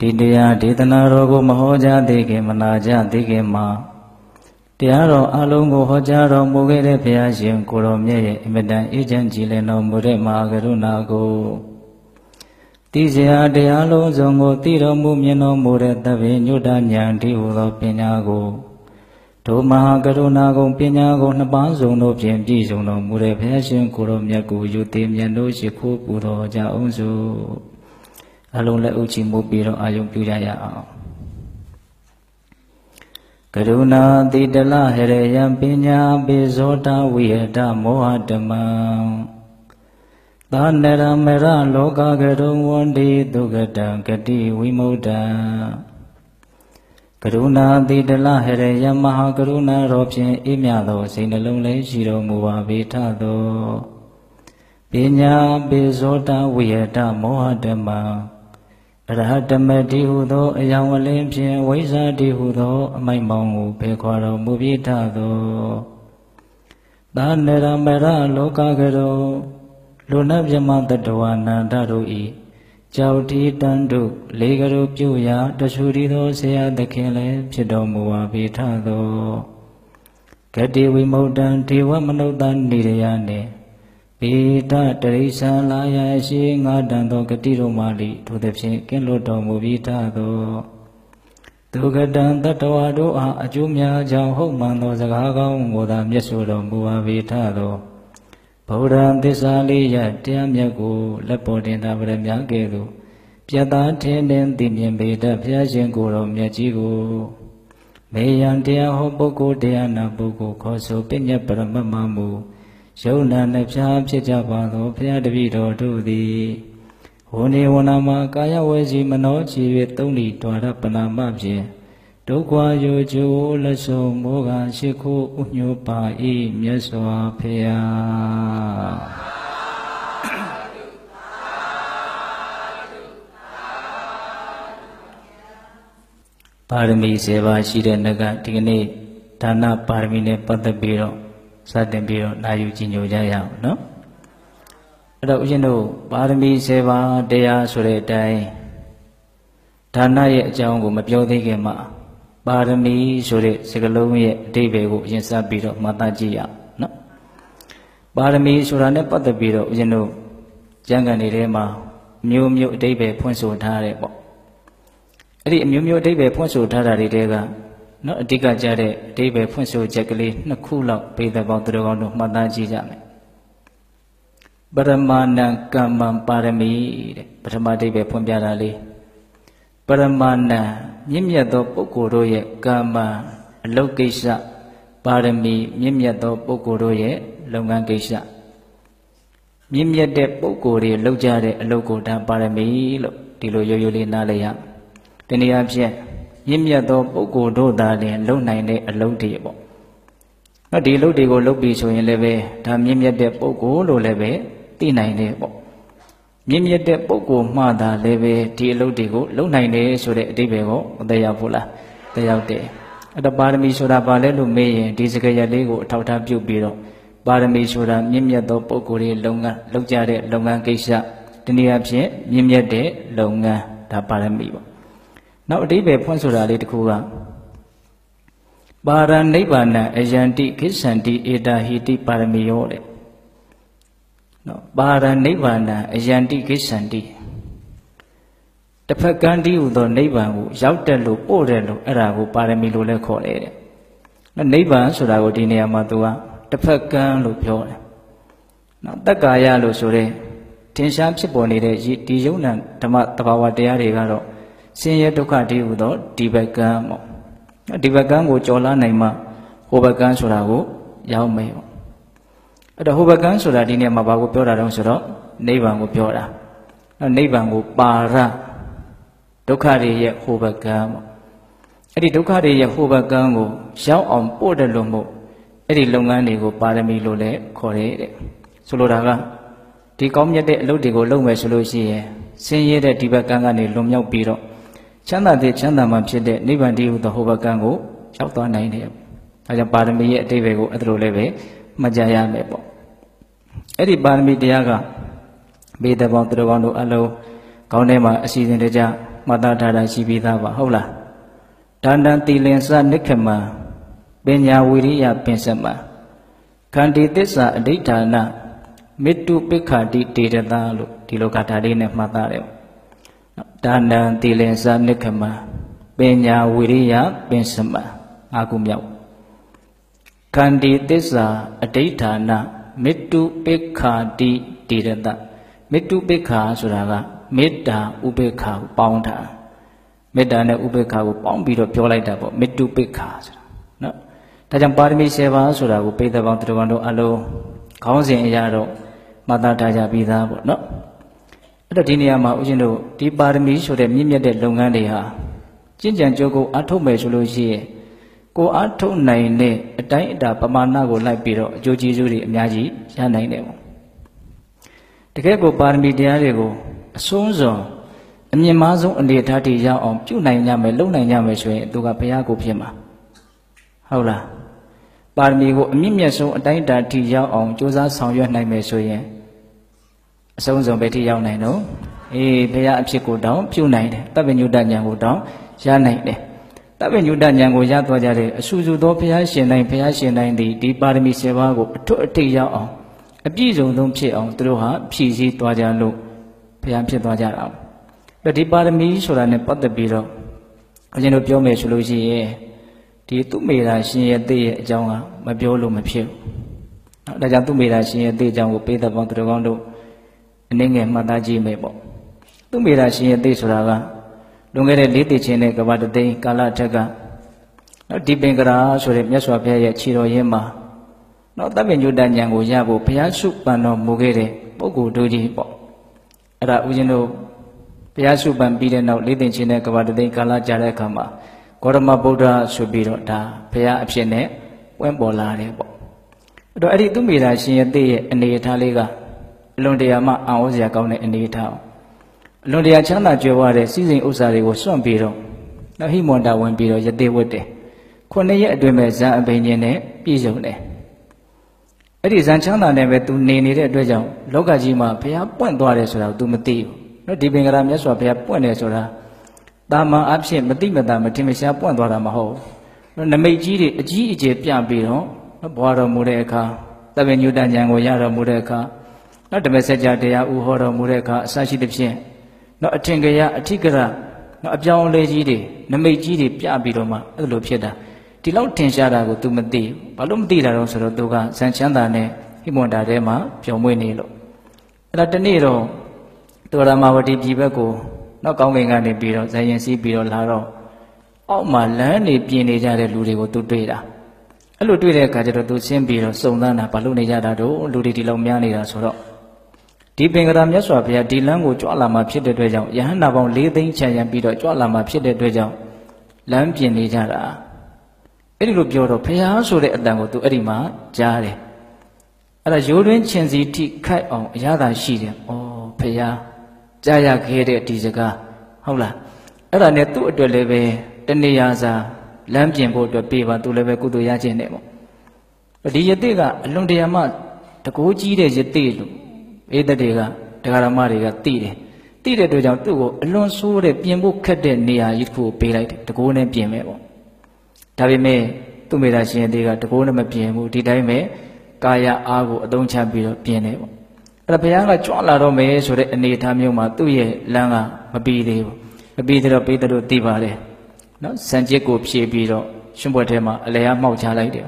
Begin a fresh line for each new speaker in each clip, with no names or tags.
ဒီတရားဒေသနာတော်ကိုမဟောကြားသေးခင်မနာကြသေးခင်မှာတရားတော်အလုံးကိုဟောကြားတော်မူခဲ့တဲ့ဘုရားရှင်ကိုတော်မြတ်ရဲ့အင်မတန်အေးချမ်းကြည်လင်တော်မူတဲ့မဟာကရုဏာကိုတိစရာတရားလုံးစုံကိုသိတော်မူမြင်တော်မူတဲ့သဗ္ဗညုတဉာဏ်ဒီဟူသောပညာကိုဒုမဟာကရုဏာကုံပညာကိုနှစ်ပါးစုံတို့ဖြင့်ပြည့်စုံတော်မူတဲ့ဘုရားရှင်ကိုတော်မြတ်ကိုယူသိမြတ်တို့ရှိခိုးပူတော်ကြအောင်စု အလုံးလက်ဥချီမှုပြီးတော့အာယုံပြုကြရအောင်ကရုဏာတိတလဟရယံပညာပိဇောတဝိဟတမောဟတမံသာနရမရလောကကရုံဝန္တိဒုက္ကတံဂတိဝိမု ക്ത ကရုဏာတိတလဟရယမဟာကရုဏာတော်ဖြင့်အေးမြသောစိတ်နှလုံးလေးရှိတော်မူပါပေထသောပညာပိဇောတဝိဟတမောဟတမံ အရဟတမတိဟုသောအယောင်အလင်းဖြင့်ဝိဇာတိဟုသော အမိုက်မောင်ကိုဖေခွာတော်မူပြထသောသာနရမရလောကကရောလူနတ်မြမတတဝနန္တတို့ဤကြောက်တီတန်တို့လေကရုပြုရာတဆူရီသောဆရာသခင်လည်းဖြစ်တော်မူပါပေထသောဂတိဝိမု ക്ത ံဒေဝမနုဿနေရယနှင့် ပေတတရိษံလာရရှိငါတန်သောဂတိတော်မာလိထိုသဖြင့်ကင်းလွတ်တော်မူပြီးထသောဒုက္ကတံတတဝါတို့အားအကျိုးများကြောင့်ဟုတ်မှန်သောစကားကောင်းကိုသာမျက်ဆိုတော်မူပါပေထသောဗုဒ္ဓံသစ္စာလေးရတရားမြတ်ကိုလက်ပေါ်တင်သာဗရမြကဲ့သို့ပြတ်သားထင်းထင်းသိမြင်ပေတတ်ဘုရားရှင်ကိုယ်တော်မြတ်ကြီးကိုမေယံတရားဟောပုဂ္ဂိုလ်တရားနာပုဂ္ဂိုလ်ခေါ်ဆိုပညတ်ပရမတ်မမူ ယုံနာနှဖျားဖြစ်ကြပါသောဘုရားတပည့်တော်တို့သည်ဝဏေဝနာမှာကာယဝေစီမနောချီ၍သုံးလီဒွါရပနာမဖြင့်ဒုက္ခယောကျိုးလက်ဆုံးမောကရှိခိုးဥညွပါ၏မြတ်စွာဘုရားပါရမီ7ပါးရှိတဲ့နှကဒီကနေ့ဒါနပါရမီနဲ့ပတ်သက်ပြီးတော့ စတင်ပြီးတော့နာယူကြည်ညိုကြရအောင်နော်အဲ့တော့ဦးဇင်းတို့ပါရမီ7ပါးတရားဆိုတဲ့အတိုင်းဒါနရဲ့အကြောင်းကိုမပြောသေးခင်မှာပါရမီဆိုတဲ့စကားလုံးရဲ့အဓိပ္ပာယ်ကိုအရင်စပြီးတော့မှတ်သားကြည့်ရအောင်နော်ပါရမီဆိုတာနဲ့ပတ်သက်ပြီးတော့ဦးဇင်းတို့ကျမ်းဂန်တွေထဲမှာမျိုးမျိုးအဓိပ္ပာယ်ဖွင့်ဆိုထားတယ်ပေါ့အဲ့ဒီအမျိုးမျိုးအဓိပ္ပာယ်ဖွင့်ဆိုထားတာတွေတဲက နော်အဓိကကြတဲ့အဓိပ္ပာယ်ဖွင့်ဆိုချက်ကလေးနှစ်ခုလောက်ပေသက်ပေါင်းသူတော်ကောင်းတို့မှတ်သားကြည့်ကြမယ်ပရမဏံကမ္မံပါရမီတဲ့ပထမအဓိပ္ပာယ်ဖွင့်ပြတာလေးပရမဏံမြင့်မြတ်သောပုဂ္ဂိုလ်တို့ရဲ့ကမ္မအလုတ်ကိစ္စပါရမီမြင့်မြတ်သောပုဂ္ဂိုလ်တို့ရဲ့လုပ်ငန်းကိစ္စမြင့်မြတ်တဲ့ပုဂ္ဂိုလ်တွေလုပ်ကြတဲ့အလုပ်ကိုဒါပါရမီလို့ဒီလိုရိုးရိုးလေးနားလည်ရတနည်းအားဖြင့် မြင့်မြတ်သောပုဂ္ဂိုလ်တို့သာလျှင်လုပ်နိုင်တဲ့အလုပ်တွေပေါ့။နော်ဒီအလုပ်တွေကိုလုပ်ပြီးဆိုရင်လည်းပဲဒါမြင့်မြတ်တဲ့ပုဂ္ဂိုလ်လို့လည်းပဲသိနိုင်တယ်ပေါ့။မြင့်မြတ်တဲ့ပုဂ္ဂိုလ်မှသာလည်းပဲဒီအလုပ်တွေကိုလုပ်နိုင်တယ်ဆိုတဲ့အဓိပ္ပာယ်ကိုမသက်ရောက်ဘူးလား။သက်ရောက်တယ်။အဲ့တော့ပါရမီဆိုတာဘာလဲလို့မေးရင်ဒီစကားရလေးကိုအထောက်ထားပြုပြီးတော့ပါရမီဆိုတာမြင့်မြတ်သောပုဂ္ဂိုလ်တွေလုပ်ငန်းလုပ်ကြတဲ့လုပ်ငန်းကိစ္စဒီနည်းအားဖြင့်မြင့်မြတ်တဲ့လုပ်ငန်းဒါပါရမီပေါ့ နောက်အတိပ္ပယ်ဖွင့်ဆိုတာလေးတစ်ခုကပါရနိဗ္ဗာနံအယန္တိခိစ္ဆန္တိဧတာဟိတိပါရမီယောတဲ့နော်ပါရနိဗ္ဗာနံအယန္တိခိစ္ဆန္တိတစ်ဖက်ကန်းတည်းဟူသောနိဗ္ဗာန်ကိုရောက်တယ်လို့ပို့တယ်လို့အဲ့ဒါကိုပါရမီလို့လည်းခေါ်တယ်တဲ့နော်နိဗ္ဗာန်ဆိုတာကိုဒီနေရာမှာသူကတစ်ဖက်ကန်းလို့ပြောတယ်နော်တက္ကာယလို့ဆိုတဲ့ထင်ရှားဖြစ်ပေါ်နေတဲ့ဒီယုံနံဓမ္မတဘာဝတရားတွေကတော့ ဆင်းရဲဒုက္ခတည်းဟူသောဒီဘကံပေါ့ဒီဘကံကိုကြော်လာနိုင်မှဟိုဘကံဆိုတာကိုရောက်မယ်ပေါ့အဲ့တော့ဟိုဘကံဆိုတာဒီနေရာမှာဘာကိုပြောတာတုံးဆိုတော့နိဗ္ဗာန်ကိုပြောတာအဲ့နိဗ္ဗာန်ကိုပါရဒုက္ခတွေရဲ့ဟိုဘကံပေါ့အဲ့ဒီဒုက္ခတွေရဲ့ဟိုဘကံကိုရောက်အောင်ပို့တယ်လို့မို့အဲ့ဒီလုပ်ငန်းတွေကိုပါရမီလို့လည်းခေါ်တယ်တဲ့ဆိုလိုတာကဒီကောင်းမြတ်တဲ့အလုပ်တွေကိုလုပ်မယ်ဆိုလို့ရှိရင်ဆင်းရဲတဲ့ဒီဘကံကနေလွန်မြောက်ပြီးတော့ ချမ်းသာတဲ့ချမ်းသာမှဖြစ်တဲ့နိဗ္ဗာန်တည်းဟူသောဟောဘကံကိုရောက်သွားနိုင်တယ်။ဒါကြောင့်ပါရမီရဲ့အတိတ်ပဲကိုအဲ့ဒါလိုလည်းပဲမှတ်ကြရမယ်ပေါ့။အဲ့ဒီပါရမီတရားကဘေးတပေါင်းသူတော်ကောင်းတို့အလုံးကောင်းထဲမှာအစီအစဉ်တကြမှတ်သားထားတာရှိပြီးသားပါဟုတ်လားဒါနံတိလင်္စနိခမံပညာဝိရိယပင်စမံခန္တီသစ္စာအဋိဌာနမေတုပိခာတိတေရတာလို့ဒီလိုကထာလေးနဲ့မှတ်သားတယ် ဒါနံတိလင်္စနိခမံပညာဝိရိယပင်စမံအာကုမြောက်ခန္တီသစ္စာအဋိဌာနမေတုပိခာတိတေရတာမေတုပိခာဆိုတာကမေတ္တာဥပေက္ခကိုပေါင်းတာမေတ္တာနဲ့ဥပေက္ခကိုပေါင်းပြီးတော့ပြောလိုက်တာပေါ့မေတ္တုပိက္ခဆိုတာနော်ဒါကြောင့်ပါရမီ7ပါးဆိုတာကိုပိဿပေါင်းတရဝံတို့အလုံးခေါင်းစဉ်အရာတော့မှတ်သားထားကြပြီးသားပေါ့နော် အဲ့တော့ဒီနေရာမှာဦးဇင်းတို့ဒီပါရမီဆိုတဲ့မြင့်မြတ်တဲ့လုပ်ငန်းတွေဟာကျင့်ကြံကြိုးကိုအထုတ်မယ်ဆိုလို့ရှိရင်ကိုအထုတ်နိုင်တဲ့အတိုင်းအတာပမာဏကိုလိုက်ပြီးတော့အကျိုးကျေးဇူးတွေအများကြီးရနိုင်တယ်ပေါ့တကယ်ကိုပါရမီတရားတွေကိုအဆုံးစွန်အမြင့်မားဆုံးအနေအထားတွေရောက်အောင်ပြုနိုင်ကြမယ်လုပ်နိုင်ကြမယ်ဆိုရင်သူကဘုရားကိုဖြစ်မှာဟုတ်လားပါရမီကိုအမြင့်မြတ်ဆုံးအတိုင်းအတာထိရောက်အောင်ကြိုးစားဆောင်ရွက်နိုင်မယ်ဆိုရင် အဆုံးစွန်ပဲထိရောက်နိုင်တော့အေးဘုရားအဖြစ်ကိုတောင်ပြုနိုင်တယ်တပ်ပညုတဉာဏ်ကိုတောင်ရနိုင်တယ်တပ်ပညုတဉာဏ်ကိုရသွားကြတဲ့အဆူဆူသောဘုရားရှင်တိုင်းဘုရားရှင်တိုင်းဒီဒီပါရမီ7ပါးကိုအထွတ်အထိပ်ရောက်အောင်အပြည့်စုံဆုံးဖြစ်အောင်သူတို့ဟာဖြည့်ဆည်းသွားကြလို့ဘုရားဖြစ်သွားကြတာ။ဒါဒီပါရမီဆိုတာနဲ့ပတ်သက်ပြီးတော့အရင်တို့ပြောမယ်ဆိုလို့ရှိရင်ဒီသူ့မိတာရှင်ရဲ့သိရဲ့အကြောင်းကမပြောလို့မဖြစ်ဘူး။နော်ဒါကြောင့်သူ့မိတာရှင်ရဲ့သိအကြောင်းကိုပေးသက်ပေါင်းသူတော်ကောင်းတို့ အနေငယ်မှတ်သားကြည့်မယ်ပေါ့။သူ့မိတာရှင်ရဲ့သိဆိုတာကလွန်ခဲ့တဲ့လေးတည်ခြင်းနဲ့ကဘာတသိန်းကာလထက်ကနော်ဒီပင်ကရာဆိုတဲ့မြတ်စွာဘုရားရဲ့ခြေတော်ရင်းမှာနော်တပ်ပင်ညုတဉာဏ်ကိုရဖို့ဘုရားရှုပန်တော်မူခဲ့တဲ့ပုဂ္ဂိုလ်တို့ကြီးပေါ့အဲ့ဒါဦးဇင်းတို့ဘုရားရှုပန်ပြီးတဲ့နောက်လေးသိင်ချင်းတဲ့ကဘာတသိန်းကာလကြာတဲ့အခါမှာဂေါရမဗုဒ္ဓဆိုပြီးတော့ဒါဘုရားအဖြစ်နဲ့ပွင့်ပေါ်လာတယ်ပေါ့အဲ့တော့အဲ့ဒီသူမိတာရှင်ရဲ့သိရဲ့အနေအထားလေးက အလွန်တရာမှအံ့ဩစရာကောင်းတဲ့အနေအထားအလွန်တရာချမ်းသာကြွယ်ဝတဲ့စီစဉ်ဥစ္စာတွေကိုစွန့်ပြီးတော့နောက်ဟိမွန်တာဝင်ပြီးတော့ယသိဝတ်တယ်ခုနှစ်ရက်အတွင်းပဲဇန်အဘိညာဉ်နဲ့ပြည့်စုံတယ်အဲ့ဒီဇန်ချမ်းသာနဲ့ပဲ तू နေနေတဲ့အတွက်ကြောင့်လောကကြီးမှာဘုရားပွင့်သွားတယ်ဆိုတာကို तू မသိဘူးနော်ဒီပင်ကရာမြတ်စွာဘုရားပွင့်တယ်ဆိုတာတာမန်အဖြစ်မသိမသာမထင်မရှားပွင့်သွားတာမဟုတ်ဘူးနမိတ်ကြီးတွေအကြီးအကျယ်ပြပြီးတော့ဘွားတော်မူတဲ့အခါတပည့်ညုတဉာဏ်ကိုရတော်မူတဲ့အခါ နော်ဓမ္မစကြာတရားဥဟောတော်မူတဲ့အခါအစရှိသဖြင့်နော်အထင်ကရအထိကရနော်အပြောင်းအလဲကြီးတွေနမိတ်ကြီးတွေပြပြီးတော့မှအဲ့လိုဖြစ်တာဒီလောက်ထင်ရှားတာကို तू မသိဘူးဘာလို့မသိတာတော့ဆိုတော့ तू ကဇန်ချမ်းသာနဲ့ဟိမွန်တာထဲမှာပျော်မွေ့နေလို့အဲ့ဒါတနေ့တော့သူရမဝတီပြည်ဘက်ကိုနောက်ကောင်းကင်ကနေပြီးတော့ဇယင်စီးပြီးတော့လာတော့အောက်မှာလမ်းနေပြင်နေကြတဲ့လူတွေကို तू တွေ့တာအဲ့လိုတွေ့တဲ့အခါကျတော့ तू ရှင်းပြီးတော့စုံစမ်းတာဘာလို့နေကြတာတော့လူတွေဒီလောက်များနေတာဆိုတော့ ဒီပင်ကရာမြတ်စွာဘုရားဒီလမ်းကိုကြွလာမှာဖြစ်တဲ့အတွက်ကြောင့်ယဟန္တာပေါင်း၄သိန်းချန်ရန်ပြီးတော့ကြွလာမှာဖြစ်တဲ့အတွက်ကြောင့်လမ်းပြင်နေကြတာအဲ့ဒီလိုပြောတော့ဘုရားဆိုတဲ့အတန်ကိုသူအဲ့ဒီမှာကြားတယ်အဲ့ဒါရိုးတွင်းချင်စီထိခိုက်အောင်အရသာရှိတယ်ဩဘုရားကြားရခဲ့တဲ့ဒီစကားဟုတ်လားအဲ့ဒါနဲ့သူ့အတွက်လည်းပဲတဏှာစာလမ်းပြင်ဖို့အတွက်ပေးပါသူလည်းပဲကုသိုလ်ရခြင်းနဲ့ပေါ့ဒီယတိကအလွန်တရာမှတကိုးကြီးတဲ့ယတိလို့ ဧတတွေကဒကာရမတွေကသိတယ်သိတဲ့အတွက်ကြောင့်သူ့ကိုအလွန်ဆိုးတဲ့ပြင်ဖို့ခက်တဲ့နေရာကြီးတစ်ခုကိုပေးလိုက်တယ်တကိုးနဲ့ပြင်မယ်ပေါ့ဒါပေမဲ့သူ့မိသားရှင်တွေကတကိုးနဲ့မပြင်ဘူးဒီတိုင်းပဲကာယအားကိုအသုံးချပြီးတော့ပြင်တယ်ပေါ့အဲ့ဒါဘုရားကကြွလာတော့မယ်ဆိုတဲ့အနေအထားမျိုးမှာသူ့ရဲ့လမ်းကမပြီးသေးဘူးမပြီးသေးတော့ပေးတယ်လို့သိပါတယ်နော်စံကျစ်ကိုဖြည့်ပြီးတော့ရှင်ဘွက်ထဲမှာအလဲအမှောက်ချလိုက်တယ်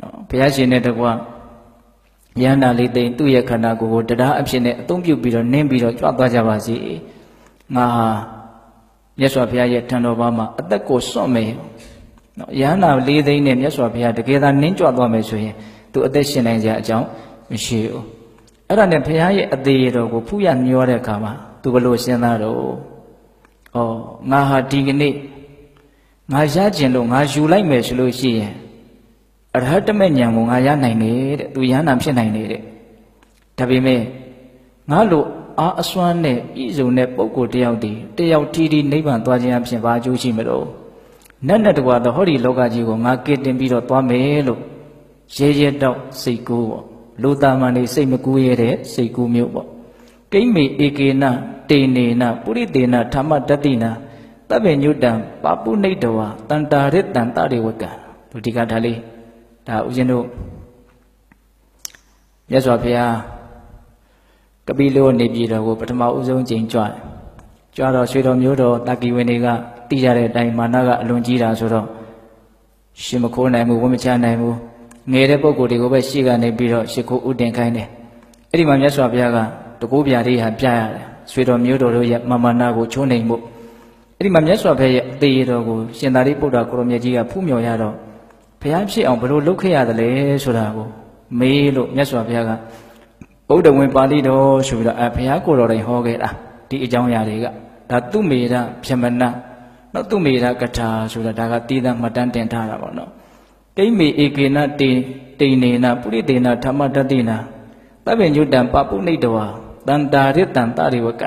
နော်ဘုရားရှင်နဲ့တကွ ယန္တာလေးသိမ့်သူ့ရဲ့ခန္ဓာကိုယ်ကိုတရားအဖြစ်နဲ့အသုံးပြုပြီးတော့နင်းပြီးတော့ကြွသွားကြပါစေငါမြတ်စွာဘုရားရဲ့ထံတော်ဘာမှာအသက်ကိုစွန့်မယ်နော်ယန္တာလေးသိမ့်နဲ့မြတ်စွာဘုရားတကယ်သာနင်းကြွသွားမယ်ဆိုရင်သူအသက်ရှင်နိုင်ကြအကြောင်းမရှိဘူးအဲ့ဒါနဲ့ဘုရားရဲ့အသေးရတော်ကိုဖူးရမျောတဲ့အခါမှာသူဘလို့စဉ်းစားတော့ဩငါဟာဒီကနေ့ငါရကျင်လို့ငါယူလိုက်မယ်ဆိုလို့ရှိရင် အရဟတမေဉာဏ်ကိုငါရနိုင်တယ်တဲ့သူရဟန္တာဖြစ်နိုင်တယ်တဲ့ဒါပေမဲ့ငါလိုအားအစွမ်းနဲ့ပြည်စုံတဲ့ပုံကိုတယောက်တည်းတယောက်ထီထီနိဗ္ဗာန်သွားခြင်းအဖြစ်ဘာအကျိုးရှိမလို့နတ်နဲ့တကွာတော့ဟောဒီလောကကြီးကိုငါကစ်တင်ပြီးတော့သွားမယ်လို့ရဲရဲတော့စိတ်ကူးပေါ့လူသားမှန်နေစိတ်မကူးရတဲ့စိတ်ကူးမျိုးပေါ့ကိမ့်မေဧကေနတေနေနပုရိတေနဓမ္မတတိနာတပ္ပညုတံပပုနိတဝတန္တာရတံတရိဝကံသူဒီကဒါလေး ဒါဦးဇင်းတို့မြတ်စွာဘုရားကပိလောနေပြည်တော်ကိုပထမဦးဆုံးချိန်ကြွတယ်ကြွတော့ရွှေတော်မျိုးတော်တာကီဝင်တွေကသိကြတဲ့အတိုင်းမာနကအလွန်ကြီးတာဆိုတော့ရှင်မခိုးနိုင်ဘူးဝမချနိုင်ဘူးငယ်တဲ့ပုံကိုယ်တွေကိုပဲရှေ့ကနေပြီးတော့ရှ िख ိုးဥတင်ခိုင်းတယ်အဲ့ဒီမှာမြတ်စွာဘုရားကတကူပြားလေးဟာပြရတယ်ရွှေတော်မျိုးတော်တို့ရဲ့မာမနာကိုချိုးနှိမ်မှုအဲ့ဒီမှာမြတ်စွာဘုရားရဲ့အသေးရတော်ကိုရှင်သာရိပုတ္တရာကိုရမြတ်ကြီးကဖူးမြော်ရတော့ ဘုရားဖြစ်အောင်ဘယ်လိုလုပ်ခဲ့ရတယ်လဲဆိုတာကိုမေးလို့မြတ်စွာဘုရားကဗုဒ္ဓဝင်ပါဠိတော်ဆိုပြီးတော့အဲဘုရားကိုယ်တော်တိုင်ဟောခဲ့တာဒီအကြောင်းအရာတွေကဒါသူမေရဖြမနနော်သူမေရကထာဆိုတာဒါကတည်တံမှတ်တမ်းတင်ထားတာပေါ့နော်ကိမ့်မေဧကေနတေတိနေနပုရိတေနဓမ္မတတိနာတပ္ပညုတံပပုနိတဝါတန်တာရတံတရိဝက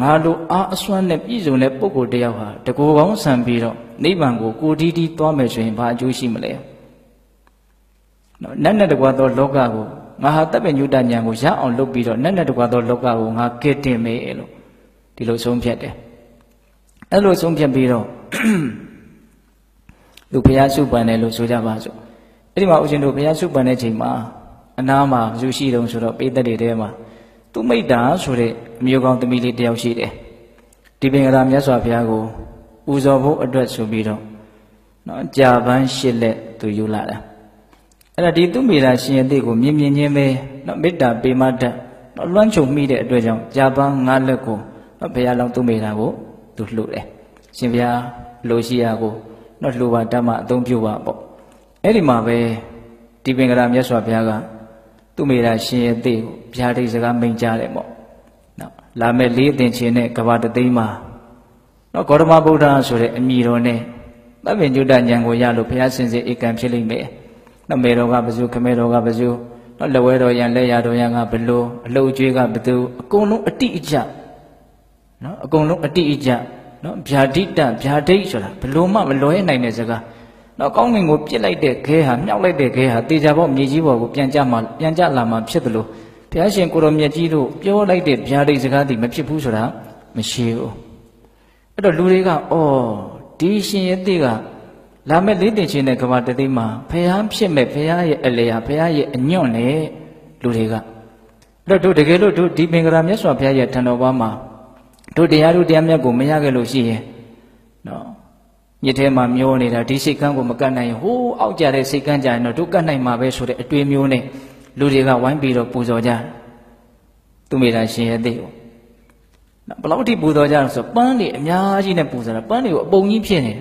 ငါလိုအားအစွမ်းနဲ့ပြည့်စုံတဲ့ပုဂ္ဂိုလ်တယောက်ဟာတကူကောင်းဆံပြီးတော့နိဗ္ဗာန်ကိုကိုတီးတီးသွားမယ်ဆိုရင်ဘာအကျိုးရှိမလဲနော်နတ်နဲ့တကွာသောလောကကိုငါဟာတပ်ပညုတဉာဏ်ကိုရအောင်လုပ်ပြီးတော့နတ်နဲ့တကွာသောလောကကိုငါကဲတင်မေလို့ဒီလိုဆုံးဖြတ်တယ်အဲ့လိုဆုံးဖြတ်ပြီးတော့သူဘုရားစုပန်တယ်လို့ဆိုကြပါစို့အဲ့ဒီမှာဦးဇင်းတို့ဘုရားစုပန်တဲ့ချိန်မှာအနာမှာဘယ်သူရှိတုံးဆိုတော့ပိသက်တွေထဲမှာ သူမိတ်တာဆိုတဲ့အမျိုးကောင်းသမီးလေးတယောက်ရှိတယ်ဒီပင်ကရာမြတ်စွာဘုရားကိုပူဇော်ဖို့အတွက်ဆိုပြီးတော့နော်ကြာပန်းရှစ်လက်သူယူလာတာအဲ့ဒါဒီသူမိတာရှင်ရသေးကိုမြင်မြင်ချင်းပဲနော်မေတ္တာပေမတ္တနော်လွှမ်းခြုံမိတဲ့အတွက်ကြောင့်ကြာပန်းငါးလက်ကိုနော်ဘုရားလောင်းသူမိတာကိုသူလှုပ်တယ်ရှင်ဘုရားလိုရှိရာကိုနော်လှူပါတတ်မှအသုံးပြုပါပေါ့အဲ့ဒီမှာပဲဒီပင်ကရာမြတ်စွာဘုရားက သူမိတာရှင်ရသေးကိုဘုရားတိတ်စကားမိန်ကြားတယ်ပေါ့နော်လာမဲ့လေးအသင်ချင်းနဲ့ကဘာတသိမ်းမှာနော်ဂေါတမဗုဒ္ဓဆိုတဲ့အမည်တော်နဲ့သဗ္ဗညုတဉာဏ်ကိုရလို့ဘုရားရှင်စေဧကံဖြစ်လိမ့်မယ်နမေတော်ကဘဇုခမေတော်ကဘဇုနော်လက်ဝဲတော်ရန်လက်ရတော်ရန်ကဘလို့အလှုပ်ကျွေးကဘသူအကုန်လုံးအတိအကျနော်အကုန်လုံးအတိအကျနော်ဗျာဒိတဗျာဒိတ်ဆိုတာဘလို့မှမလွဲနိုင်တဲ့စကား နော်ကောင်းငင်ကိုပြစ်လိုက်တဲ့ခဲဟာမြောက်လိုက်တဲ့ခဲဟာတေချာဘောမြေကြီးဘောကိုပြန်ကြမှာပြန်ကြလာမှာဖြစ်တယ်လို့ဘုရားရှင်ကိုရောမြတ်ကြီးတို့ပြောလိုက်တဲ့ဗျာဒိတ်စကားဒီမဖြစ်ဘူးဆိုတာမရှိဘူးအဲ့တော့လူတွေကအော်ဒီရှင်ရဲ့တိကလာမဲ့လေးတင်ချင်းတဲ့ကဘာတသိမှာဖះဖြစ်မဲ့ဖះရဲ့အလေဟာဖះရဲ့အညွန့်နဲ့လူတွေကအဲ့တော့တို့တကယ်လို့တို့ဒီပင်ကရာမြတ်စွာဘုရားရဲ့ထံတော်ဘာမှာတို့တရားတို့တရားမြတ်ကိုမရခဲ့လို့ရှိရင်နော် မြစ်ထဲမှာမျောနေတာဒီစိတ်ကန်းကိုမကတ်နိုင်ရင်ဟိုးအောက်ကြတဲ့စိတ်ကန်းကြရင်တော့တို့ကတ်နိုင်မှာပဲဆိုတဲ့အတွေ့မျိုးနဲ့လူတွေကဝိုင်းပြီးတော့ပူဇော်ကြသူမိတာရှင်ရဲ့သိကိုနော်ဘယ်လောက်ထိပူဇော်ကြလဲဆိုပန်းတွေအများကြီးနဲ့ပူဇော်တာပန်းတွေကိုအပုံကြီးဖြစ်နေတယ်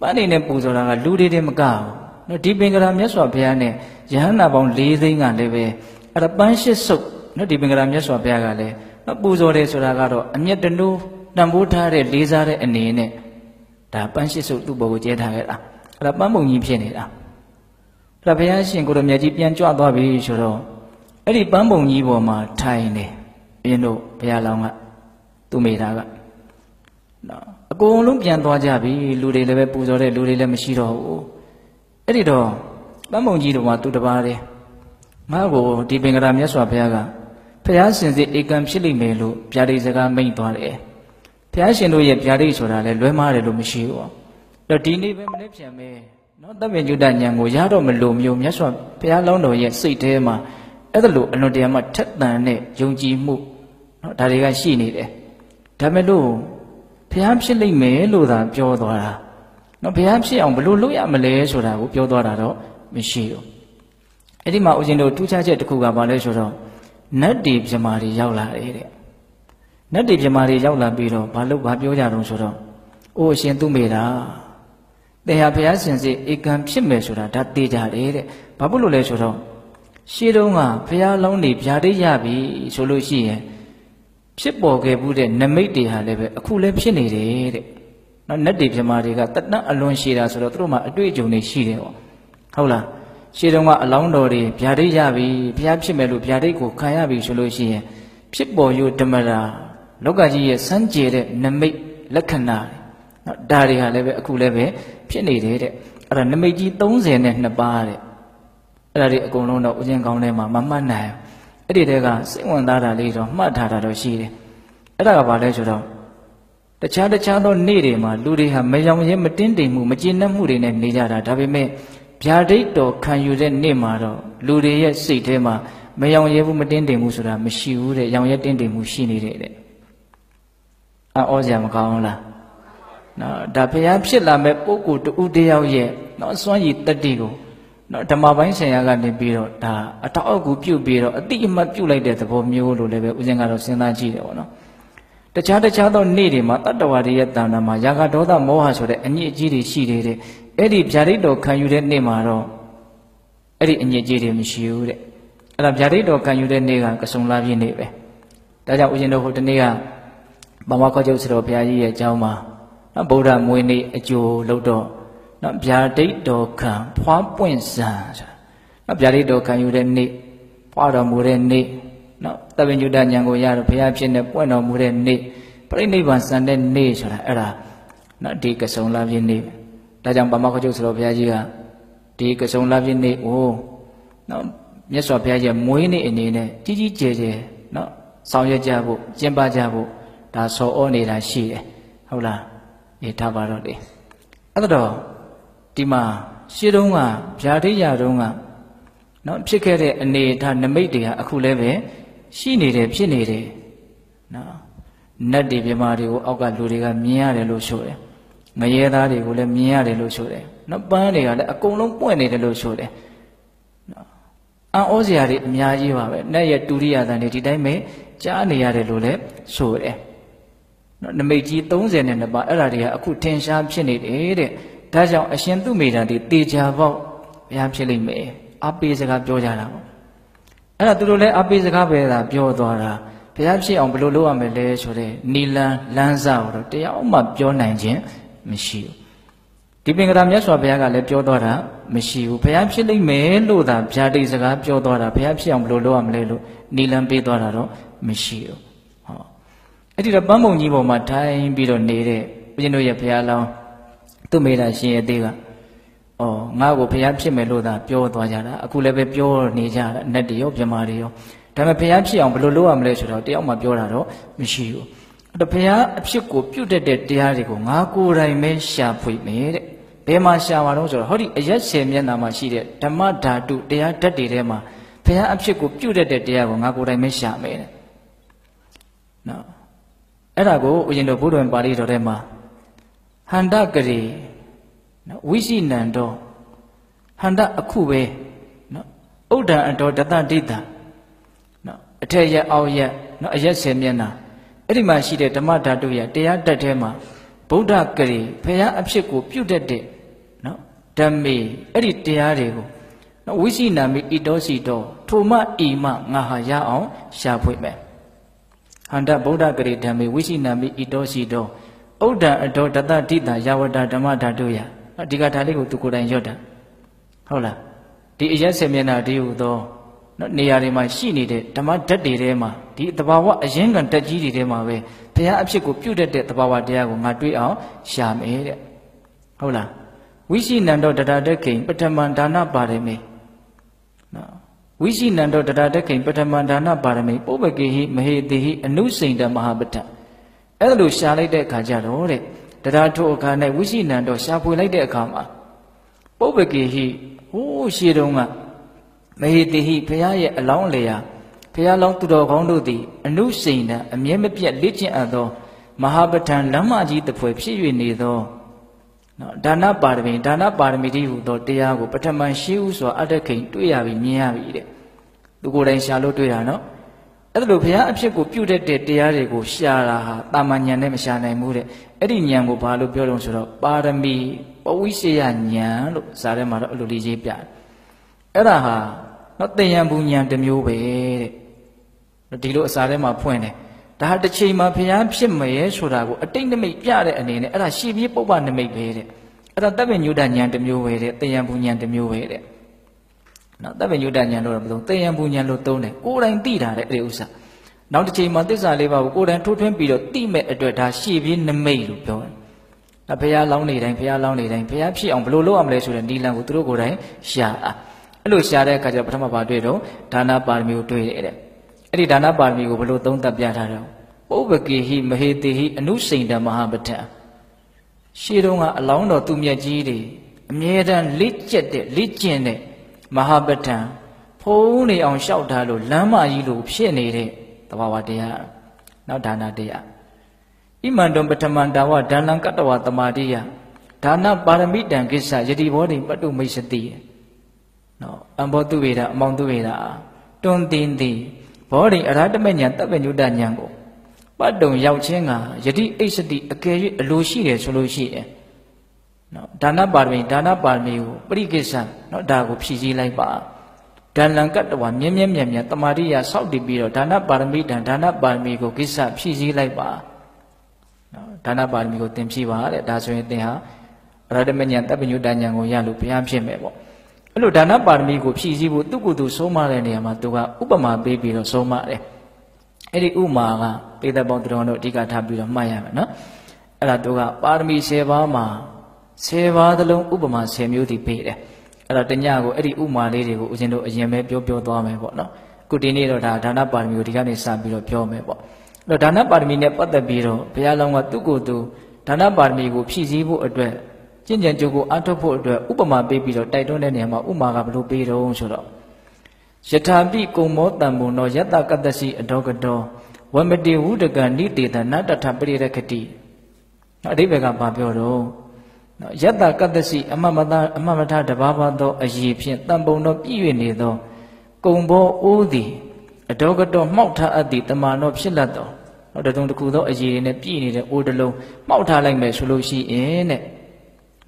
ပန်းနေနဲ့ပူဇော်တာကလူတွေတည်းမကဘူးနော်ဒီပင်ကရာမြတ်စွာဘုရားနဲ့ယဟန္တာပေါင်း၄သိန်းကလည်းပဲအဲ့ဒါပန်းရှစ်စုပ်နော်ဒီပင်ကရာမြတ်စွာဘုရားကလည်းနော်ပူဇော်တယ်ဆိုတာကတော့အမျက်တနိုးတန်ဖိုးထားတဲ့လေးစားတဲ့အနေနဲ့ ဒါပန်းရှစ်စုပ်သူ့ဘောကိုကျဲထားခဲ့တာအဲ့ဒါပန်းပုံကြီးဖြစ်နေတာအဲ့ဒါဘုရားရှင်ကိုရမြတ်ကြီးပြန်ကြွသွားပြီဆိုတော့အဲ့ဒီပန်းပုံကြီးပေါ်မှာထိုင်နေအရင်တို့ဘုရားလောင်းကသူ့မိသားကနော်အကုန်လုံးပြန်သွားကြပြီလူတွေလည်းပဲပူဇော်တဲ့လူတွေလည်းမရှိတော့ဘူးအဲ့ဒီတော့ပန်းမုံကြီးတော်မှာသူတပါးတယ်ငါ့ကိုဒီပင်ကရာမြတ်စွာဘုရားကဘုရားရှင်စီဧကံဖြစ်လိမ့်မယ်လို့ဗျာဒိတ်စကားမိန့်သွားတယ် ဘုရားရှင်တို့ရဲ့ဗျာဒိတ်ဆိုတာလည်းလွဲမားတယ်လို့မရှိဘူးတော့ဒီနေ့ပဲမနေ့ပြန်မယ်နော်တပ္ပညုတဉာဏ်ကိုရတော့မလို့မျိုးမြတ်စွာဘုရားလောင်းတော်ရဲ့စိတ်ထဲမှာအဲ့ဒါလိုအလွန်တရာမှထက်သန်တဲ့ယုံကြည်မှုနော်ဒါတွေကရှိနေတယ်ဒါမဲ့လို့ဘုရားဖြစ်လိမ့်မယ်လို့သာပြောသွားတာနော်ဘုရားဖြစ်အောင်ဘယ်လိုလုပ်ရမလဲဆိုတာကိုပြောသွားတာတော့မရှိဘူးအဲ့ဒီမှာဦးဇင်းတို့ထူးခြားချက်တစ်ခုကဘာလဲဆိုတော့နတ်တီပြမာတွေရောက်လာတယ်တဲ့ နတ်တီပြမာတွေရောက်လာပြီးတော့ဘာလို့ဘာပြောကြတော့ဆိုတော့အိုးအရှင်သူမေတာတေဟာဘုရားရှင်စီဧကံဖြစ်မယ်ဆိုတာဒါသိကြတယ်တဲ့ဘာဖြစ်လို့လဲဆိုတော့ရှေးတုန်းကဘုရားလောင်းနေဗျာဒိတ်ရပြီဆိုလို့ရှိရင်ဖြစ်ပေါ်ခဲ့မှုတဲ့နမိတ်တွေဟာလည်းပဲအခုလည်းဖြစ်နေတယ်တဲ့နော်နတ်တွေပြမာတွေကတတန်းအလွန်ရှိတာဆိုတော့သူတို့မှာအတွေ့အကြုံတွေရှိတယ်ပေါ့ဟုတ်လားရှေးတုန်းကအလောင်းတော်တွေဗျာဒိတ်ရပြီဘုရားဖြစ်မယ်လို့ဗျာဒိတ်ကိုခံရပြီဆိုလို့ရှိရင်ဖြစ်ပေါ်ယူဓမ္မရာ လောကကြီးရဲ့စမ်းကြဲတဲ့နမိတ်လက္ခဏာနော်ဒါတွေဟာလည်းပဲအခုလည်းပဲဖြစ်နေတယ်တဲ့အဲ့ဒါနမိတ်ကြီး32ပါးတဲ့အဲ့ဒါတွေအကုန်လုံးတော့ဥစဉ်ကောင်းထဲမှာမမှတ်နိုင်အဲ့ဒီတဲကစိတ်ဝင်စားတာလေးတော့မှတ်ထားတာတော့ရှိတယ်အဲ့ဒါကဘာလဲဆိုတော့တခြားတခြားသောနေ့တွေမှာလူတွေဟာမယောင်ရဲမတင်းတိမ်မှုမကျေနပ်မှုတွေနဲ့နေကြတာဒါပေမဲ့ဗျာဒိတ်တော်ခံယူတဲ့နေ့မှာတော့လူတွေရဲ့စိတ်ထဲမှာမယောင်ရဲဘူးမတင်းတိမ်မှုဆိုတာမရှိဘူးတဲ့ရောင်ရဲတင်းတိမ်မှုရှိနေတဲ့တဲ့ အော်စရာမကောင်းဘူးလားနော်ဒါဘုရားဖြစ်လာမဲ့ပုဂ္ဂိုလ်တူတယောက်ရဲ့နော်စွမ်းရည်တတ္တိကိုနော်ဓမ္မပိုင်းဆင်ရကနေပြီးတော့ဒါအထောက်အကူပြုပြီးတော့အတိအမှတ်ပြုလိုက်တဲ့သဘောမျိုးလို့လည်းပဲဦးဇင်းကတော့စဉ်းစားကြည့်တယ်ပေါ့နော်တခြားတခြားသောနေ့တွေမှာတတ္တဝါတွေရဲ့တဏ္ဍာမှာယာကဒေါသမောဟဆိုတဲ့အညစ်အကြေးတွေရှိနေတဲ့အဲ့ဒီဗျာဒိတ်တော်ခံယူတဲ့နေ့မှာတော့အဲ့ဒီအညစ်အကြေးတွေမရှိဘူးတဲ့အဲ့ဒါဗျာဒိတ်တော်ခံယူတဲ့နေ့ကကစုံလာပြည့်နေ့ပဲဒါကြောင့်ဦးဇင်းတို့ဟိုတနေ့က ဘာမခေါ်ကျုပ်ဆရာဘုရားကြီးရဲ့အကြောင်းမှာနော်ဗုဒ္ဓမွေးနေ့အကျိုးလို့တော့နော်ဗျာဒိတ်တော်ခံဖွားပွင့်စံဆိုတာနော်ဗျာဒိတ်တော်ခံယူတဲ့နေ့ဖွားတော်မူတဲ့နေ့နော်တပ္ပညုတဉာဏ်ကိုရတော့ဘုရားဖြစ်နေပွင့်တော်မူတဲ့နေ့ပြိဋိနိဗ္ဗာန်စံတဲ့နေ့ဆိုတာအဲ့ဒါနော်ဒီကစုံလာပြည့်နေ့ဒါကြောင့်ဗမာခကျုပ်ဆိုတော်ဘုရားကြီးကဒီကစုံလာပြည့်နေ့အိုးနော်မြတ်စွာဘုရားရဲ့မွေးနေ့အနေနဲ့ကြီးကြီးကျယ်ကျယ်နော်ဆောင်ရွက်ကြဖို့ကျင့်ပကြဖို့ ဒါဆော်ဩနေတာရှိတယ်ဟုတ်လားအေးထားပါတော့လေအဲ့တော့ဒီမှာရှင်းတုံးကဗျာဒိယတုံးကနော်ဖြစ်ခဲ့တဲ့အနေအထားနမိတ်တွေကအခုလည်းပဲရှိနေတယ်ဖြစ်နေတယ်နော်နတ်တွေပြမာတွေကိုအောက်ကလူတွေကမြင်ရတယ်လို့ဆိုတယ်ငရဲသားတွေကိုလည်းမြင်ရတယ်လို့ဆိုတယ်နော်ပန်းတွေကလည်းအကုန်လုံးပွင့်နေတယ်လို့ဆိုတယ်နော်အံ့ဩစရာတွေအများကြီးပါပဲနတ်ရဲ့တူရိယတန်တွေဒီတိုင်းပဲကြားနေရတယ်လို့လည်းဆိုတယ် နော်နမိတ်ကြီး30နဲ့နှစ်ပါးအဲ့ဒါတွေကအခုထင်ရှားဖြစ်နေတယ်တဲ့ဒါကြောင့်အရှင်သူမိတာဒီတေချာပေါက်ဘုရားဖြစ်လိမ့်မယ်အပေးစကားပြောကြတာပေါ့အဲ့ဒါသူတို့လည်းအပေးစကားပဲသာပြောသွားတာဘုရားဖြစ်အောင်ဘယ်လိုလုပ်ရမလဲဆိုတဲ့နီလန်လမ်းစာကိုတော့တရားမှပြောနိုင်ခြင်းမရှိဘူးဒီပင်ကရာမြတ်စွာဘုရားကလည်းပြောသွားတာမရှိဘူးဘုရားဖြစ်လိမ့်မယ်လို့သာဗျာဒိတ်စကားပြောသွားတာဘုရားဖြစ်အောင်ဘယ်လိုလုပ်ရမလဲလို့နီလန်ပေးသွားတာတော့မရှိဘူးဟော အဲ့ဒီတော့ပန်းပုံကြီးပေါ်မှာထိုင်ပြီးတော့နေတဲ့ဘုရင်တို့ရဲ့ဘုရားလောင်းသူ့မိတာရှင်ရဲ့သေးကဩငါ့ကိုဘုရားဖြစ်မယ်လို့သာပြောသွားကြတာအခုလည်းပဲပြောနေကြတာနတ်တွေရောမြမာတွေရောဒါပေမဲ့ဘုရားဖြစ်အောင်ဘယ်လိုလုပ်ရမလဲဆိုတော့တယောက်မှပြောတာတော့မရှိဘူးအဲ့တော့ဘုရားအဖြစ်ကိုပြုတ်တက်တဲ့တရားတွေကိုငါကိုယ်တိုင်ပဲရှာဖွေမယ်တဲ့ဘယ်မှာရှာမှာတော့ဆိုတော့ဟောဒီအရက်ဆယ်မျက်နှာမှာရှိတဲ့ဓမ္မဓာတုတရားဓာတ်တွေထဲမှာဘုရားအဖြစ်ကိုပြုတ်တက်တဲ့တရားကိုငါကိုယ်တိုင်ပဲရှာမယ်တဲ့နော် အဲ့ဒါကိုဦးဇင်းတို့ဘုဒ္ဓံပါဠိတော်ထဲမှာဟန္တကရေနော်ဝိရှိနံတော်ဟန္တအခုပဲနော်ဥဒ္ဒံအတော်တတဒိဋ္ဌနော်အထက်ရက်အောက်ရက်နော်အရက်ဆယ်မျက်နှာအဲ့ဒီမှာရှိတဲ့ဓမ္မဓာတုရတရားတက်ထဲမှာဗုဒ္ဓကရေဖရာအဖြစ်ကိုပြုတ်တတ်တဲ့နော်ဓမ္မေအဲ့ဒီတရားတွေကိုနော်ဝိရှိနာမိဣတောစီတောထိုမဣမငါဟာရအောင်ရှာဖွေမယ် ဟန္တဗုဒ္ဓကရေဓမ္မေဝိရှိနာမိဣတောစီတောဥဒ္ဒံအတော်တတဒိဋ္ဌယဝတဓမ္မဓာတုရဒီကဒါလေးကိုသူကိုယ်တိုင်ရွတ်တာဟုတ်လားဒီအရက်ဆယ်မျက်နှာဒီဟုသောနော်နေရာတွေမှာရှိနေတဲ့ဓမ္မဓာတ်တွေထဲမှာဒီတဘာဝအရင်ကတက်ကြီးတွေထဲမှာပဲဘုရားအဖြစ်ကိုပြုတ်တတ်တဲ့တဘာဝတရားကိုငါတွေးအောင်ရှာမယ်တဲ့ဟုတ်လားဝိရှိနန္တောတတတခိပထမန္ဒါနပါရမေနော် ဝိရှိနန္တောတတတခိပထမန္ဒါနပါရမေပုပ္ပကေဟိမဟေတိဟိအနုစိန်တမဟာပဋ္ဌအဲ့လိုရှာလိုက်တဲ့အခါကျတော့တဲ့တရားထိုအခါ၌ဝိရှိနန္တောရှာဖွေလိုက်တဲ့အခါမှာပုပ္ပကေဟိဟိုးရှေတုံးကမဟေတိဟိဘုရားရဲ့အလောင်းလေယာဘုရားလောင်းသူတော်ကောင်းတို့သည်အနုစိန်တံအမြဲမပြတ်လေ့ကျင့်အပ်သောမဟာပဋ္ဌာန်လမ်းမကြီးတစ်ဖွဲ့ဖြစ်၍နေသော နော်ဒါနပါရမီဒါနပါရမီတိဟုသောတရားကိုပထမရှိဟုဆိုအတ္တခိန်တွေ့ရပြီမြင်ရပြီတဲ့သူကိုယ်တိုင်ရှာလို့တွေ့တာနော်အဲ့ဒါလိုဘုရားအဖြစ်ကိုပြုတတ်တဲ့တရားတွေကိုရှာတာဟာတာမန်ဉာဏ်နဲ့မရှာနိုင်ဘူးတဲ့အဲ့ဒီဉာဏ်ကိုဘာလို့ပြောလို့ဆိုတော့ပါရမီပဝိရှယဉာဏ်လို့ဇာထဲမှာတော့အလိုလေးရေးပြတယ်အဲ့ဒါဟာနော်တယံဘူးဉာဏ်တစ်မျိုးပဲတဲ့ဒီလိုအစာထဲမှာဖွင့်တယ် ဒါဟာတစ်ချိန်မှာဘုရားဖြစ်မယ်ဆိုတာကိုအတိတ်နမိတ်ပြတဲ့အနေနဲ့အဲ့ဒါရှေ့ပြေးပုပ္ပနမိတ်ပဲတဲ့အဲ့ဒါတပ်ပညုဒဉာဏ်တစ်မျိုးပဲတဲ့တယံဘူးဉာဏ်တစ်မျိုးပဲတဲ့နော်တပ်ပညုဒဉာဏ်လို့တော့မလို့တယံဘူးဉာဏ်လို့သုံးတယ်ကိုယ်တိုင်သိတာတဲ့အဲ့ဒီဥစ္စာနောက်တစ်ချိန်မှာသစ္စာလေးပါးကိုကိုယ်တိုင်ထိုးထွင်းပြီးတော့သိမဲ့အတွက်ဒါရှေ့ပြေးနမိတ်လို့ပြောတယ်ဒါဘုရားလောင်းနေတိုင်းဘုရားလောင်းနေတိုင်းဘုရားဖြစ်အောင်ဘယ်လိုလုပ်ရမလဲဆိုတဲ့ဒီလံကိုသူတို့ကိုယ်တိုင်ရှာအဲ့လိုရှာတဲ့အခါကျတော့ပထမဘာတွေ့တော့ဒါနပါရမီကိုတွေ့ရတယ်တဲ့ အဲ့ဒီဒါနပါရမီကိုဘယ်လိုသုံးသပ်ပြထားတယ်ပုဗ္ဗကေဟိမဟေတိဟိအနုစိန်တမဟာပဋ္ဌာရှေးတုန်းကအလောင်းတော်သူမြတ်ကြီးတွေအမြဲတမ်းလက်ကျက်တဲ့လက်ကျင့်တဲ့မဟာပဋ္ဌာဖုံးနေအောင်လျှောက်ထားလို့လမ်းမကြီးလိုဖြစ်နေတဲ့သဘာဝတရားနောက်ဒါနတရားဣမန္တုံပထမန္တာဝဒါနံကတ္တဝသမာတိယဒါနပါရမိတံကိစ္စယတိဘောဓိပတ္တုမိတ်စတိနော်အဘောတုဝေဒအမောင်တုဝေဒတွန်တင်တိ ဘောဓိအရဟတမဉ္ဇဉ်တပ်ပညုတဉ္ဇဉ်ကိုပတ်တုံရောက်ခြင်းကယတိအိစတိအကယ်၍အလိုရှိတယ်ဆိုလို့ရှိရင်နော်ဒါနပါရမီဒါနပါရမီကိုပရိကိစ္စနော်ဒါကိုဖြည့်ဆည်းလိုက်ပါဒါလံကတ္တဝမြဲမြဲမြဲမြဲတမာရိယစောက်တည်ပြီးတော့ဒါနပါရမီတံဒါနပါရမီကိုကိစ္စဖြည့်ဆည်းလိုက်ပါနော်ဒါနပါရမီကိုသင်ဖြည့်ပါတဲ့ဒါဆိုရင်သင်ဟာအရဟတမဉ္ဇဉ်တပ်ပညုတဉ္ဇဉ်ကိုရလို့ဘုရားဖြစ်မယ်ပေါ့ အဲ့လိုဒါနပါရမီကိုဖြည့်ဆည်းဖို့သူ့ကိုယ်သူဆုံးမတဲ့နေရာမှာသူကဥပမာပေးပြီးတော့ဆုံးမတယ်အဲ့ဒီဥမာကပေသက်ပေါင်းတော်တို့အဓိကထားပြီးတော့မှတ်ရမယ်နော်အဲ့ဒါသူကပါရမီ10ပါးမှာ10ပါးသလုံးဥပမာ10မျိုးတည်ပေးတယ်အဲ့တော့တညကိုအဲ့ဒီဥမာလေးတွေကိုဦးဇင်းတို့အရင်ပဲပြောပြောသွားမယ်ပေါ့နော်ခုဒီနေ့တော့ဒါဒါနပါရမီကိုဒီကနေစပြီးတော့ပြောမယ်ပေါ့အဲ့တော့ဒါနပါရမီနဲ့ပတ်သက်ပြီးတော့ဘုရားလောင်းကသူ့ကိုယ်သူဒါနပါရမီကိုဖြည့်ဆည်းဖို့အတွက် ကျင့်ကြံကြိုးကိုအထောက်ဖို့အတွက်ဥပမာပေးပြီးတော့တိုက်တွန်းတဲ့နေရာမှာဥမာကဘယ်လိုပေးတော့ဆိုတော့ယထာပိကုံမောတံဘုံသောယတ္တကတ္တစီအဒောကတောဝမတိဝုဒကနိတေတနတ္တထပရိရခတိအဓိပ္ပာယ်ကဘာပြောတော့နော်ယတ္တကတ္တစီအမမတအမမထတဘာဘာသောအည်ဖြင့်တံပုံတော်ပြည့်၍နေသောကုံဘောအိုးသည်အဒောကတောမှောက်ထားအပ်သည့်တမန်တော်ဖြစ်လက်တော်နော်တတုံတစ်ခုသောအည်တွေနဲ့ပြည့်နေတဲ့အိုးတစ်လုံးမှောက်ထားလိုက်မယ်ဆိုလို့ရှိရင်တဲ့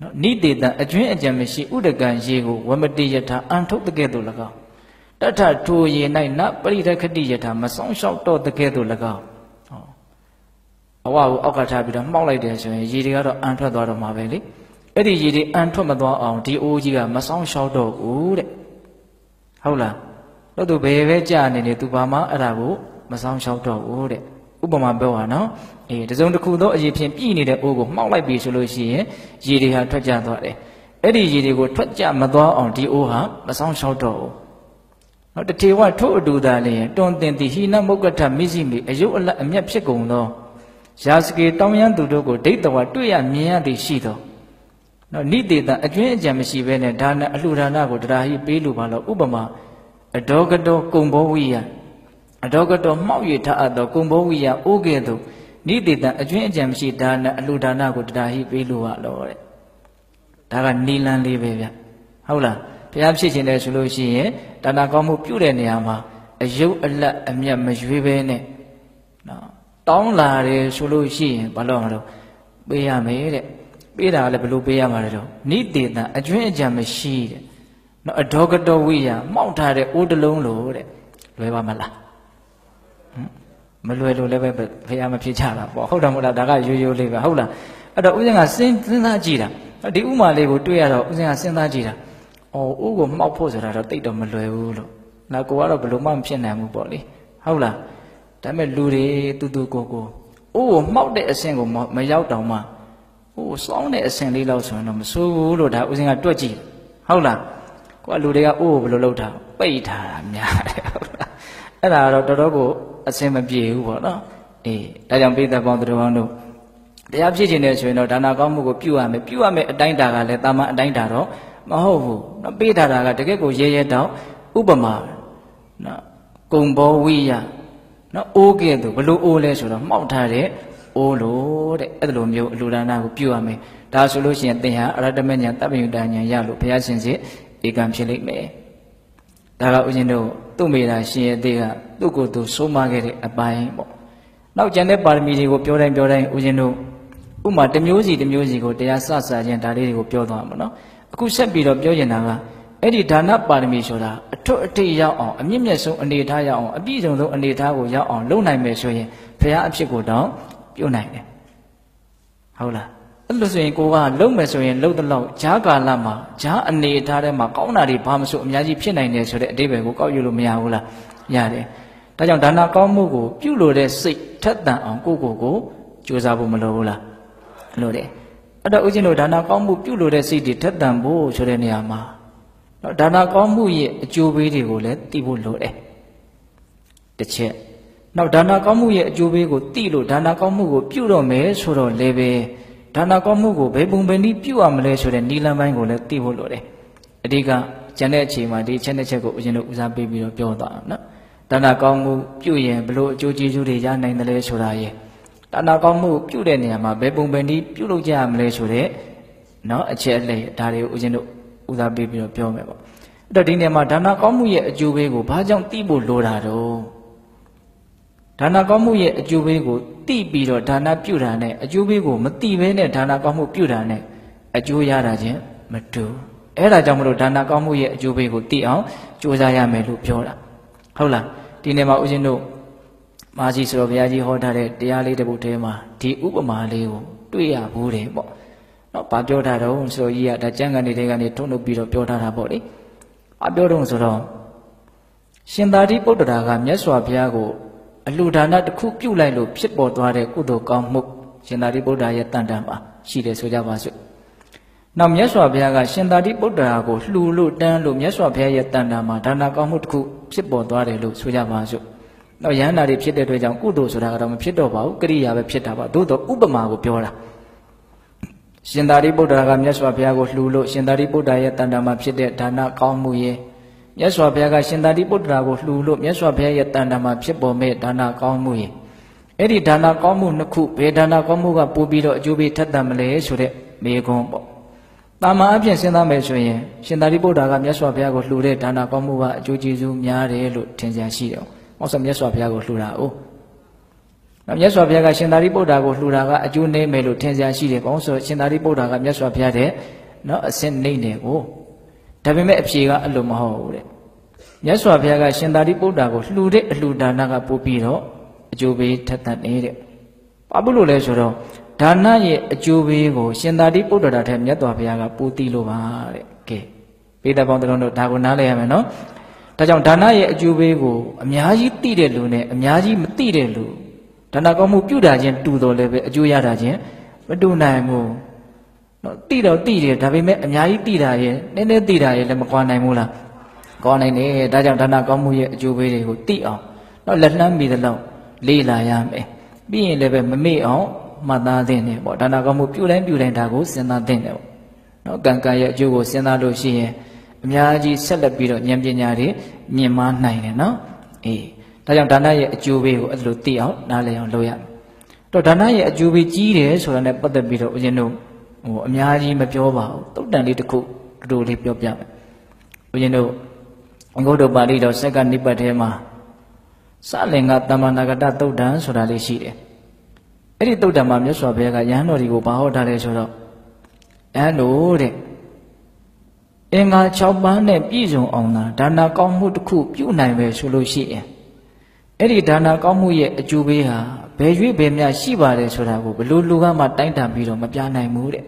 နော်နိတေတအကျွင်းအကြံမရှိဥဒကံရေကိုဝမတိယထာအန်ထုတ်တဲ့ကဲ့သို့၎င်းတထထိုရေ၌နပရိရခတိယထာမဆောင်လျှောက်တော့တကဲ့သို့၎င်းဟောအဝကိုအောက်ကထားပြီးတော့မှောက်လိုက်တယ်ဆိုရင်ရေတွေကတော့အန်ထွက်သွားတော့မှာပဲလေအဲ့ဒီရေတွေအန်ထွက်မသွားအောင်ဒီအိုးကြီးကမဆောင်လျှောက်တော့ဘူးတဲ့ဟုတ်လားတော့သူဘယ်ပဲကြာနေနေသူဘာမှအဲ့ဒါကိုမဆောင်လျှောက်တော့ဘူးတဲ့ဥပမာပြောပါနော် အေးတစုံတစ်ခုသောအရေဖြင့်ပြည်နေတဲ့အိုးကိုမှောက်လိုက်ပြီဆိုလို့ရှိရင်ရေတွေဟာထွက်ကြသွားတယ်အဲ့ဒီရေတွေကိုထွက်ကြမသွားအောင်ဒီအိုးဟာမဆောင်လျှောက်တော့ဘူးနော်တထေဝထို့အတူသာလျင်တွန်တင်သည်ဟိနမုတ်ကထမိစီမီအယုတ်အလတ်အမျက်ဖြစ်ကုန်သောရာစကေတောင်းရန်သူတို့ကိုဒိဋ္ဌဝတွေ့ရမြင်ရသည်ရှိသောနော်နိတေတအကျွင်းအကြံမရှိဘဲနဲ့ဒါနအလှူဒါနကိုတရားဟိပေးလိုပါလို့ဥပမာအဒေါကတောကုံဘောဝိယအဒေါကတောမှောက်ရထအပ်သောကုံဘောဝိယအိုးကဲ့သို့ နိတေတအကျွင်းအကြံမရှိဒါနအလှူဒါနကိုတရားဟိပေးလိုပါလို့တဲ့ဒါကနီလန်းလေးပဲဗျဟုတ်လားဘုရားဖြစ်ခြင်းတယ်ဆိုလို့ရှိရင်ဒါနာကောင်းမှုပြုတဲ့နေရာမှာအယုတ်အလတ်အမျက်မရွေးပဲနဲ့နော်တောင်းလာတယ်ဆိုလို့ရှိရင်ဘာလို့မလို့ပေးရမယ်တဲ့ပေးတာလည်းဘလို့ပေးရမှာလဲတော့နိတေတံအကျွင်းအကြံမရှိတဲ့နော်အဒေါကတောဝိယမှောက်ထားတဲ့အိုးတလုံးလို့တဲ့လွယ်ပါမလားဟ မ်မလွယ်လို့လည်းပဲဘုရားမဖြစ်ချတာပေါ့ဟုတ်တယ်မဟုတ်လားဒါကရိုးရိုးလေးပဲဟုတ်လားအဲ့တော့ဥစဉ်ကစဉ်းစားကြည့်တာဒီဥမာလေးကိုတွေ့ရတော့ဥစဉ်ကစဉ်းစားကြည့်တာအော်ဥကိုမှောက်ဖို့ဆိုတာတော့တိတ်တော့မလွယ်ဘူးလို့နောက်ကိုကတော့ဘလို့မှမဖြစ်နိုင်ဘူးပေါ့လေဟုတ်လားဒါပေမဲ့လူတွေတူတူကိုကိုဥကိုမှောက်တဲ့အဆင့်ကိုမရောက်တောင်မှဟိုစောင်းတဲ့အဆင့်လေးလောက်ဆိုရင်တော့မဆိုးဘူးလို့ဒါဥစဉ်ကတွက်ကြည့်ဟုတ်လားကိုကလူတွေကဥကိုဘယ်လိုလုပ်တာပိတ်ထားတာများတယ်ဟုတ်လားအဲ့ဒါတော့တော်တော်ကို အဆင်မပြေဘူးပေါ့နော်အေးဒါကြောင့်ပိဿပေါင်းသူတော်ကောင်းတို့တရားဖြစ်ခြင်းနဲ့ဆိုရင်တော့ဒါနာကောင်းမှုကိုပြုရမယ်ပြုရမယ်အတိုင်းတာကလည်းတာမန်အတိုင်းတာတော့မဟုတ်ဘူးနော်ပေးထားတာကတကယ့်ကိုရဲရဲတောင်ဥပမာနော်ကုံဘောဝိယနော်အိုးကဲ့သို့ဘလို့အိုးလဲဆိုတော့မှောက်ထားတဲ့အိုးလို့တဲ့အဲ့လိုမျိုးအလူဒါနာကိုပြုရမယ်ဒါဆိုလို့ရှိရင်သင်ဟာအရတမညာတပ်ပညုတညာရလို့ဘုရားရှင်စီဧကံဖြစ်လိမ့်မယ်ဒါကဦးဇင်းတို့ သူ့မိတာရှင်ရဲ့သေးကသူ့ကိုယ်သူဆုံးမခဲ့တဲ့အပိုင်းပေါ့နောက်ကျန်တဲ့ပါရမီတွေကိုပြောတိုင်းပြောတိုင်းဦးဇင်းတို့ဥမာတစ်မျိုးစီတစ်မျိုးစီကိုတရားစစခြင်းဒါလေးတွေကိုပြောသွားမှာနော်အခုဆက်ပြီးတော့ပြောကျင်တာကအဲ့ဒီဒါနပါရမီဆိုတာအထွတ်အထိပ်ရောက်အောင်အမြင့်မြတ်ဆုံးအနေထားရောက်အောင်အပြည့်စုံဆုံးအနေထားကိုရောက်အောင်လုပ်နိုင်မယ်ဆိုရင်ဘုရားအဖြစ်ကိုတော့ပြုတ်နိုင်တယ်ဟုတ်လား အဲ့လိုဆိုရင်ကိုကလုံးမယ်ဆိုရင်လုံးတဲ့လောက်ဂျားကာလမှာဂျားအနေထားထဲမှာကောင်းတာတွေဘာမှမဆိုအများကြီးဖြစ်နိုင်တယ်ဆိုတဲ့အတိပ္ပယ်ကိုကောက်ယူလို့မရဘူးလားရတယ်ဒါကြောင့်ဒါနကောင်းမှုကိုပြုလို့တဲ့စိတ်ထက်သန်အောင်ကိုကိုကိုကြိုးစားဖို့မလိုဘူးလားလို့တယ်အဲ့တော့ဦးဇင်းတို့ဒါနာကောင်းမှုပြုလို့တဲ့စိတ်တွေထက်သန်ဖို့ဆိုတဲ့နေရာမှာနော်ဒါနာကောင်းမှုရဲ့အကျိုးပေးတွေကိုလည်းသိဖို့လိုတယ်တစ်ချက်နောက်ဒါနာကောင်းမှုရဲ့အကျိုးပေးကိုသိလို့ဒါနာကောင်းမှုကိုပြုတော့မယ်ဆိုတော့လည်းပဲ ဒါနာကောင်းမှုကိုဘယ်ပုံပဲနည်းပြုရမလဲဆိုတဲ့နီလန်းပိုင်းကိုလည်းသိဖို့လိုတယ်အဓိကကျန်တဲ့အချိန်မှာဒီချက်နှစ်ချက်ကိုဦးဇင်းတို့ဦးစားပေးပြီးတော့ပြောသွားအောင်နော်ဒါနာကောင်းမှုပြုရင်ဘလို့အကျိုးကျေးဇူးတွေရနိုင်တယ်လဲဆိုတာရဲ့ဒါနာကောင်းမှုပြုတဲ့နေရာမှာဘယ်ပုံပဲနည်းပြုလုပ်ကြရမလဲဆိုတဲ့နော်အချက်အလက်ဒါတွေကိုဦးဇင်းတို့ဦးစားပေးပြီးတော့ပြောမယ်ပေါ့အဲ့တော့ဒီနေရာမှာဒါနာကောင်းမှုရဲ့အကျိုးပေးကိုဘာကြောင့်သိဖို့လိုတာတော့ဒါနာကောင်းမှုရဲ့အကျိုးပေးကို သိပြီးတော့ဒါနာပြုတာနဲ့အကျိုးပေးကိုမသိဘဲနဲ့ဒါနာကောင်းမှုပြုတာနဲ့အကျိုးရတာချင်းမတူအဲ့ဒါကြောင့်မလို့ဒါနာကောင်းမှုရဲ့အကျိုးပေးကိုသိအောင်ကြိုးစားရမယ်လို့ပြောတာဟုတ်လားဒီနေ့မှာဦးဇင်းတို့မာကြီးဆိုတော့ဘုရားကြီးဟောထားတဲ့တရားလေးတစ်ပုဒ်ထဲမှာဒီဥပမာလေးကိုတွေ့ရဘူးတယ်ပေါ့နော်ဘာပြောထားတော့ဆိုတော့ကြီးကဒါကျမ်းဂန်တွေကနေထုံထုတ်ပြီးတော့ပြောထားတာပေါ့လေအပြောတော့ဆိုတော့ရှင်သာရိပုတ္တရာကမြတ်စွာဘုရားကို အလှူဒါနတစ်ခုပြုလိုက်လို့ဖြစ်ပေါ်သွားတဲ့ကုသိုလ်ကောင်းမှုရှင်သာရိပုတ္တရာရဲ့တန်တန်ပါရှိတယ်ဆိုကြပါစို့နောက်မြတ်စွာဘုရားကရှင်သာရိပုတ္တရာကိုလှူလို့တန်းလို့မြတ်စွာဘုရားရဲ့တန်တန်မှာဒါနကောင်းမှုတစ်ခုဖြစ်ပေါ်သွားတယ်လို့ဆိုကြပါစို့တော့ယန္တာတွေဖြစ်တဲ့အတွက်ကြောင့်ကုသိုလ်ဆိုတာကတော့မဖြစ်တော့ပါဘူးကရိယာပဲဖြစ်တာပါသို့တော့ဥပမာကိုပြောတာရှင်သာရိပုတ္တရာကမြတ်စွာဘုရားကိုလှူလို့ရှင်သာရိပုတ္တရာရဲ့တန်တန်မှာဖြစ်တဲ့ဒါနကောင်းမှုရဲ့ မြတ်စွာဘုရားကရှင်သာရိပုတ္တရာကိုလှူလို့မြတ်စွာဘုရားရဲ့တန်တန်မှာဖြစ်ပေါ်မဲ့ဒါနကောင်းမှုရဲ့အဲ့ဒီဒါနကောင်းမှုနှစ်ခုဘယ်ဒါနကောင်းမှုကပို့ပြီးတော့အကျိုးပေးထက်သန်မလဲဆိုတဲ့မေခွန်းပေါ့တာမန်အပြင်စဉ်းစားမယ်ဆိုရင်ရှင်သာရိပုတ္တရာကမြတ်စွာဘုရားကိုလှူတဲ့ဒါနကောင်းမှုကအကျိုးကျေးဇူးများတယ်လို့ထင်ကြရှိတယ်။ဟောဆိုမြတ်စွာဘုရားကိုလှူတာ哦။နောက်မြတ်စွာဘုရားကရှင်သာရိပုတ္တရာကိုလှူတာကအကျိုးနည်းမယ်လို့ထင်ကြရှိတယ်။ဘာလို့ဆိုရှင်သာရိပုတ္တရာကမြတ်စွာဘုရားတဲ့နော်အစင်နေတယ်ကို။ ဒါပေမဲ့အဖြေကအဲ့လိုမဟုတ်ဘူးတဲ့။မြတ်စွာဘုရားကရှင်သာရိပုတ္တရာကိုလှူတဲ့အလှူဒါနကပို့ပြီးတော့အကျိုးပေးထက်သန်နေတဲ့။ဘာဖြစ်လို့လဲဆိုတော့ဒါနရဲ့အကျိုးပေးကိုရှင်သာရိပုတ္တရာထက်မြတ်စွာဘုရားကပူတိလို့ပါတဲ့ကဲပိဿပေါင်းတော်တို့ဒါကိုနားလည်ရမယ်နော်ဒါကြောင့်ဒါနရဲ့အကျိုးပေးကိုအများကြီးသိတဲ့လူနဲ့အများကြီးမသိတဲ့လူဒါနကောင်းမှုပြုတာချင်းတူတော်လည်းပဲအကျိုးရတာချင်းမတူနိုင်ဘူး နော်သိတော့သိတယ်ဒါပေမဲ့အများကြီးသိတာရဲ့နည်းနည်းသိတာရဲ့လည်းမကွာနိုင်ဘူးလားကွာနိုင်တယ်ဒါကြောင့်ဒါနကောင်းမှုရဲ့အကျိုးပေးတွေကိုသိအောင်နော်လက်လှမ်းမိသလောက်လေးလာရမယ်ပြီးရင်လည်းပဲမမေ့အောင်မှတ်သားသင့်တယ်ပေါ့ဒါနာကောင်းမှုပြုတိုင်းပြုတိုင်းဒါကိုစဉ်းစားသင့်တယ်ပေါ့နော်ကံကံရဲ့အကျိုးကိုစဉ်းစားလို့ရှိရင်အများကြီးဆက်လက်ပြီးတော့ဉာဏ်ပညာတွေမြင်မနိုင်တယ်နော်အေးဒါကြောင့်ဒါနရဲ့အကျိုးပေးကိုအဲ့လိုသိအောင်နားလည်အောင်လုပ်ရမယ်တော့ဒါနရဲ့အကျိုးပေးကြီးတယ်ဆိုတာနဲ့ပတ်သက်ပြီးတော့ဦးဇင်းတို့ ဟိုအများကြီးမပြောပါဘူးတုတ်တန်လေးတစ်ခုတူတူလေးပြောပြမယ်ဦးဇင်းတို့အင်္ဂုတ္တပါဠိတော်စက္ကနိပတ်ထဲမှာစလင်္ကတမ္မနာဂတတုတ်တန်ဆိုတာလေးရှိတယ်အဲ့ဒီတုတ်တံမှာမြတ်စွာဘုရားကယဟန်တော်တွေကိုဘာဟောထားလဲဆိုတော့ယဟန်တို့တဲ့အင်္ဂါ6ပါးနဲ့ပြည့်စုံအောင်သာဒါနာကောင်းမှုတစ်ခုပြုနိုင်ပဲဆိုလို့ရှိရင်အဲ့ဒီဒါနာကောင်းမှုရဲ့အကျိုးပေးဟာဘယ်ရွေ့ဘယ်မြရှိပါတယ်ဆိုတာကိုဘလို့လူကမှတိုင်းတန်ပြီးတော့မပြနိုင်ဘူးတဲ့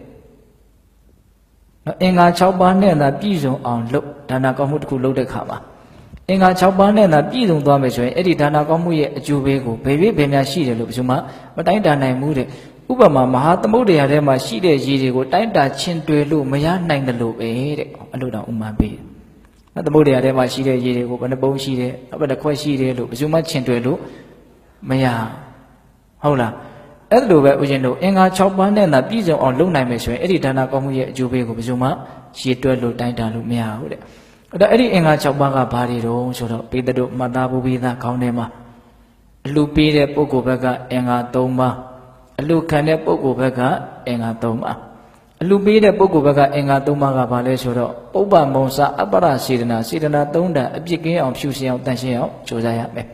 နော်အင်္ဂါ6ပါးနဲ့သာပြည့်စုံအောင်လုပ်ဒါနာကောင်းမှုတစ်ခုလုပ်တဲ့ခါမှာအင်္ဂါ6ပါးနဲ့သာပြည့်စုံသွားမယ်ဆိုရင်အဲ့ဒီဒါနာကောင်းမှုရဲ့အကျိုးပေးကိုဘယ်ရွေ့ဘယ်များရှိတယ်လို့ဘယ်သူမှမတိုင်းတာနိုင်ဘူးတဲ့ဥပမာမဟာသမုဒ္ဒရာထဲမှာရှိတဲ့ရေတွေကိုတိုင်းတာချင်းတွယ်လို့မရနိုင်တယ်လို့ပဲတဲ့အဲ့လိုတော့ဥမာပေးတယ်သမုဒ္ဒရာထဲမှာရှိတဲ့ရေတွေကိုဘယ်နှပုံးရှိတယ်ဘယ်နှခွက်ရှိတယ်လို့ဘယ်သူမှချင်းတွယ်လို့မရဟုတ်လား အဲ့လိုပဲဦးဇင်းတို့အင်္ဂါ6ပါးနဲ့သာပြည့်စုံအောင်လုပ်နိုင်မယ်ဆိုရင်အဲ့ဒီဒါနာကောင်းမှုရဲ့အကျိုးပေးကိုဘယ်သူမှရေတွက်လို့တိုင်းတာလို့မရဘူးတဲ့အဲ့တော့အဲ့ဒီအင်္ဂါ6ပါးကဘာတွေတုံးဆိုတော့ပေတတို့မှတ်သားဖို့ပြီးသားခေါင်းထဲမှာအလှပေးတဲ့ပုဂ္ဂိုလ်ဘက်ကအင်္ဂါ3ပါးအလှခံတဲ့ပုဂ္ဂိုလ်ဘက်ကအင်္ဂါ3ပါးအလှပေးတဲ့ပုဂ္ဂိုလ်ဘက်ကအင်္ဂါ3ပါးကဘာလဲဆိုတော့ပုပ္ပမုံစာအပ္ပရစေတနာစေတနာ3တန်အပြစ်ကင်းအောင်ဖြူစင်အောင်တန်ရှင်းအောင်ကြိုးစားရမယ်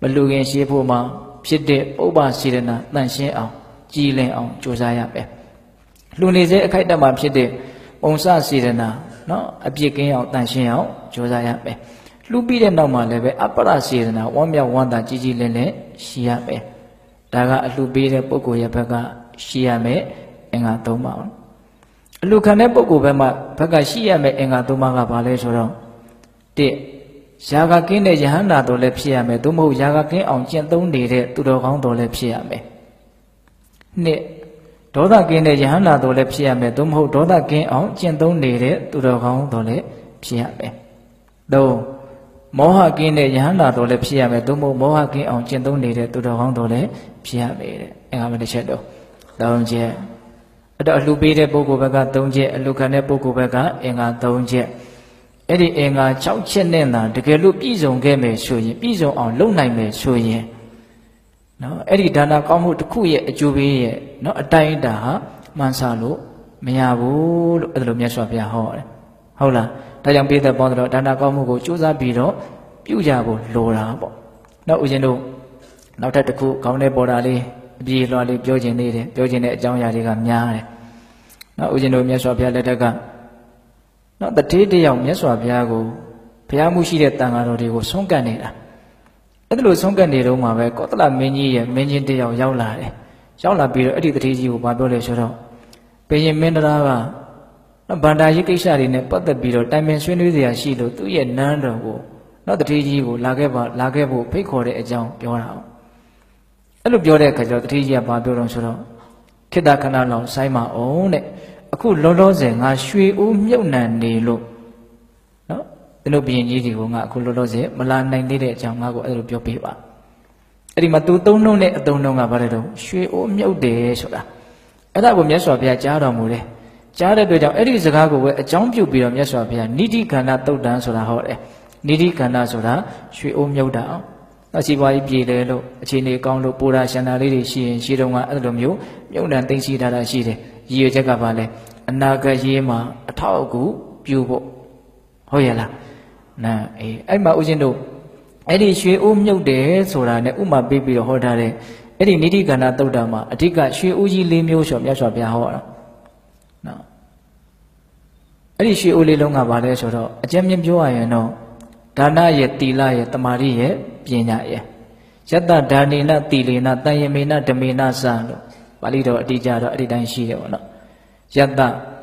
မလူခင်ရှေးဖို့မှာ ဖြစ်တဲ့ပုပ္ပစေတနာတန်ရှင်းအောင်ကြည်လင်အောင်ကြိုးစားရမယ်လူနေစေအခိုက်အတန့်မှာဖြစ်တဲ့ပုံစစေတနာနော်အပြစ်ကင်းအောင်တန်ရှင်းအောင်ကြိုးစားရမယ်လှူပြီးတဲ့နောက်မှာလည်းပဲအပ္ပရစေတနာဝမ်းမြောက်ဝမ်းသာကြီးကြီးလင်းလင်းရှိရမယ်ဒါကအလှူပေးတဲ့ပုဂ္ဂိုလ်ရဲ့ဘက်ကရှိရမယ်အင်္ဂါ၃ပါးအလှူခံတဲ့ပုဂ္ဂိုလ်ဘက်မှာဘက်ကရှိရမယ်အင်္ဂါ၃ပါးကဘာလဲဆိုတော့တစ် ယာကကင်းတဲ့ယဟန္တာတော်လည်းဖြစ်ရမယ်သို့မဟုတ်ယာကကင်းအောင်ကျင့်သုံးနေတဲ့သူတော်ကောင်းတော်လည်းဖြစ်ရမယ်နှစ်ဒေါသကင်းတဲ့ယဟန္တာတော်လည်းဖြစ်ရမယ်သို့မဟုတ်ဒေါသကင်းအောင်ကျင့်သုံးနေတဲ့သူတော်ကောင်းတော်လည်းဖြစ်ရမယ်သုံးမောဟကင်းတဲ့ယဟန္တာတော်လည်းဖြစ်ရမယ်သို့မဟုတ်မောဟကင်းအောင်ကျင့်သုံးနေတဲ့သူတော်ကောင်းတော်လည်းဖြစ်ရမယ်တဲ့အင်္ဂါမတစ်ချက်တော့သုံးချက်အဲ့တော့အလှပေးတဲ့ပုဂ္ဂိုလ်ဘက်က၃ချက်အလှခံတဲ့ပုဂ္ဂိုလ်ဘက်ကအင်္ဂါ၃ချက် အဲ့ဒီအင်္ဂါ6ချက်နဲ့သာတကယ်လို့ပြည့်စုံခဲ့မယ်ဆိုရင်ပြည့်စုံအောင်လုပ်နိုင်မယ်ဆိုရင်နော်အဲ့ဒီဒါနကောင်းမှုတစ်ခုရဲ့အကျိုးပေးရဲ့နော်အတိုင်းအတာဟာမှန်ဆလို့မရဘူးလို့အဲ့ဒါလိုမြတ်စွာဘုရားဟောတယ်ဟုတ်လားဒါကြောင့်ပြည်သက်ပေါင်းတော့ဒါနကောင်းမှုကိုကြိုးစားပြီးတော့ပြုကြဖို့လိုတာပေါ့နောက်ဦးဇင်းတို့နောက်ထပ်တစ်ခုကောင်းတဲ့ပေါ်တာလေးအပြေလွှာလေးပြောခြင်းသေးတယ်ပြောခြင်းတဲ့အကြောင်းအရာတွေကများတယ်နောက်ဦးဇင်းတို့မြတ်စွာဘုရားလက်ထက်က နော်တတိတယောက်မြတ်စွာဘုရားကိုဘုရားမှုရှိတဲ့တန်ဃာတော်တွေကိုဆုံးကတ်နေတာအဲ့ဒါလိုဆုံးကတ်နေတော့မှပဲကောသလမင်းကြီးရဲ့မင်းချင်းတယောက်ရောက်လာတယ်ရောက်လာပြီးတော့အဲ့ဒီတတိကြီးကိုဘာပြောလဲဆိုတော့ဘယင်မင်းတရားကနော်ဗန္ဒာရေးကိစ္စတွေနဲ့ပတ်သက်ပြီးတော့တိုင်ပင်ဆွေးနွေးစရာရှိလို့သူ့ရဲ့နန်းတော်ကိုနော်တတိကြီးကိုလာခဲ့ပါလာခဲ့ဖို့ဖိတ်ခေါ်တဲ့အကြောင်းပြောတာအောင်အဲ့လိုပြောတဲ့အခါကျတော့တတိကြီးကဘာပြောတော့ဆိုတော့ခိတ္တခဏလောက်ဆိုင်းမအောင်တဲ့ အခုလောလောဆယ်ငါရွှေဦးမြုပ်နှံနေလို့နော်ဒီလိုဘုရင်ကြီးဒီကိုငါအခုလောလောဆယ်မလာနိုင်သေးတဲ့အကြောင်းငါကိုအဲ့လိုပြောပြပါအဲ့ဒီမှာသူသုံးလုံးနဲ့အသုံးလုံးကဘာလဲတော့ရွှေဦးမြုပ်တယ်ဆိုတာအဲ့ဒါကိုမြတ်စွာဘုရားကြားတော်မူတယ်ကြားတဲ့အတွက်ကြောင့်အဲ့ဒီစကားကိုပဲအကြောင်းပြုပြီးတော့မြတ်စွာဘုရားနိတိခန္ဓာတုတ်တန်ဆိုတာဟောတယ်နိတိခန္ဓာဆိုတာရွှေအိုးမြုပ်တာအောင်အစီပွားကြီးပြည်တယ်လို့အခြေအနေကောင်းလို့ပူရာရှန္တာလေးတွေရှိရင်ရှိတော့ကအဲ့လိုမျိုးမြုပ်နှံသိသိထားတာရှိတယ် ရည်ရွယ်ချက်ကဘာလဲအနာဂတ်ရေးမှာအထောက်အကူပြုဖို့ဟုတ်ရဲ့လားနာအေးအဲ့မှာဦးဇင်းတို့အဲ့ဒီရွှေအိုးမြုပ်တယ်ဆိုတာ ਨੇ ဥမာပေးပြီးတော့ဟောထားတဲ့အဲ့ဒီနိတိကန္နာတုတ်တာမှာအဓိကရွှေအိုးကြီး၄မျိုးဆိုမြတ်စွာဘုရားဟောတာနော်အဲ့ဒီရွှေအိုးလေးလုံးကဘာလဲဆိုတော့အကျဉ်းမြင့်ပြောရရင်တော့ဒါနရဲ့တီလရဲ့တမာရီရဲ့ပညာရဲ့ယတ္တဒါနေနတီလေနတန်ယမေနဓမေနစလို့ ပါဠိတော်အတိအကျတော့အဲ့ဒီတိုင်းရှိတယ်ပေါ့နော်ယတ္တ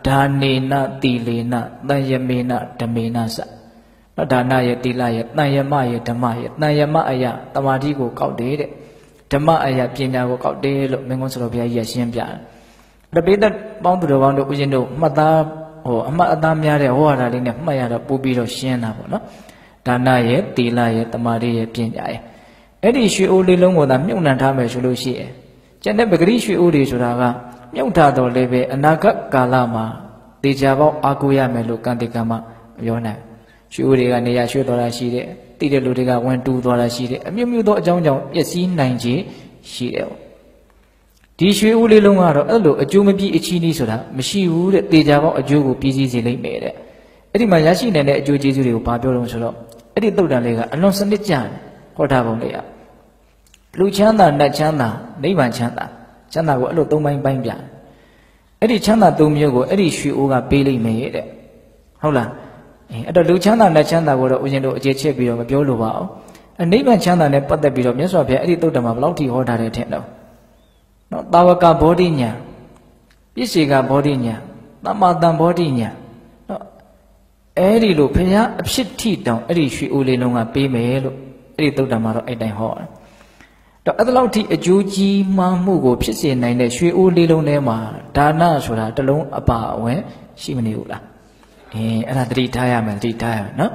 ဒါနေနတီလေနတန်ယမေနဓမေနစနော်ဒါနရဲ့တီလရဲ့တန်ယမရဲ့ဓမ္မရဲ့တန်ယမအယတမာတိကိုကောက်တယ်တဲ့ဓမ္မအယပညာကိုကောက်တယ်လို့မင်းကုန်းဆိုတော်ဘုရားကြီးကရှင်းပြတယ်တပိသက်ပေါင်းသူတော်ကောင်းတို့ဦးဇင်းတို့မှတ်သားဟိုအမှတ်အသားများတဲ့ဟောရတာလေးနဲ့မှတ်ရတော့ပို့ပြီးတော့ရှင်းတာပေါ့နော်ဒါနရဲ့တီလရဲ့တမာတိရဲ့ပညာရဲ့အဲ့ဒီရွှေအိုးလေးလုံးကိုသာမြုပ်နှံထားမယ်ဆိုလို့ရှိရင် ကျန်တဲ့ပဂရိရွှေအိုးတွေဆိုတာကမြုပ်ထားတော့လည်းပဲအနာဂတ်ကာလမှာတေချာပေါက်အာကိုရမယ်လို့ကံတိကံမပြောနိုင်ရွှေအိုးတွေကနေရာရွှေတော်တာရှိတဲ့တိတဲ့လူတွေကဝင်တူသွားတာရှိတယ်အမျိုးမျိုးသောအကြောင်းကြောင့်ပျက်စီးနိုင်ခြင်းရှိတယ်ဒီရွှေဦးလေးလုံးကတော့အဲ့လိုအကျိုးမပြည့်အချီးနီးဆိုတာမရှိဘူးတဲ့တေချာပေါက်အကျိုးကိုပြည့်စည်စေလိမ့်မယ်တဲ့အဲ့ဒီမှာရရှိနိုင်တဲ့အကျိုးကျေးဇူးတွေကိုဘာပြောလို့ဆိုတော့အဲ့ဒီတုတ်တန်လေးကအလွန်စနစ်ကျတယ်ဟောထားပုံလေးက လူချမ်းသာနတ်ချမ်းသာနိဗ္ဗာန်ချမ်းသာချမ်းသာကိုအဲ့လိုသုံးပိုင်းပိုင်းပြတယ်အဲ့ဒီချမ်းသာသုံးမျိုးကိုအဲ့ဒီရွှေအိုးကပေးလိမ့်မယ်တဲ့ဟုတ်လားအဲအဲ့တော့လူချမ်းသာနတ်ချမ်းသာကိုတော့ဦးဇင်းတို့အခြေချက်ပြီးတော့မပြောလိုပါဘူးအနိဗ္ဗာန်ချမ်းသာနဲ့ပတ်သက်ပြီးတော့မြတ်စွာဘုရားအဲ့ဒီတုတ်တံမှာဘယ်လောက်ထိဟောထားတယ်ထင်တော့နော်တာဝကဘောဓိညာပြည့်စေကဘောဓိညာသမ္မာတန်ဘောဓိညာနော်အဲ့ဒီလိုဘုရားအဖြစ်ထိတောင်အဲ့ဒီရွှေအိုးလေးလုံးကပေးမယ်လို့အဲ့ဒီတုတ်တံမှာတော့အဲ့တိုင်ဟောတယ် တော့အဲ့လောက်ထိအကျိုးကြီးမှမှုကိုဖြစ်စေနိုင်တဲ့ရွှေအိုးလေးလုံးထဲမှာဒါနဆိုတာတလုံးအပါအဝင်ရှိမနေဘူးလားအင်းအဲ့ဒါတတိထားရမယ်တတိထားရမယ်နော်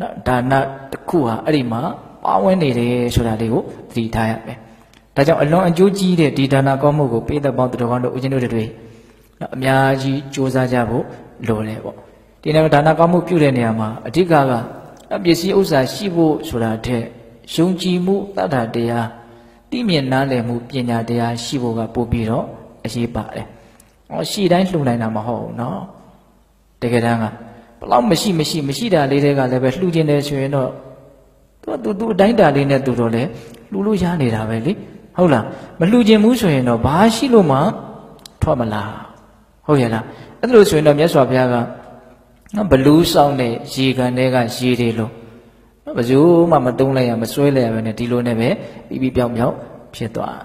နော်ဒါနတစ်ခုဟာအဲ့ဒီမှာပါဝင်နေတယ်ဆိုတာလေးကိုတတိထားရမယ်ဒါကြောင့်အလွန်အကျိုးကြီးတဲ့ဒီဒါနကောင်းမှုကိုပေးတဲ့ပေါင်းသူတော်ကောင်းတို့ဦးဇင်းတို့တွေနော်အများကြီးစူးစမ်းကြဖို့လိုတယ်ပေါ့ဒီနေ့ဒါနကောင်းမှုပြုတဲ့နေရာမှာအဓိကကအပစ္စည်းဥစ္စာရှိဖို့ဆိုတာတဲ့ယုံကြည်မှုတတ်တာတရား သိမြင်နားလည်မှုပညာတရားရှိဖို့ကပို့ပြီးတော့အရေးပါတယ်။ဟောရှိတိုင်းလှူနိုင်တာမဟုတ်ဘူးနော်။တကယ်တမ်းကဘလောက်မရှိမရှိမရှိတာလေးတွေကလည်းပဲလှူခြင်းတယ်ဆိုရင်တော့သူကသူသူအတိုင်းတာလေးနဲ့သူတော့လေလှူလို့ရနေတာပဲလေ။ဟုတ်လား။မလှူခြင်းဘူးဆိုရင်တော့ဘာရှိလို့မှထွက်မလား။ဟုတ်ရဲ့လား။အဲ့ဒါလို့ဆိုရင်တော့မြတ်စွာဘုရားကဘလူးဆောင်တဲ့ရေကန်တွေကရေတွေလို့ ဘယ်သူမှမတုံးလိုက်ရမစွဲလိုက်ရပဲနဲ့ဒီလိုနဲ့ပဲပြီးပြီးပြောင်းပြောင်းဖြစ်သွား